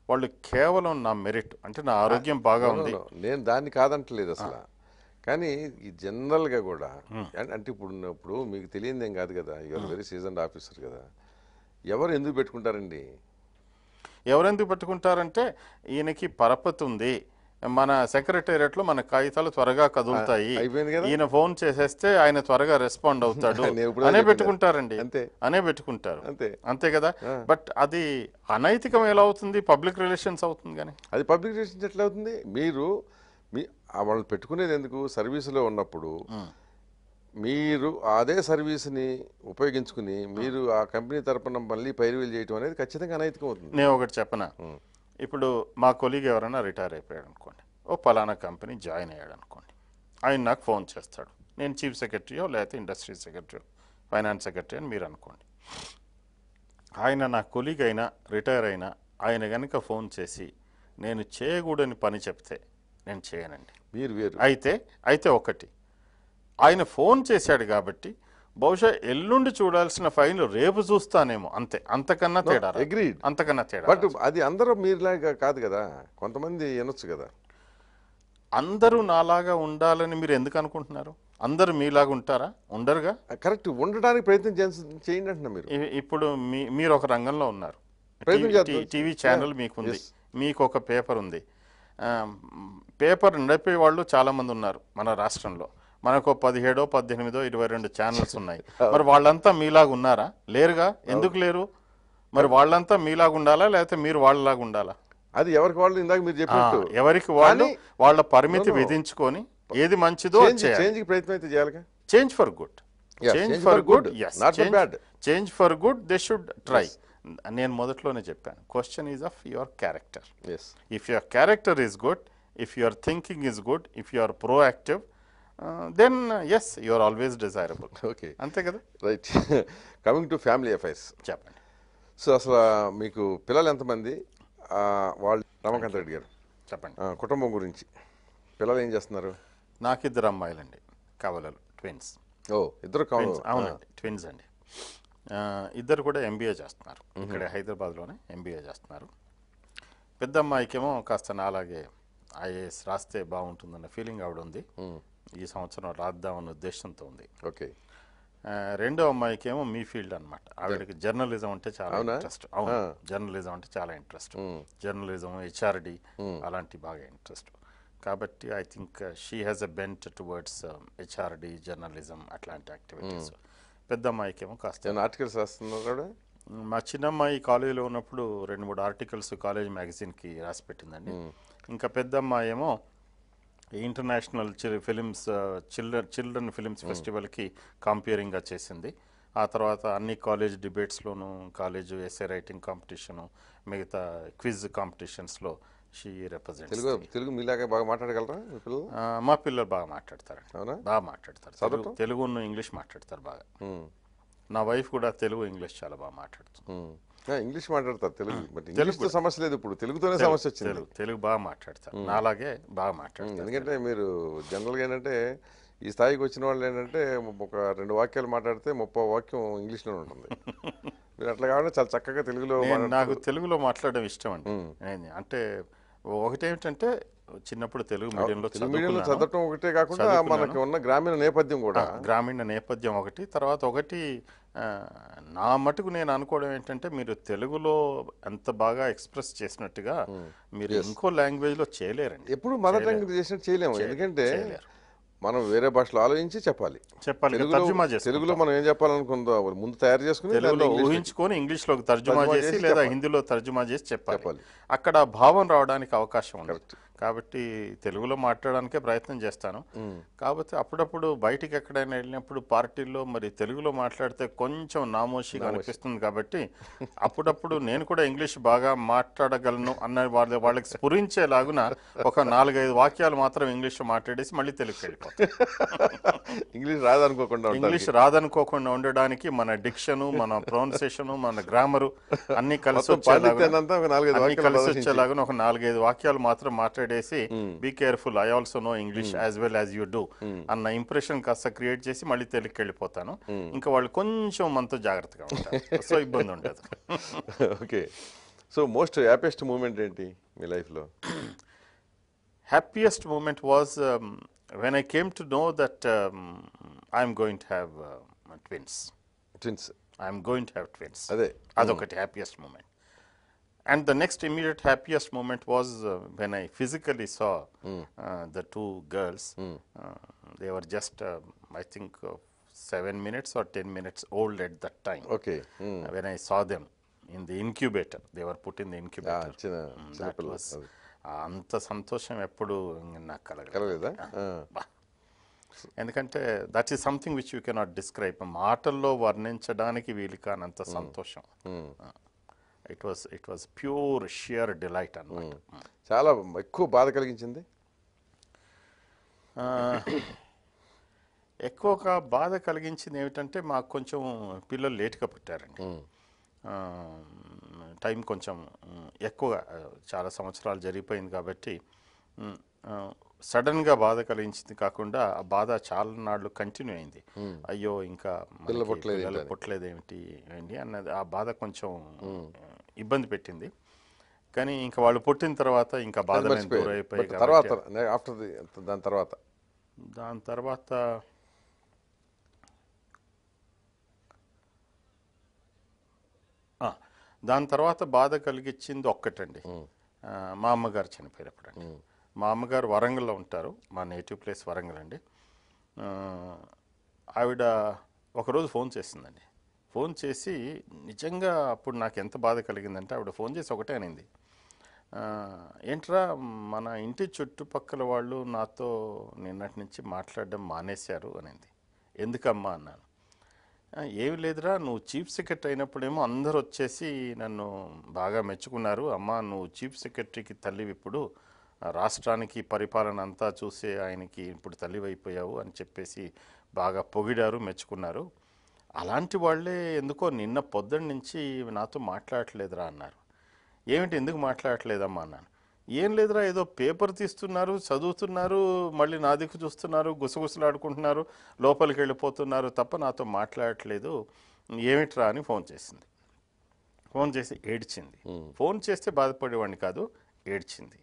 వాళ్ళు కేవలం నా మెరిట్ అంటే నా ఆరోగ్యం బాగా ఉంది. నేను దాన్ని కాదంటలేదు అసలు. కానీ ఈ జనరల్గా కూడా అం- అంటే ఇప్పుడు ఉన్నప్పుడు మీకు తెలియదు ఏం కాదు కదా యువర్ వెరీ సీజన్ ఆఫీసర్ కదా. ఎవరు ఎందుకు పెట్టుకుంటారండి? ఎవరెందుకు పెట్టుకుంటారంటే ఈయనకి పరపతి ఉంది. మన సెక్రటేరియట్లో మన కాగితాలు త్వరగా కదులుతాయి. ఈయన ఫోన్ చేసేస్తే ఆయన త్వరగా రెస్పాండ్ అవుతాడు. అనే. పెట్టుకుంటారండి. అంతే. అనే పెట్టుకుంటారు. అంతే. అంతే కదా? బట్ అది అనైతికం ఎలా అవుతుంది? పబ్లిక్ రిలేషన్స్ అవుతుంది కానీ. అది పబ్లిక్ రిలేషన్స్ ఎట్లా అవుతుంది? మీరు మీ వాళ్ళు పెట్టుకునేది ఎందుకు? సర్వీసులో ఉన్నప్పుడు మీరు అదే సర్వీస్ని ఉపయోగించుకుని మీరు ఆ. కంపెనీ తరపున మళ్ళీ పైరువీలు చేయటం అనేది ఖచ్చితంగా అనైతికం అవుతుంది. నేను ఒకటి చెప్పనా? ఇప్పుడు మా కొలీగ్ ఎవరైనా రిటైర్ అయిపోయాడు అనుకోండి. ఓ పలానా కంపెనీ జాయిన్ అయ్యాడు అనుకోండి. ఆయన నాకు ఫోన్ చేస్తాడు. నేను చీఫ్ సెక్రటరీయో లేకపోతే ఇండస్ట్రీ సెక్రటరీ ఫైనాన్స్ సెక్రటరీ అని మీరు అనుకోండి. ఆయన నా కొలీగ్ అయినా రిటైర్ అయినా ఆయన కనుక ఫోన్ చేసి నేను చేయకూడని పని చెప్తే నేను చేయనండి. మీరు వేరు. అయితే అయితే ఒకటి ఆయన ఫోన్ చేశాడు కాబట్టి బహుశా ఎల్లుండి చూడాల్సిన ఫైల్ రేపు చూస్తానేమో. అంతే. అంతకన్నా తేడా రాదు. అగ్రీడ్ అంతకన్నా తేడా బట్ అది అందరూ మీరులాగా కాదు కదా. కొంతమంది వినొచ్చు కదా. అందరూ నాలాగా ఉండాలని మీరు ఎందుకు అనుకుంటున్నారు? అందరూ మీలాగా ఉంటారా? ఉండరుగా? కరెక్ట్ ఉండడానికి ప్రయత్నం చేయ- చేయండి అంటున్నా మీరు. ఇప్పుడు మీ మీరు ఒక రంగంలో ఉన్నారు. టీవీ- ఛానల్ మీకుంది. మీకు ఒక పేపర్ ఉంది. పేపర్ నడిపే వాళ్ళు చాలా మంది ఉన్నారు మన రాష్ట్రంలో. మనకు పదిహేడో పద్దెనిమిదో ఇరవై రెండు ఛానల్స్ ఉన్నాయి. మరి వాళ్ళంతా మీలాగా ఉన్నారా? లేరుగా? ఎందుకు లేరు? మరి వాళ్ళంతా మీలాగా ఉండాలా? లేకపోతే మీరు వాళ్ళలాగా ఉండాలా? అది ఎవరికి వాళ్ళు ఇందాక మీరు చెప్పినట్టు. ఎవరికి వాళ్ళు? వాళ్ళ పరిమితి విధించుకొని ఏది మంచిదో చేంజ్ చేయాలి. ప్రయత్నం అయితే చేయాలిగా? Change for good change for good. Change for good they should try నేను మొదట్లోనే చెప్పాను question is of your character if your character is good if your thinking is good if you are proactive then yes you are always desirable okay అంతే కదా? Right coming to family affairs చెప్పండి. So అసలు మీకు పిల్లలు ఎంతమంది? వాళ్ళు రమకాంత్ రెడ్డి గారు. చెప్పండి. కుటుంబం గురించి. పిల్లలు ఏం చేస్తున్నారు? నాకు ఇద్దరు అమ్మాయిలండి. కవలలు. ట్విన్స్ ఓ ఇద్దరు కావాలి ట్విన్స్ అవునండి. ట్విన్స్ అండి. ఇద్దరు కూడా ఎంబీఏ చేస్తున్నారు. ఇక్కడ హైదరాబాద్లోనే ఎంబీఏ చేస్తున్నారు. పెద్ద అమ్మాయికేమో కాస్త నాలాగే ఐఏఎస్ రాస్తే బాగుంటుందన్న ఫీలింగ్ ఆవిడ ఉంది. ఈ సంవత్సరం రాద్దామన్న ఉద్దేశంతో ఉంది. ఓకే. రెండో అమ్మాయికేమో మీ ఫీల్డ్ అనమాట ఆవిడకి జర్నలిజం అంటే చాలా? ఇంట్రెస్ట్. అవును. జర్నలిజం అంటే చాలా ఇంట్రెస్ట్. జర్నలిజం హెచ్ఆర్డి అలాంటి బాగా ఇంట్రెస్ట్. కాబట్టి I think she has a bent towards HRD journalism అట్లాంటి యాక్టివిటీస్ పెద్ద అమ్మాయికేమో కాస్త నేను ఆర్టికల్స్ రాస్తున్నారు కూడా? మా చిన్నమ్మాయి కాలేజీలో ఉన్నప్పుడు రెండు మూడు ఆర్టికల్స్ కాలేజ్ మ్యాగజైన్కి రాసి పెట్టిందండి. ఇంకా పెద్ద అమ్మాయి ఏమో international films children children films ఫెస్టివల్కి కంపేరింగ్గా చేసింది. ఆ తర్వాత అన్ని కాలేజ్ డిబేట్స్లోను కాలేజ్ ఎస్ఏ రైటింగ్ కాంపిటీషను మిగతా క్విజ్ కాంపిటీషన్స్లో షీ రిప్రజెంట్ తెలుగు తెలుగు మీలాగా బాగా మాట్లాడగలరా మీ పిల్లలు? మా పిల్లలు బాగా మాట్లాడతారండి. అవునా? బాగా మాట్లాడతారు. తెలుగు తెలుగును ఇంగ్లీష్ మాట్లాడతారు బాగా. నా వైఫ్ కూడా తెలుగు ఇంగ్లీష్ చాలా బాగా మాట్లాడుతుంది. ఇంగ్లీష్ మాట్లాడతారు తెలుగు బట్ ఇంగ్లీష్తో సమస్య లేదు ఇప్పుడు. తెలుగుతోనే సమస్య వచ్చింది. తెలుగు తెలుగు బాగా మాట్లాడతారు. నాలాగే బాగా మాట్లాడతారు ఎందుకంటే మీరు జనరల్గా ఏంటంటే ఈ స్థాయికి వచ్చిన వాళ్ళు ఏంటంటే ఒక రెండు వాక్యాలు మాట్లాడితే ముప్పై వాక్యం ఇంగ్లీష్లో ఉంటుంది. మీరు అట్లా కాకుండా చాలా చక్కగా తెలుగులో నాకు తెలుగులో మాట్లాడడం ఇష్టం అండి. అంటే ఒకటేమిటంటే చిన్నప్పుడు తెలుగు మీడియంలో మీడియంలో చదువుకున్నాను. చదవటం ఒకటే కాకుండా మనకి ఉన్న గ్రామీణ నేపథ్యం కూడా. గ్రామీణ నేపథ్యం ఒకటి. తర్వాత ఒకటి నా మటుకు నేను అనుకోవడం ఏంటంటే మీరు తెలుగులో ఎంత బాగా ఎక్స్ప్రెస్ చేసినట్టుగా మీరు ఇంకో లాంగ్వేజ్లో చేయలేరండి. ఎప్పుడు మదర్ టంగ్ చేసినట్టు చేయలేము. ఎందుకంటే మనం వేరే భాషలో ఆలోచించి చెప్పాలి. చెప్పాలి. తెలుగులో తర్జుమా చేసి తెలుగులో మనం ఏం చెప్పాలనుకుందో ముందు తయారు చేసుకుని తెలుగులో ఇంగ్లీష్లో ఊహించుకొని ఇంగ్లీష్లోకి తర్జుమా చేసి లేదా. హిందీలో తర్జుమా చేసి చెప్పాలి. చెప్పాలి. అక్కడ భావం రావడానికి అవకాశం ఉండదు కాబట్టి తెలుగులో మాట్లాడడానికే ప్రయత్నం చేస్తాను. కాకపోతే అప్పుడప్పుడు బయటికి ఎక్కడైనా వెళ్ళినప్పుడు పార్టీల్లో మరి తెలుగులో మాట్లాడితే కొంచెం నామోషిగా అనిపిస్తుంది కాబట్టి అప్పుడప్పుడు నేను కూడా ఇంగ్లీష్ బాగా మాట్లాడగలను అన్న వాళ్ళ వాళ్ళకి స్ఫురించేలాగున ఒక నాలుగైదు వాక్యాలు మాత్రం ఇంగ్లీష్ మాట్లాడేసి మళ్ళీ తెలుగుకి వెళ్ళిపోతాను. ఇంగ్లీష్ రాదనుకోకుండా ఇంగ్లీష్ రాదనుకోకుండా ఉండడానికి మన డిక్షను మన ప్రొనౌన్సియేషను మన గ్రామరు అన్ని కలిసి వాక్యాలు కలిసి వచ్చేలాగా ఒక నాలుగైదు వాక్యాలు మాత్రం మాట్లాడేసి be careful I also know English as well as you do అన్న ఇంప్రెషన్ కాస్త క్రియేట్ చేసి మళ్ళీ తెలుగుకి వెళ్ళిపోతాను ఇంకా వాళ్ళు కొంచెం మనతో జాగ్రత్తగా ఉంటారు. సో ఇబ్బంది ఉండదు. Okay. So most happiest moment ఏంటి మీ లైఫ్లో? Happiest moment was when I came to know that I'm going to have twins twins I'm going to have twins అదే. అదొకటి happiest moment and the next immediate happiest moment was when I physically saw the two girls they were just I think seven minutes or ten minutes old at that time okay when I saw them in the incubator they were put in the incubator చిన్న చిన్నపిల్ల. అది. అంత సంతోషం ఎప్పుడు నాకు కలగలేదు. ఎందుకంటే that is something which you cannot describe మాటల్లో వర్ణించడానికి వీలు కానంత సంతోషం. It was it was pure sheer delight అన్నమాట. చాలా ఎక్కువ బాధ కలిగించింది? ఎక్కువగా బాధ కలిగించింది ఏమిటంటే మాకు కొంచెం పిల్లలు లేట్గా పుట్టారండి. టైం కొంచెం ఎక్కువగా చాలా సంవత్సరాలు జరిగిపోయింది కాబట్టి సడన్గా బాధ కలిగించింది కాకుండా ఆ బాధ చాలా నాళ్ళు కంటిన్యూ అయింది. అయ్యో ఇంకా పుట్టలేదు పిల్లలు పుట్టలేదు ఏమిటి అన్నది ఆ బాధ కొంచెం ఇబ్బంది పెట్టింది. కానీ ఇంకా వాళ్ళు పుట్టిన తర్వాత ఇంకా బాధ తర్వాత ఆఫ్టర్ ది దాని తర్వాత? దాని తర్వాత దాని తర్వాత బాధ కలిగించింది ఒక్కటండి. మా అమ్మగారు చనిపోయినప్పుడు అండి. మా అమ్మగారు వరంగల్లో ఉంటారు. మా నేటివ్ ప్లేస్ వరంగల్ అండి. ఆవిడ ఒకరోజు ఫోన్ చేసిందండి. ఫోన్ చేసి నిజంగా అప్పుడు నాకు ఎంత బాధ కలిగిందంటే ఆవిడ ఫోన్ చేసి ఒకటే అనింది. ఏంట్రా మన ఇంటి చుట్టుపక్కల వాళ్ళు నాతో నిన్నటి నుంచి మాట్లాడడం మానేశారు అనింది. ఎందుకమ్మా? అన్నాను. ఏమి లేదురా నువ్వు చీఫ్ సెక్రటరీ అయినప్పుడేమో అందరూ వచ్చేసి నన్ను బాగా మెచ్చుకున్నారు. అమ్మా నువ్వు చీఫ్ సెక్రటరీకి తల్లివి ఇప్పుడు. రాష్ట్రానికి పరిపాలన అంతా చూసే ఆయనకి ఇప్పుడు తల్లివైపోయావు అని చెప్పేసి బాగా పొగిడారు మెచ్చుకున్నారు. అలాంటి వాళ్ళే ఎందుకో నిన్న పొద్దున్న నుంచి నాతో మాట్లాడట్లేదురా అన్నారు. ఏమిటి ఎందుకు మాట్లాడట్లేదమ్మా అన్నాను. ఏం లేదురా ఏదో పేపర్ తీస్తున్నారు చదువుతున్నారు మళ్ళీ నా దిక్కు చూస్తున్నారు గుసగుసలాడుకుంటున్నారు లోపలికి వెళ్ళిపోతున్నారు తప్ప నాతో మాట్లాడట్లేదు. ఏమిట్రా అని ఫోన్ చేసింది. ఫోన్ చేసి ఏడ్చింది. ఫోన్ చేస్తే బాధపడేవాడిని కాదు ఏడ్చింది.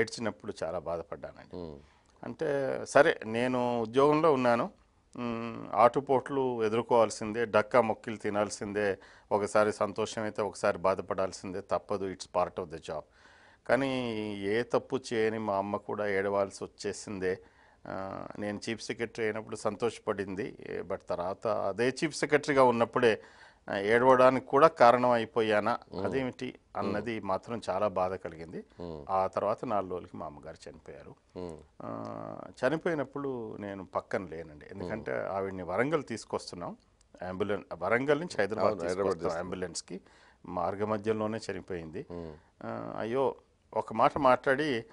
ఏడ్చినప్పుడు చాలా బాధపడ్డానండి. అంటే సరే నేను ఉద్యోగంలో ఉన్నాను. ఆటుపోట్లు ఎదుర్కోవాల్సిందే డక్కా మొక్కిలు తినాల్సిందే ఒకసారి సంతోషమైతే ఒకసారి బాధపడాల్సిందే తప్పదు it's part of the job. కానీ ఏ తప్పు చేయని మా అమ్మ కూడా ఏడవాల్సి వచ్చేసిందే. నేను చీఫ్ సెక్రటరీ అయినప్పుడు సంతోషపడింది బట్ తర్వాత అదే చీఫ్ సెక్రటరీగా ఉన్నప్పుడే ఏడవడానికి కూడా కారణం అయిపోయానా అదేమిటి అన్నది మాత్రం చాలా బాధ కలిగింది. ఆ తర్వాత నాలుగు రోజులకి మా అమ్మగారు చనిపోయారు. చనిపోయినప్పుడు నేను పక్కన లేనండి. ఎందుకంటే ఆవిడ్ని వరంగల్ తీసుకొస్తున్నాం. అంబులెన్స్ వరంగల్ నుంచి హైదరాబాద్ తీసుకొస్తాం అంబులెన్స్కి మార్గ మధ్యలోనే చనిపోయింది. అయ్యో ఒక మాట మాట్లాడి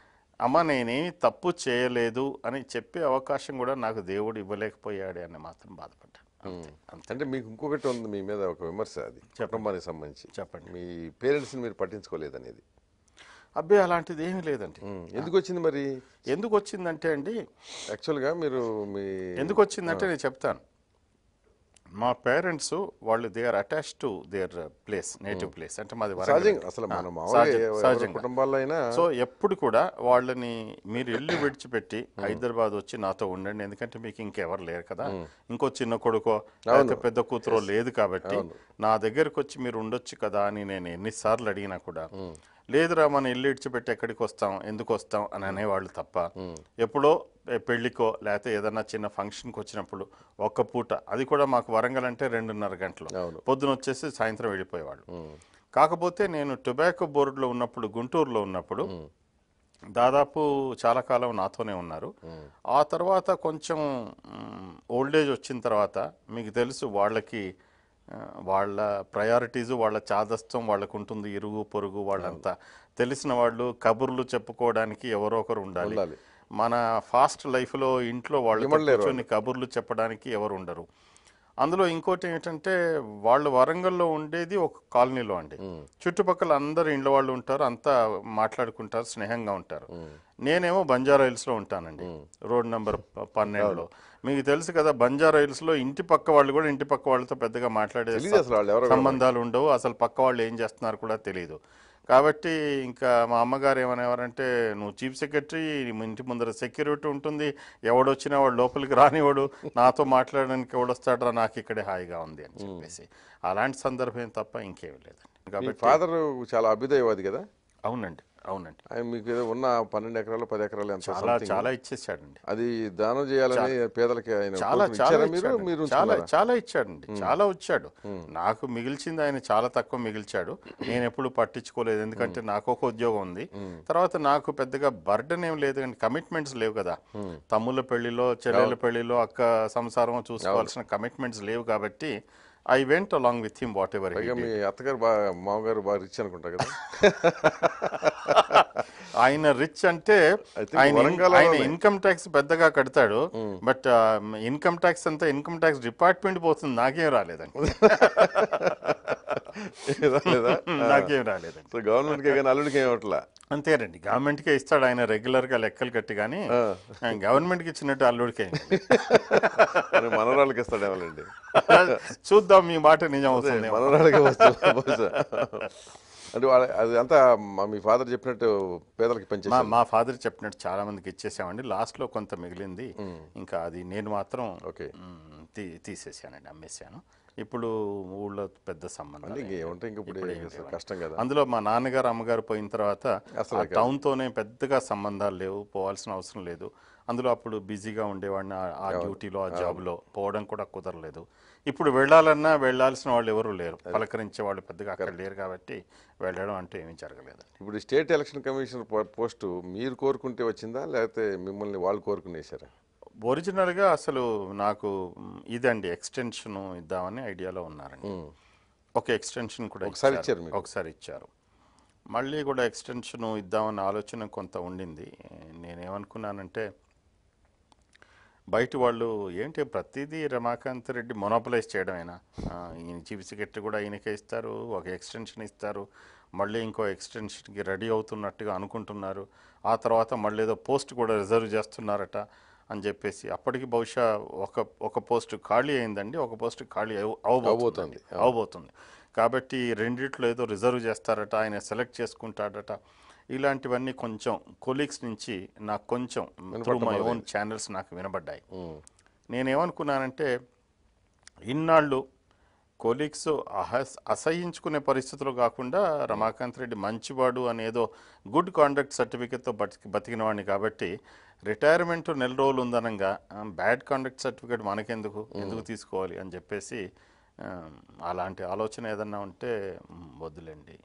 అమ్మ నేనేమి తప్పు చేయలేదు అని చెప్పే అవకాశం కూడా నాకు దేవుడు ఇవ్వలేకపోయాడే అని మాత్రం బాధపడ్డాను. అంటే మీకు ఇంకొకటి ఉంది మీ మీద ఒక విమర్శ అది కుటుంబానికి సంబంధించి. చెప్పండి. మీ పేరెంట్స్ని మీరు పట్టించుకోలేదనేది. అబ్బాయి అలాంటిది ఏమీ లేదండి. ఎందుకు వచ్చింది మరి? ఎందుకు వచ్చిందంటే అండి యాక్చువల్గా మీరు మీ ఎందుకు వచ్చిందంటే నేను చెప్తాను. మా పేరెంట్స్ వాళ్ళు they are attach to their place native place. అంటే మాది. అసలు మన. కుటుంబాల్లో అయినా సో ఎప్పుడు కూడా వాళ్ళని మీరు ఇల్లు విడిచిపెట్టి హైదరాబాద్ వచ్చి నాతో ఉండండి ఎందుకంటే మీకు ఇంకెవరు లేరు కదా. ఇంకో చిన్న కొడుకో లేకపోతే పెద్ద కూతురో లేదు కాబట్టి నా దగ్గరకు వచ్చి మీరు ఉండొచ్చు కదా అని నేను ఎన్నిసార్లు అడిగినా కూడా లేదురా మన ఇల్లు ఇడిచిపెట్టి ఎక్కడికి వస్తాం ఎందుకు వస్తాం అని అనేవాళ్ళు తప్ప ఎప్పుడో ఏ పెళ్ళికో లేకపోతే ఏదన్నా చిన్న ఫంక్షన్కి వచ్చినప్పుడు ఒక్క పూట అది కూడా మాకు వరంగల్ అంటే రెండున్నర గంటలు. పొద్దున వచ్చేసి సాయంత్రం వెళ్ళిపోయేవాళ్ళు. కాకపోతే నేను టొబాకో బోర్డులో ఉన్నప్పుడు గుంటూరులో ఉన్నప్పుడు దాదాపు చాలా కాలం నాతోనే ఉన్నారు. ఆ తర్వాత కొంచెం ఓల్డ్ ఏజ్ వచ్చిన తర్వాత మీకు తెలుసు వాళ్ళకి వాళ్ళ ప్రయారిటీస్ వాళ్ళ చాదస్తం వాళ్ళకు ఉంటుంది ఇరుగు పొరుగు వాళ్ళంతా. తెలిసిన వాళ్ళు కబుర్లు చెప్పుకోవడానికి ఎవరో ఒకరు ఉండాలి. మన ఫాస్ట్ లైఫ్లో ఇంట్లో వాళ్ళు కూర్చొని కబుర్లు చెప్పడానికి ఎవరు ఉండరు. అందులో ఇంకోటి ఏంటంటే వాళ్ళు వరంగల్లో ఉండేది ఒక కాలనీలో అండి. చుట్టుపక్కల అందరు ఇండ్ల వాళ్ళు ఉంటారు అంతా మాట్లాడుకుంటారు స్నేహంగా ఉంటారు. నేనేమో బంజారా హిల్స్లో ఉంటానండి. రోడ్ నెంబర్ పన్నెండులో. మీకు తెలుసు కదా బంజారా హిల్స్లో ఇంటి పక్క వాళ్ళు కూడా ఇంటి పక్క వాళ్ళతో పెద్దగా మాట్లాడే సంబంధాలు ఉండవు. అసలు పక్క వాళ్ళు ఏం చేస్తున్నారు కూడా తెలియదు కాబట్టి ఇంకా మా అమ్మగారు ఏమనేవారంటే నువ్వు చీఫ్ సెక్రటరీ ఇంటి ముందర సెక్యూరిటీ ఉంటుంది. ఎవడొచ్చినా వాడు లోపలికి రానివాడు నాతో మాట్లాడడానికి ఎవడొస్తాడరా నాకు ఇక్కడే హాయిగా ఉంది అని చెప్పేసి. అలాంటి సందర్భం తప్ప ఇంకేమీ లేదండి. కాబట్టి ఫాదర్ చాలా అభ్యుదయవాది కదా? అవునండి. అవునండి. ఆయన మీకు ఏదో ఉన్న పన్నెండు ఎకరాలు పది ఎకరాలు ఎంత చాలా చాలా ఇచ్చేసాడండి. అది దానం చేయాలని పేదలకి ఆయన చాలా చాలా ఇచ్చారా మీరు? చాలా ఉంచుకున్నారా? చాలా ఇచ్చాడండి. చాలా వచ్చాడు. నాకు మిగిల్చింది ఆయన చాలా తక్కువ మిగిల్చాడు. నేను ఎప్పుడు పట్టించుకోలేదు. ఎందుకంటే నాకు ఒక ఉద్యోగం ఉంది. తర్వాత నాకు పెద్దగా బర్డన్ ఏం లేదు కానీ కమిట్మెంట్స్ లేవు కదా. తమ్ముళ్ళ పెళ్ళిలో చెల్లెల పెళ్ళిలో అక్క సంసారం చూసుకోవాల్సిన కమిట్మెంట్స్ లేవు కాబట్టి I went along with him whatever మీ అత్తగారు బాగా మామగారు బాగా రిచ్ అనుకుంటా కదా? ఆయన రిచ్ అంటే ఆయన ఇన్కమ్ ట్యాక్స్ పెద్దగా కడతాడు. బట్ ఇన్కమ్ ట్యాక్స్ అంతా ఇన్కమ్ ట్యాక్స్ డిపార్ట్మెంట్ పోతుంది. నాకేం రాలేదండి. లేదా నాకేం రాలేదండి. సో గవర్నమెంట్కే కానీ అల్లుడికి ఏం అట్లా అంతేనండి. గవర్నమెంట్కే ఇస్తాడు ఆయన రెగ్యులర్గా లెక్కలు కట్టి కానీ గవర్నమెంట్కి ఇచ్చినట్టు అల్లుడికే మనవరాళ్ళకి ఇస్తాడేమోనండి చూద్దాం మీ మాట నిజం అవుతుంది మనవరాళ్ళకి వస్తుంది బహుశా. అంటే వాళ్ళ అది అంతా మా ఫాదర్ చెప్పినట్టు పేదలకి పనిచేసి మా ఫాదర్ చెప్పినట్టు చాలా మందికి ఇచ్చేసామండి. లాస్ట్లో కొంత మిగిలింది. ఇంకా అది నేను మాత్రం ఓకే. తీసేసానండి అమ్మేశాను ఇప్పుడు ఊళ్ళో పెద్ద సంబంధం ఇప్పుడు? కష్టం కదా. అందులో మా నాన్నగారు అమ్మగారు పోయిన తర్వాత అసలు టౌన్తోనే పెద్దగా సంబంధాలు లేవు పోవాల్సిన అవసరం లేదు. అందులో అప్పుడు బిజీగా ఉండేవాడిని ఆ- ఆ డ్యూటీలో ఆ జాబ్లో పోవడం కూడా కుదరలేదు. ఇప్పుడు వెళ్ళాలన్నా వెళ్ళాల్సిన వాళ్ళు ఎవరు లేరు. పలకరించే వాళ్ళు పెద్దగా అక్కడ లేరు కాబట్టి వెళ్ళడం అంటూ ఏమీ జరగలేదు. ఇప్పుడు స్టేట్ ఎలక్షన్ కమిషన్ పోస్టు మీరు కోరుకుంటే వచ్చిందా? లేకపోతే మిమ్మల్ని వాళ్ళు కోరుకునేసారా? ఒరిజినల్గా అసలు నాకు ఇదండి ఎక్స్టెన్షన్ ఇద్దామని ఐడియాలో ఉన్నారండి. ఒక ఎక్స్టెన్షన్ కూడా ఒకసారి ఇచ్చారు. ఒకసారి ఇచ్చారు. మళ్ళీ కూడా ఎక్స్టెన్షన్ ఇద్దామన్న ఆలోచన కొంత ఉండింది. నేనేమనుకున్నానంటే బయట వాళ్ళు ఏంటి ప్రతిదీ రమాకాంత్ రెడ్డి మొనోపలైజ్ చేయడమేనా? ఈయన చీఫ్ సెక్రటరీ కూడా ఈయనకే ఇస్తారు ఒక ఎక్స్టెన్షన్ ఇస్తారు మళ్ళీ ఇంకో ఎక్స్టెన్షన్కి రెడీ అవుతున్నట్టుగా అనుకుంటున్నారు. ఆ తర్వాత మళ్ళీ ఏదో పోస్ట్ కూడా రిజర్వ్ చేస్తున్నారట. అని చెప్పేసి అప్పటికి బహుశా ఒక ఒక పోస్ట్ ఖాళీ అయిందండి ఒక పోస్ట్ ఖాళీ అవ- అవబోతుంది. అవబోతుంది కాబట్టి రెండిట్లో ఏదో రిజర్వ్ చేస్తారట ఆయన సెలెక్ట్ చేసుకుంటాడట. ఇలాంటివన్నీ కొంచెం కొలీగ్స్ నుంచి నాకు కొంచెం త్రూ మై ఓన్ ఛానల్స్ నాకు వినబడ్డాయి. నేనేమనుకున్నానంటే ఇన్నాళ్ళు కొలీగ్స్ అహస్ అసహించుకునే పరిస్థితులు కాకుండా రమాకాంత్ రెడ్డి మంచివాడు అనేదో గుడ్ కాండక్ట్ సర్టిఫికేట్తో బతికి బతికిన వాడిని కాబట్టి రిటైర్మెంట్ నెల రోజులు ఉందనంగా బ్యాడ్ కాండక్ట్ సర్టిఫికేట్ మనకెందుకు? ఎందుకు తీసుకోవాలి? అని చెప్పేసి అలాంటి ఆలోచన ఏదన్నా ఉంటే వద్దులేండి.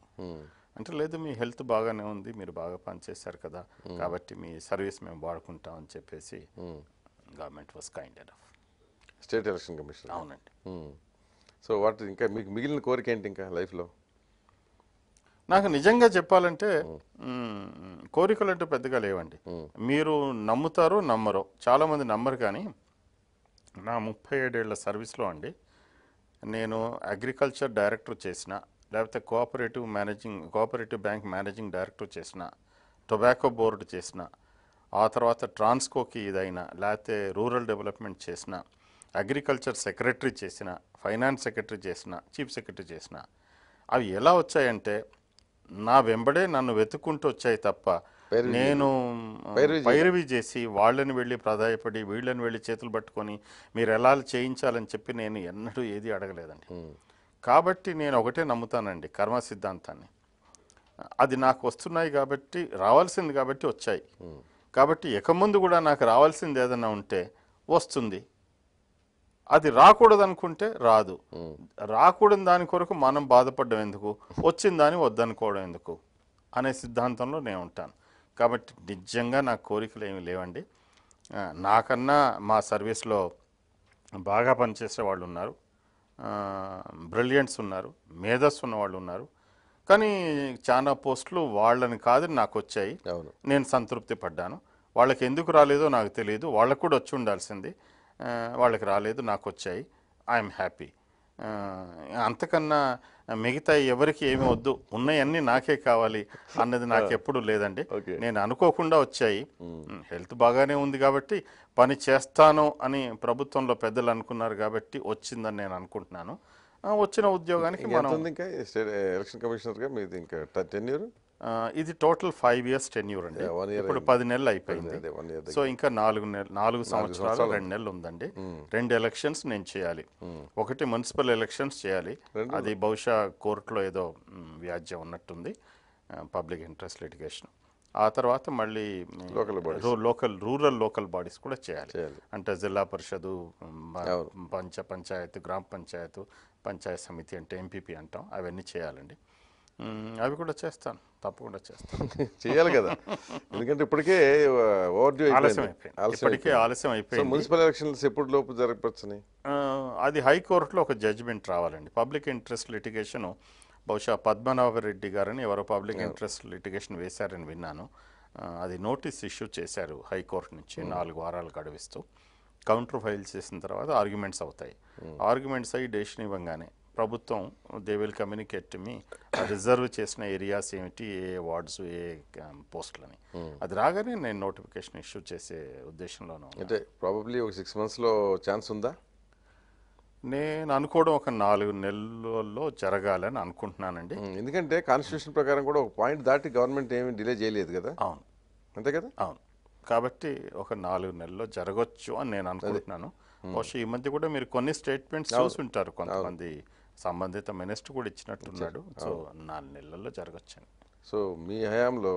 అంటే లేదు మీ హెల్త్ బాగానే ఉంది మీరు బాగా పనిచేశారు కదా కాబట్టి మీ సర్వీస్ మేము వాడుకుంటాం అని చెప్పేసి government was kind enough. State election commission అవునండి. సో వాట్ ఇంకా మీకు మిగిలిన కోరిక ఏంటి ఇంకా లైఫ్లో? నాకు నిజంగా చెప్పాలంటే కోరికలు అంటే పెద్దగా లేవండి. మీరు నమ్ముతారో నమ్మరో చాలామంది నమ్మరు కానీ నా ముప్పై ఏడేళ్ళ సర్వీస్లో అండి నేను అగ్రికల్చర్ డైరెక్టర్ చేసిన లేకపోతే cooperative managing cooperative bank managing director చేసిన టొబాకో బోర్డు చేసిన ఆ తర్వాత ట్రాన్స్కోకి ఇదైనా లేకపోతే రూరల్ డెవలప్మెంట్ చేసిన అగ్రికల్చర్ సెక్రటరీ చేసిన ఫైనాన్స్ సెక్రటరీ చేసిన చీఫ్ సెక్రటరీ చేసిన అవి ఎలా వచ్చాయంటే నా వెంబడే నన్ను వెతుక్కుంటూ వచ్చాయి తప్ప నేను పైరవి పైరవి చేసి వాళ్ళని వెళ్ళి ప్రాధాయపడి వీళ్ళని వెళ్ళి చేతులు పట్టుకొని మీరు ఎలా చేయించాలని చెప్పి నేను ఎన్నడూ ఏది అడగలేదండి. కాబట్టి నేను ఒకటే నమ్ముతానండి కర్మ సిద్ధాంతాన్ని. అది నాకు వస్తున్నాయి కాబట్టి రావాల్సింది కాబట్టి వచ్చాయి. కాబట్టి ఇక ముందు కూడా నాకు రావాల్సింది ఏదైనా ఉంటే వస్తుంది. అది రాకూడదు అనుకుంటే రాదు రాకూడని దాని కొరకు మనం బాధపడడం ఎందుకు? వచ్చిన దాన్ని వద్దనుకోవడం ఎందుకు? అనే సిద్ధాంతంలో నేను ఉంటాను. కాబట్టి నిజంగా నా కోరికలు ఏమి లేవండి. నాకన్నా మా సర్వీస్లో బాగా పనిచేసే వాళ్ళు ఉన్నారు. బ్రిలియంట్స్ ఉన్నారు. మేధస్ ఉన్న వాళ్ళు ఉన్నారు. కానీ చాలా పోస్టులు వాళ్ళని కాదు నాకు వచ్చాయి. నేను సంతృప్తి పడ్డాను. వాళ్ళకి ఎందుకు రాలేదో నాకు తెలియదు. వాళ్ళకు కూడా వచ్చి ఉండాల్సింది. వాళ్ళకి రాలేదు నాకు వచ్చాయి ఐఎమ్ హ్యాపీ. అంతకన్నా మిగతా ఎవరికి ఏమి వద్దు ఉన్నాయన్నీ నాకే కావాలి అన్నది నాకు ఎప్పుడు లేదండి. నేను అనుకోకుండా వచ్చాయి. హెల్త్ బాగానే ఉంది కాబట్టి పని చేస్తాను అని ప్రభుత్వంలో పెద్దలు అనుకున్నారు కాబట్టి వచ్చిందని నేను అనుకుంటున్నాను. వచ్చిన ఉద్యోగానికి మనం ఇంకా? ఎలక్షన్ కమిషనర్గా మీది ఇంకా టెన్ ఇయర్ ఇది టోటల్ ఫైవ్ ఇయర్స్ టెన్యూర్ అండి. ఇప్పుడు పది నెలలు అయిపోయింది. సో ఇంకా నాలుగు నెలలు నాలుగు సంవత్సరాలు రెండు నెలలు ఉందండి. రెండు ఎలక్షన్స్ నేను చేయాలి. ఒకటి మున్సిపల్ ఎలక్షన్స్ చేయాలి. అది బహుశా కోర్టులో ఏదో వ్యాజ్యం ఉన్నట్టుంది. పబ్లిక్ ఇంట్రెస్ట్ లిటిగేషన్ ఆ తర్వాత మళ్ళీ లోకల్ రూరల్ లోకల్ బాడీస్ కూడా చేయాలి. అంటే జిల్లా పరిషదు మ- పంచ పంచాయత్ గ్రామ పంచాయత్ పంచాయత్ సమితి అంటే ఎంపీపీ అంటాం. అవన్నీ చేయాలండి. అవి కూడా చేస్తాను. తప్పకుండా చేస్తాను. చేయాలి కదా. ఎందుకంటే ఇప్పటికే ఓవర్ డ్యూ ఇప్పటికే ఆలస్యం అయిపోయింది. మున్సిపల్ ఎలక్షన్స్ ఎప్పుడు లోపు జరగవచ్చని అది హైకోర్టులో ఒక జడ్జిమెంట్ రావాలండి. పబ్లిక్ ఇంట్రెస్ట్ లిటిగేషన్ బహుశా పద్మనాభరెడ్డి గారని ఎవరో పబ్లిక్ ఇంట్రెస్ట్ లిటిగేషన్ వేశారని విన్నాను. అది నోటీస్ ఇష్యూ చేశారు హైకోర్టు నుంచి నాలుగు వారాలు గడువిస్తూ. కౌంటర్ ఫైల్ చేసిన తర్వాత ఆర్గ్యుమెంట్స్ అవుతాయి. ఆర్గ్యుమెంట్స్ అయ్యి డెసిషన్ ఇవ్వగానే ప్రభుత్వం దే విల్ కమ్యూనికేట్ మీ రిజర్వ్ చేసిన ఏరియాస్ ఏమిటి ఏ వార్డ్స్ ఏ పోస్టులని అది రాగానే నేను నోటిఫికేషన్ ఇష్యూ చేసే ఉద్దేశంలోనూ. అంటే ప్రాబబ్లీ ఒక సిక్స్ మంత్స్లో ఛాన్స్ ఉందా? నేను అనుకోవడం ఒక నాలుగు నెలల్లో జరగాలని అనుకుంటున్నానండి. ఉమ్, ఎందుకంటే కాన్స్టిట్యూషన్ ప్రకారం కూడా ఒక పాయింట్ దాటి గవర్నమెంట్ ఏమీ డిలే చేయలేదు కదా? అవును. అంతే కదా? అవును. కాబట్టి ఒక నాలుగు నెలల్లో జరగవచ్చు అని నేను అనుకుంటున్నాను. బహుశా ఈ మధ్య కూడా మీరు కొన్ని స్టేట్మెంట్స్ చూసుంటారు కొంతమంది సంబంధిత మినిస్టర్ కూడా ఇచ్చినట్టున్నాడు. సో నాలుగు నెలల్లో జరగచ్చు సో మీ హయాంలో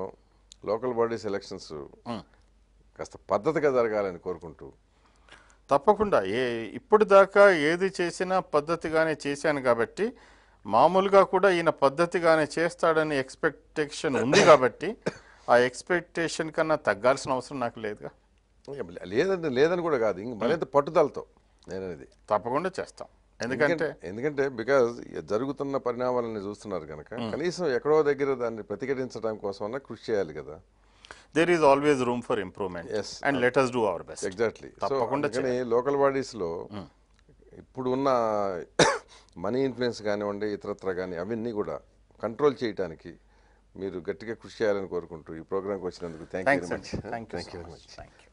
లోకల్ బాడీస్ ఎలక్షన్స్ కాస్త పద్ధతిగా జరగాలని కోరుకుంటూ. తప్పకుండా. ఏ ఇప్పుడు దాకా ఏది చేసినా పద్ధతిగానే చేశాను కాబట్టి మామూలుగా కూడా ఈయన పద్ధతిగానే చేస్తాడని ఎక్స్పెక్టేషన్ ఉంది కాబట్టి ఆ ఎక్స్పెక్టేషన్ కన్నా తగ్గాల్సిన అవసరం నాకు లేదుగా. లేదండి లేదని కూడా కాదు. ఇంక మరింత పట్టుదలతో నేననేది. తప్పకుండా చేస్తాం. ఎందుకంటే ఎందుకంటే బికాజ్ జరుగుతున్న పరిణామాలని చూస్తున్నారు కనుక కనీసం ఎక్కడో దగ్గర దాన్ని ప్రతిఘటించడం కోసం కృషి చేయాలి కదా. There is always room for improvement Yes. And let us do our best exactly so local బాడీస్లో ఇప్పుడు ఉన్న మనీ ఇన్ఫ్లుయెన్స్ కానివ్వండి ఇతరత్ర కానీ అవన్నీ కూడా కంట్రోల్ చేయడానికి మీరు గట్టిగా కృషి చేయాలని కోరుకుంటూ ఈ ప్రోగ్రామ్కి వచ్చినందుకు thank you very much thank you thank you